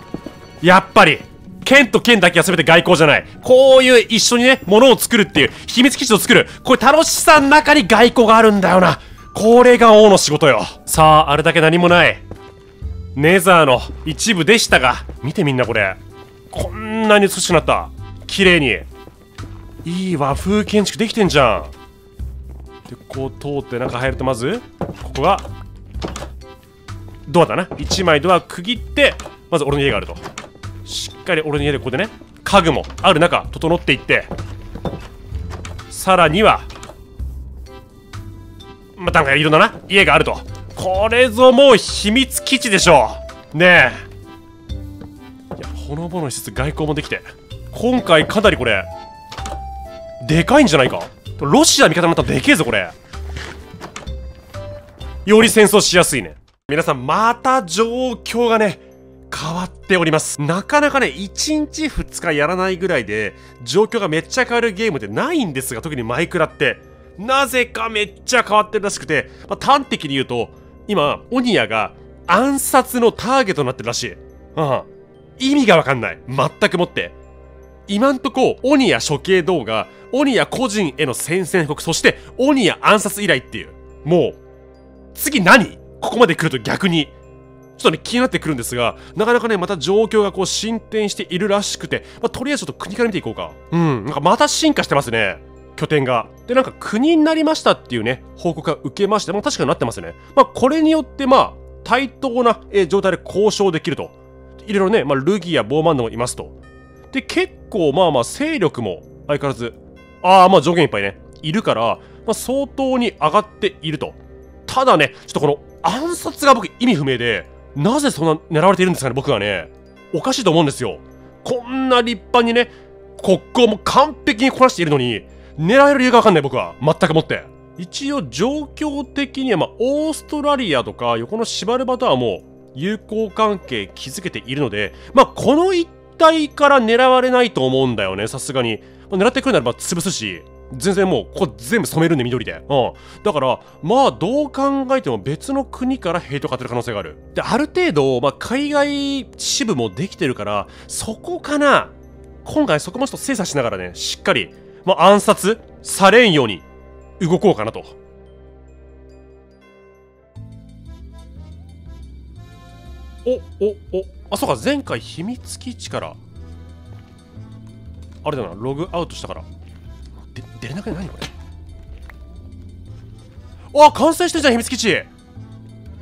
やっぱり。剣と剣だけは全て外交じゃない。こういう一緒にね、物を作るっていう、秘密基地を作る。これ楽しさの中に外交があるんだよな。これが王の仕事よ。さあ、あれだけ何もない。ネザーの一部でしたが、見てみんなこれ。こんなに美しくなった。綺麗に。いい和風建築できてんじゃんでこう通って中入るとまずここがドアだな。1枚ドア区切ってまず俺の家があると。しっかり俺の家でここでね家具もある中整っていって。さらにはまあ、なんかいろんなな家があると。これぞもう秘密基地でしょう。ねえ。いやほのぼのしつつ外交もできて。今回かなりこれでかいんじゃないか？ロシア味方になったでけえぞこれ。より戦争しやすいね。皆さんまた状況がね変わっております。なかなかね1日2日やらないぐらいで状況がめっちゃ変わるゲームってないんですが特にマイクラって。なぜかめっちゃ変わってるらしくて、まあ、端的に言うと今オニアが暗殺のターゲットになってるらしい、うん、意味がわかんない。全くもって。今んとこオニア処刑動画オニア個人への宣戦布告、そしてオニア暗殺依頼っていう。もう、次何？ここまで来ると逆に。ちょっとね、気になってくるんですが、なかなかね、また状況がこう進展しているらしくて、まあ、とりあえずちょっと国から見ていこうか。うん、なんかまた進化してますね。拠点が。で、なんか国になりましたっていうね、報告が受けまして、まあ確かになってますね。まあこれによって、まあ、対等な、え状態で交渉できると。いろいろね、まあ、ルギーやボーマンドもいますと。で、結構まあまあ勢力も相変わらずああ、まあ条件いっぱいね、いるから、まあ、相当に上がっていると。ただね、ちょっとこの暗殺が僕意味不明で、なぜそんな狙われているんですかね、僕はね。おかしいと思うんですよ。こんな立派にね、国交も完璧にこなしているのに、狙える理由がわかんない僕は。全くもって。一応状況的には、まあ、オーストラリアとか横のシバルバとはもう友好関係築けているので、まあ、この一帯から狙われないと思うんだよね、さすがに。ま、狙ってくるならば潰すし、全然もう、ここ全部染めるんで緑で。うん。だから、まあ、どう考えても別の国からヘイト買ってる可能性がある。で、ある程度、まあ、海外支部もできてるから、そこかな。今回そこもちょっと精査しながらね、しっかり、まあ、暗殺されんように動こうかなと。お、お、お、あ、そうか、前回秘密基地からあれだなログアウトしたから。で出れなくない何これ？あ完成してんじゃん秘密基地。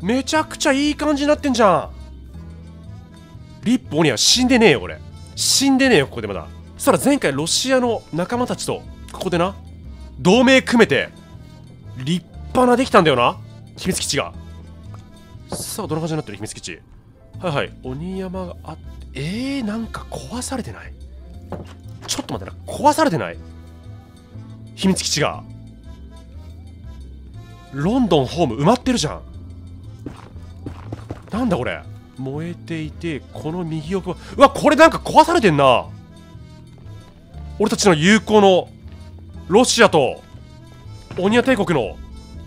めちゃくちゃいい感じになってんじゃん。リップオニア死んでねえよ俺死んでねえよここでまだ。そしたら前回ロシアの仲間たちとここでな同盟組めて立派なできたんだよな秘密基地が。さあどんな感じになってる秘密基地？はいはい。鬼山があって。えー、なんか壊されてない？ちょっと待ってな。壊されてない？秘密基地が。ロンドンホーム埋まってるじゃん。なんだこれ？燃えていてこの右奥は。うわこれなんか壊されてんな。俺たちの友好のロシアとオニア帝国の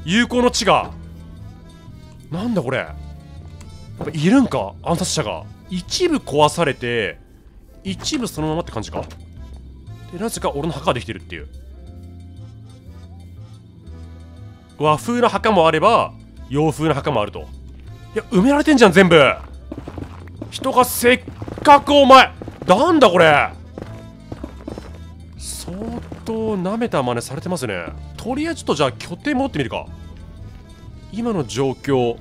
友好の地が。なんだこれ？っぱいるんか？暗殺者が。一部壊されて一部そのままって感じか。でなぜか俺の墓ができてるっていう。和風な墓もあれば洋風な墓もあると。いや埋められてんじゃん全部。人がせっかくお前なんだこれ。相当舐めた真似されてますね。とりあえずちょっとじゃあ拠点戻ってみるか。今の状況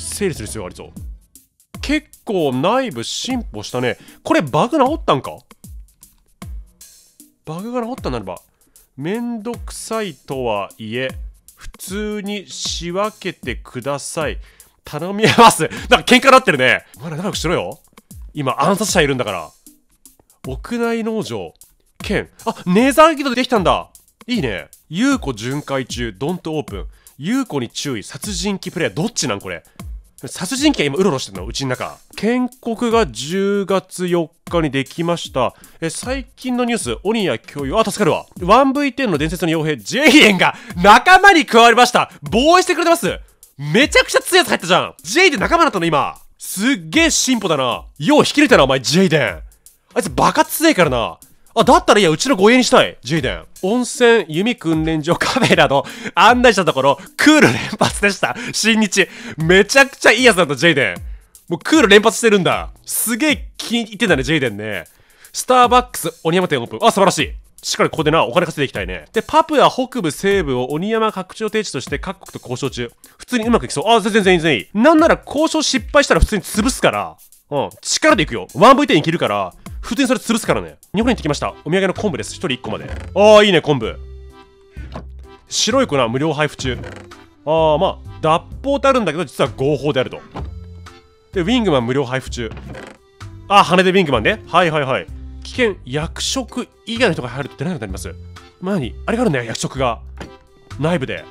整理する必要がありそう。結構内部進歩したね。これバグ治ったんか？バグが治ったならばめんどくさいとはいえ普通に仕分けてください。頼みますなんか喧嘩なってるね。お前ら仲良くしろよ。今暗殺者いるんだから。屋内農場。剣あネザーギドでできたんだ。いいね。優子巡回中ドントオープン。優子に注意。殺人鬼プレイどっちなんこれ？殺人鬼が今うろうろしてるのうちの中。建国が10月4日にできました。え最近のニュース鬼や教養あ助かるわ。1V10 の伝説の傭兵ジェイエンが仲間に加わりました。防衛してくれてます。めちゃくちゃ強いやつ入ったじゃん。ジェイデン仲間だったの今。すっげえ進歩だな。よう引き入れたなお前ジェイデン。あいつバカ強いからな。あ、だったらいや、うちの護衛にしたい。ジェイデン。温泉、弓訓練所、カフェなど、案内したところ、クール連発でした。新日。めちゃくちゃいいやつだった、ジェイデン。もうクール連発してるんだ。すげえ気に入ってんだね、ジェイデンね。スターバックス、鬼山店オープン。あ、素晴らしい。しっかりここでな、お金稼いでいきたいね。で、パプア北部西部を鬼山拡張定地として各国と交渉中。普通にうまくいきそう。あ、全然全然いい。なんなら交渉失敗したら普通に潰すから。うん。力でいくよ。1V10 いけるから。普通にそれ潰すからね。日本に行ってきました。お土産の昆布です。1人1個まで。ああ、いいね、昆布。白い粉は無料配布中。ああ、まあ、脱法ってあるんだけど、実は合法であると。で、ウィングマン無料配布中。ああ、羽でウィングマンね。はいはいはい。危険、役職以外の人が入ると出なくなります。前に、あれがあるんだよ、役職が。内部で。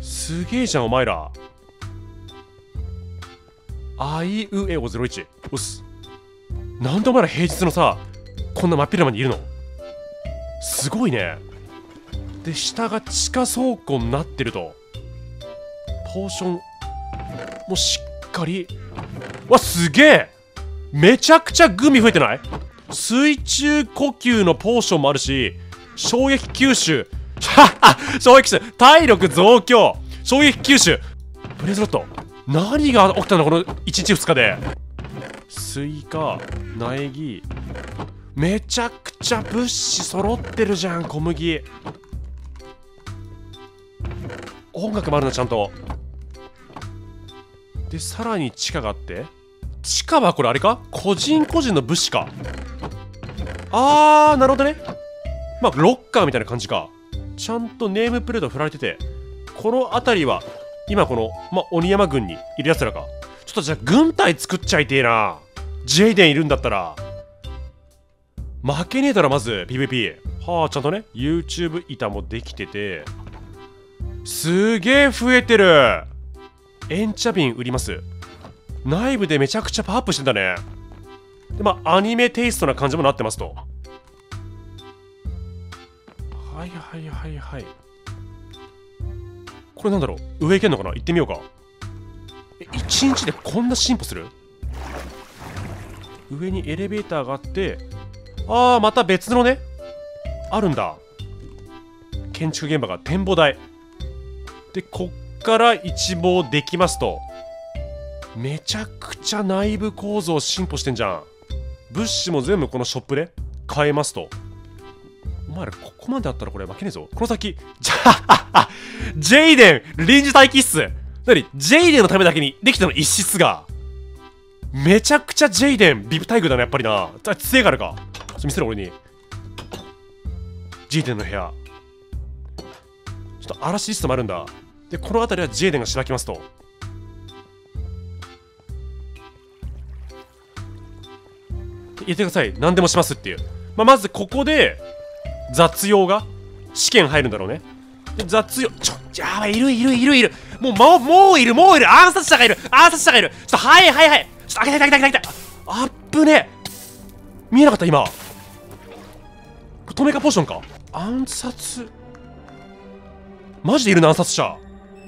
すげえじゃん、お前ら。あいうえお01。おっす。なんでお前ら平日のさこんな真っ昼間にいるの？すごいね。で下が地下倉庫になってると。ポーションもうしっかり。わすげえ！めちゃくちゃグミ増えてない？水中呼吸のポーションもあるし衝撃吸収。はは衝撃吸収。体力増強。衝撃吸収。ブレイズロッド。何が起きたの？この1日2日で。スイカ苗木。めちゃくちゃ物資揃ってるじゃん小麦。音楽もあるなちゃんと。でさらに地下があって。地下はこれあれか？個人個人の物資か。あーなるほどね。まあロッカーみたいな感じか。ちゃんとネームプレート振られてて。この辺りは今この、まあ、鬼山軍にいるやつらか。とじゃあ軍隊作っちゃいてえな。ジェイデンいるんだったら。負けねえだろまず PVP はあちゃんとね YouTube 板もできてて。すげえ増えてる。エンチャ瓶売ります。内部でめちゃくちゃパワーアップしてんだね。でまあアニメテイストな感じもなってますと。はいはいはいはい。これなんだろう？上行けんのかな？行ってみようか。1日でこんな進歩する？上にエレベーターがあってああまた別のねあるんだ。建築現場が展望台。でこっから一望できますとめちゃくちゃ内部構造進歩してんじゃん。物資も全部このショップで買えますと。お前らここまであったらこれ負けねえぞ。この先じゃあジェイデン臨時待機室。何？ジェイデンのためだけにできたの一室が。めちゃくちゃジェイデンビブ待遇だねやっぱりな。杖があるか。ちょっと見せろ俺に。ジェイデンの部屋。ちょっと嵐リストもあるんだ。でこの辺りはジェイデンがしばきますと。言ってください。何でもしますっていう、まあ、まずここで雑用が試験入るんだろうね。で雑用ちょやばいいるいるいるいる。もうもうもういるもういる。暗殺者がいる。暗殺者がいる。ちょっとはいはいはい。ちょっと開けた開けた開けた開けたあっぶね見えなかった今。止めかポーションか。暗殺。マジでいるな暗殺者。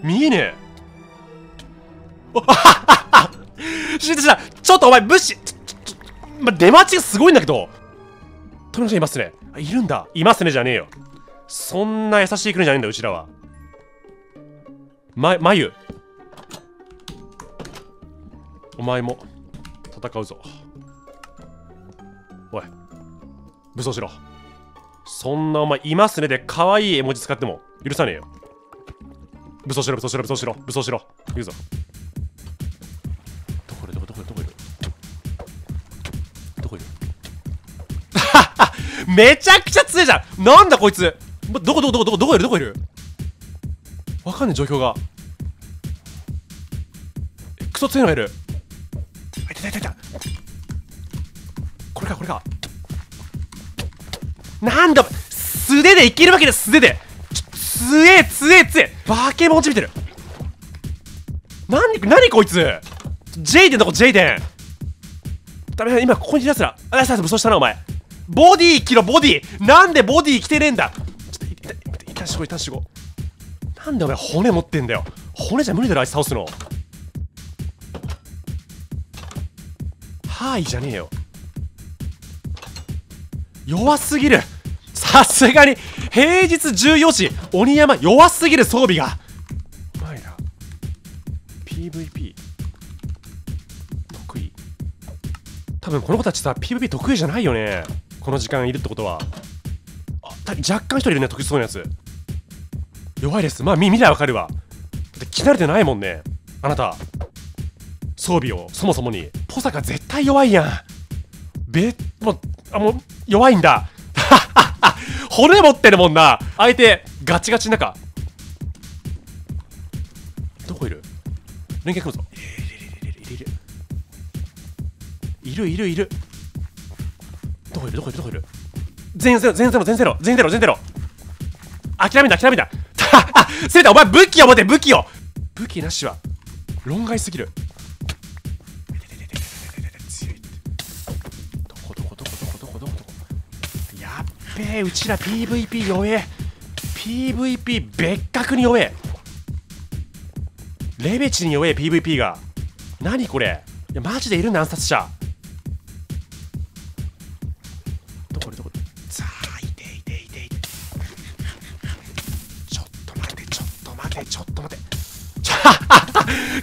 見えねえ。あはは死んでたちょっとお前物資ま、出待ちがすごいんだけど。富野さんいますね。いるんだ。いますねじゃねえよ。そんな優しい国じゃねえんだうちらは。ま、眉。お前も戦うぞ。おい武装しろ。そんなお前いますねで可愛い絵文字使っても許さねえよ。武装しろ武装しろ武装しろ武装しろ。言うぞ。どこいる？どこどこいる？どこいる？どこいる？*laughs* めちゃくちゃ強いじゃん。なんだこいつ。どこどこどこどこどこいる？どこいる？わかんない状況が。クソ強いのがいる。あいたいたいたこれかこれか。なんだ素手でいけるわけです素手で。強え強え強え。バケモンち見てる。何何こいつ。ジェイデンどこジェイデン。ダメだ今ここにいるやつら。あやつら武装したなお前。ボディ切ろボディー。なんでボディー着てねえんだ。ちょっといたいたしごいたしごなんでお前骨持ってんだよ。骨じゃ無理だろあいつ倒すの。はいじゃねえよ。弱すぎる。さすがに平日14時鬼山弱すぎる装備が。お前ら PVP 得意。多分この子たちさ PVP 得意じゃないよね。この時間いるってことは。あた若干一人いるね得意そうなやつ。弱いです。まあ見見りゃわかるわ。だって着慣れてないもんね。あなた。装備を。そもそもに。ポサカ絶対弱いやん。べもうあもう弱いんだ。はっはっは骨持ってるもんな。相手ガチガチの中。どこいる？連携組むぞ。いるいるいるどこいる？どこいる？どこいる？全ゼロ全ゼロ全ゼロ全ゼロ全ゼロ諦めんだ諦めんだ。*laughs* せいたお前武器を持て武器を。武器なしは論外すぎる。どこどこどこどこどこどこどこやっべえうちら PVP 弱え。PVP 別格に弱え。レベチに弱え PVP が。何これ。いやマジでいるんだ暗殺者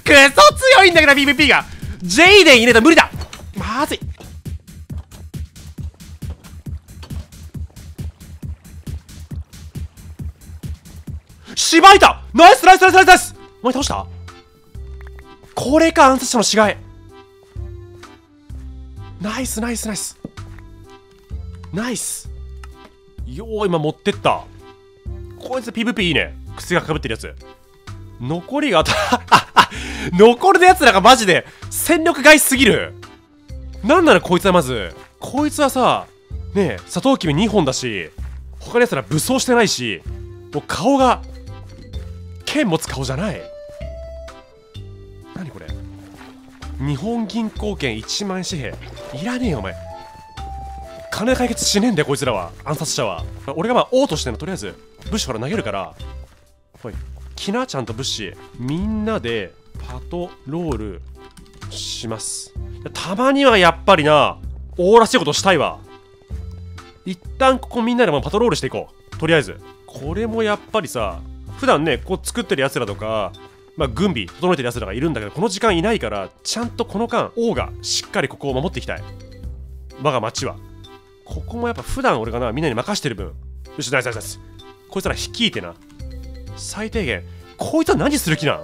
くそ強いんだから PVP が。ジェイデン入れたら無理だ。まずい。しばいた。ナイスナイスナイスナイスナイス。お前倒した？これか暗殺者の死骸。ナイスナイスナイス。ナイス。よー今持ってった。こいつ PVP いいね。靴がかぶってるやつ。残りがあ *laughs* *laughs* 残りのやつらがマジで戦力外すぎる。なんならこいつはまずこいつはさねえサトウキビ2本だし他のやつら武装してないしもう顔が剣持つ顔じゃない。何これ。日本銀行券1万円紙幣。いらねえよお前。金解決しねえんだよこいつらは。暗殺者は。俺がまあ王としてのとりあえずブッシュから投げるから。ほい。きなちゃんとブッシュみんなでパトロールします。たまにはやっぱりなおらしいことしたいわ。一旦ここみんなでもパトロールしていこう。とりあえず。これもやっぱりさ普段ねこう作ってるやつらとかまあ軍備整えてるやつらがいるんだけどこの時間いないからちゃんとこの間王がしっかりここを守っていきたい。我が町は。ここもやっぱ普段俺がなみんなに任してる分。よしナイスナイスナイス。こいつら率いてな。最低限こいつは何する気なん？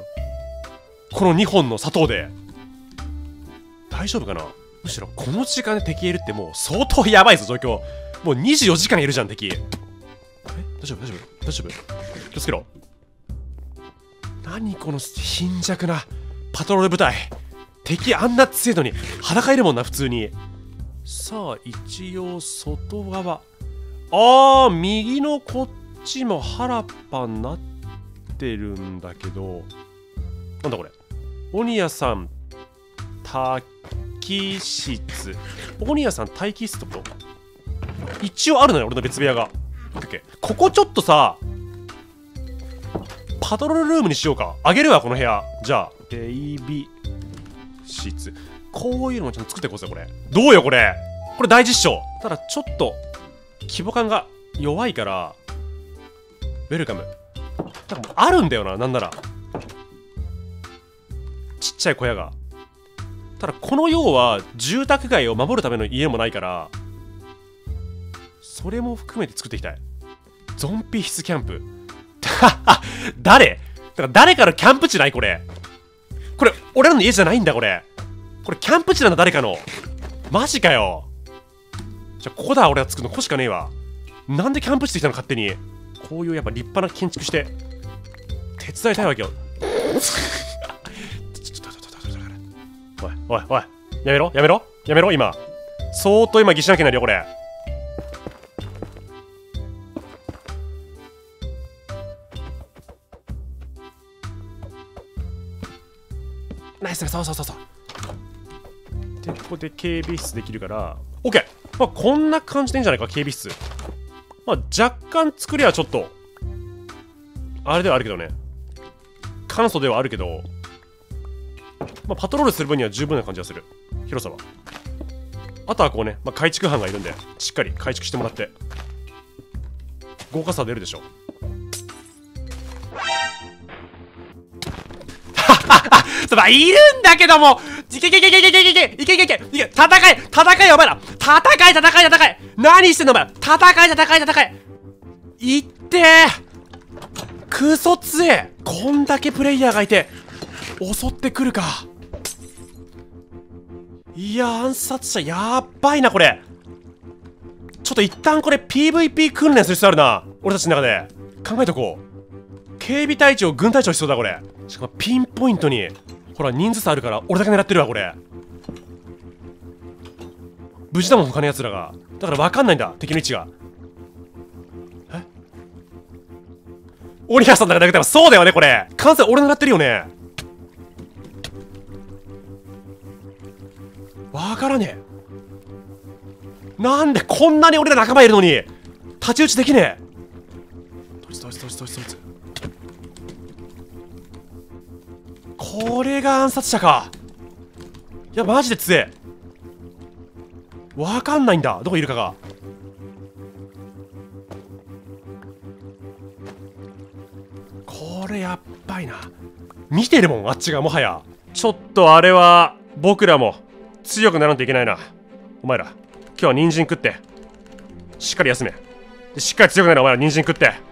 この2本の砂糖で。大丈夫かな？むしろこの時間で敵いるってもう相当やばいぞ状況。もう24時間いるじゃん敵。え？大丈夫大丈夫大丈夫？気をつけろ。何この貧弱なパトロール部隊。敵あんな強いのに裸いるもんな普通に。さあ一応外側。あー右のこっちも原っぱになっててるんだけどなんだこれ？鬼屋さん待機室鬼屋さん待機室ってこと？一応あるのよ俺の別部屋が。ここちょっとさパトロールルームにしようか。あげるわこの部屋。じゃあベイビー室こういうのもちゃんと作っていこうぜこれ。どうよこれ？これ大実証ただちょっと規模感が弱いからウェルカム。なんかもうあるんだよななんなら。ちっちゃい小屋が。ただこの要は住宅街を守るための家もないからそれも含めて作っていきたい。ゾンビ必須キャンプ。*laughs* 誰？だから誰かのキャンプ地ない？これ。これ俺らの家じゃないんだこれ。これキャンプ地なんだ誰かの。マジかよ。じゃあここだ俺が作るの。ここしかねえわ。なんでキャンプ地できたの勝手に。こういうやっぱ立派な建築して手伝いたいわけよ。おいおいおいやめろやめろやめろ今相当今疑しなきゃないよこれナイスそうそうそうそうでここで警備室できるから OK まあこんな感じでいいんじゃないか警備室まあ若干作りはちょっとあれではあるけどね。簡素ではあるけどまあ、パトロールする分には十分な感じがする。広さは。あとはこうね、まあ、改築班がいるんでしっかり改築してもらって。豪華さ出るでしょそば *laughs* いるんだけどもいけいけいけいけいけいけいけいけいけいけいけ戦い戦いお前ら戦い戦い戦い何してんのお前戦い戦い戦いいってクソ強えこんだけプレイヤーがいて襲ってくるかいや暗殺者やっばいなこれちょっと一旦これ PVP 訓練する必要あるな俺たちの中で考えとこう警備隊長軍隊長必要だこれしかもピンポイントにほら人数差あるから俺だけ狙ってるわこれ。無事だもん他の奴らが。だから分かんないんだ敵の位置が。え？オリアさんだからそうだよねこれ。完全俺狙ってるよね。わからねえ。なんでこんなに俺ら仲間いるのに太刀打ちできねえ。どいつどいつどいつどいつどいつ。これが暗殺者か。いやマジで強え。わかんないんだ。どこいるかが。これやっばいな。見てるもんあっちがもはや。ちょっとあれは僕らも強くならんといけないな。お前ら今日は人参食って。しっかり休め。しっかり強くなる。お前ら人参食って。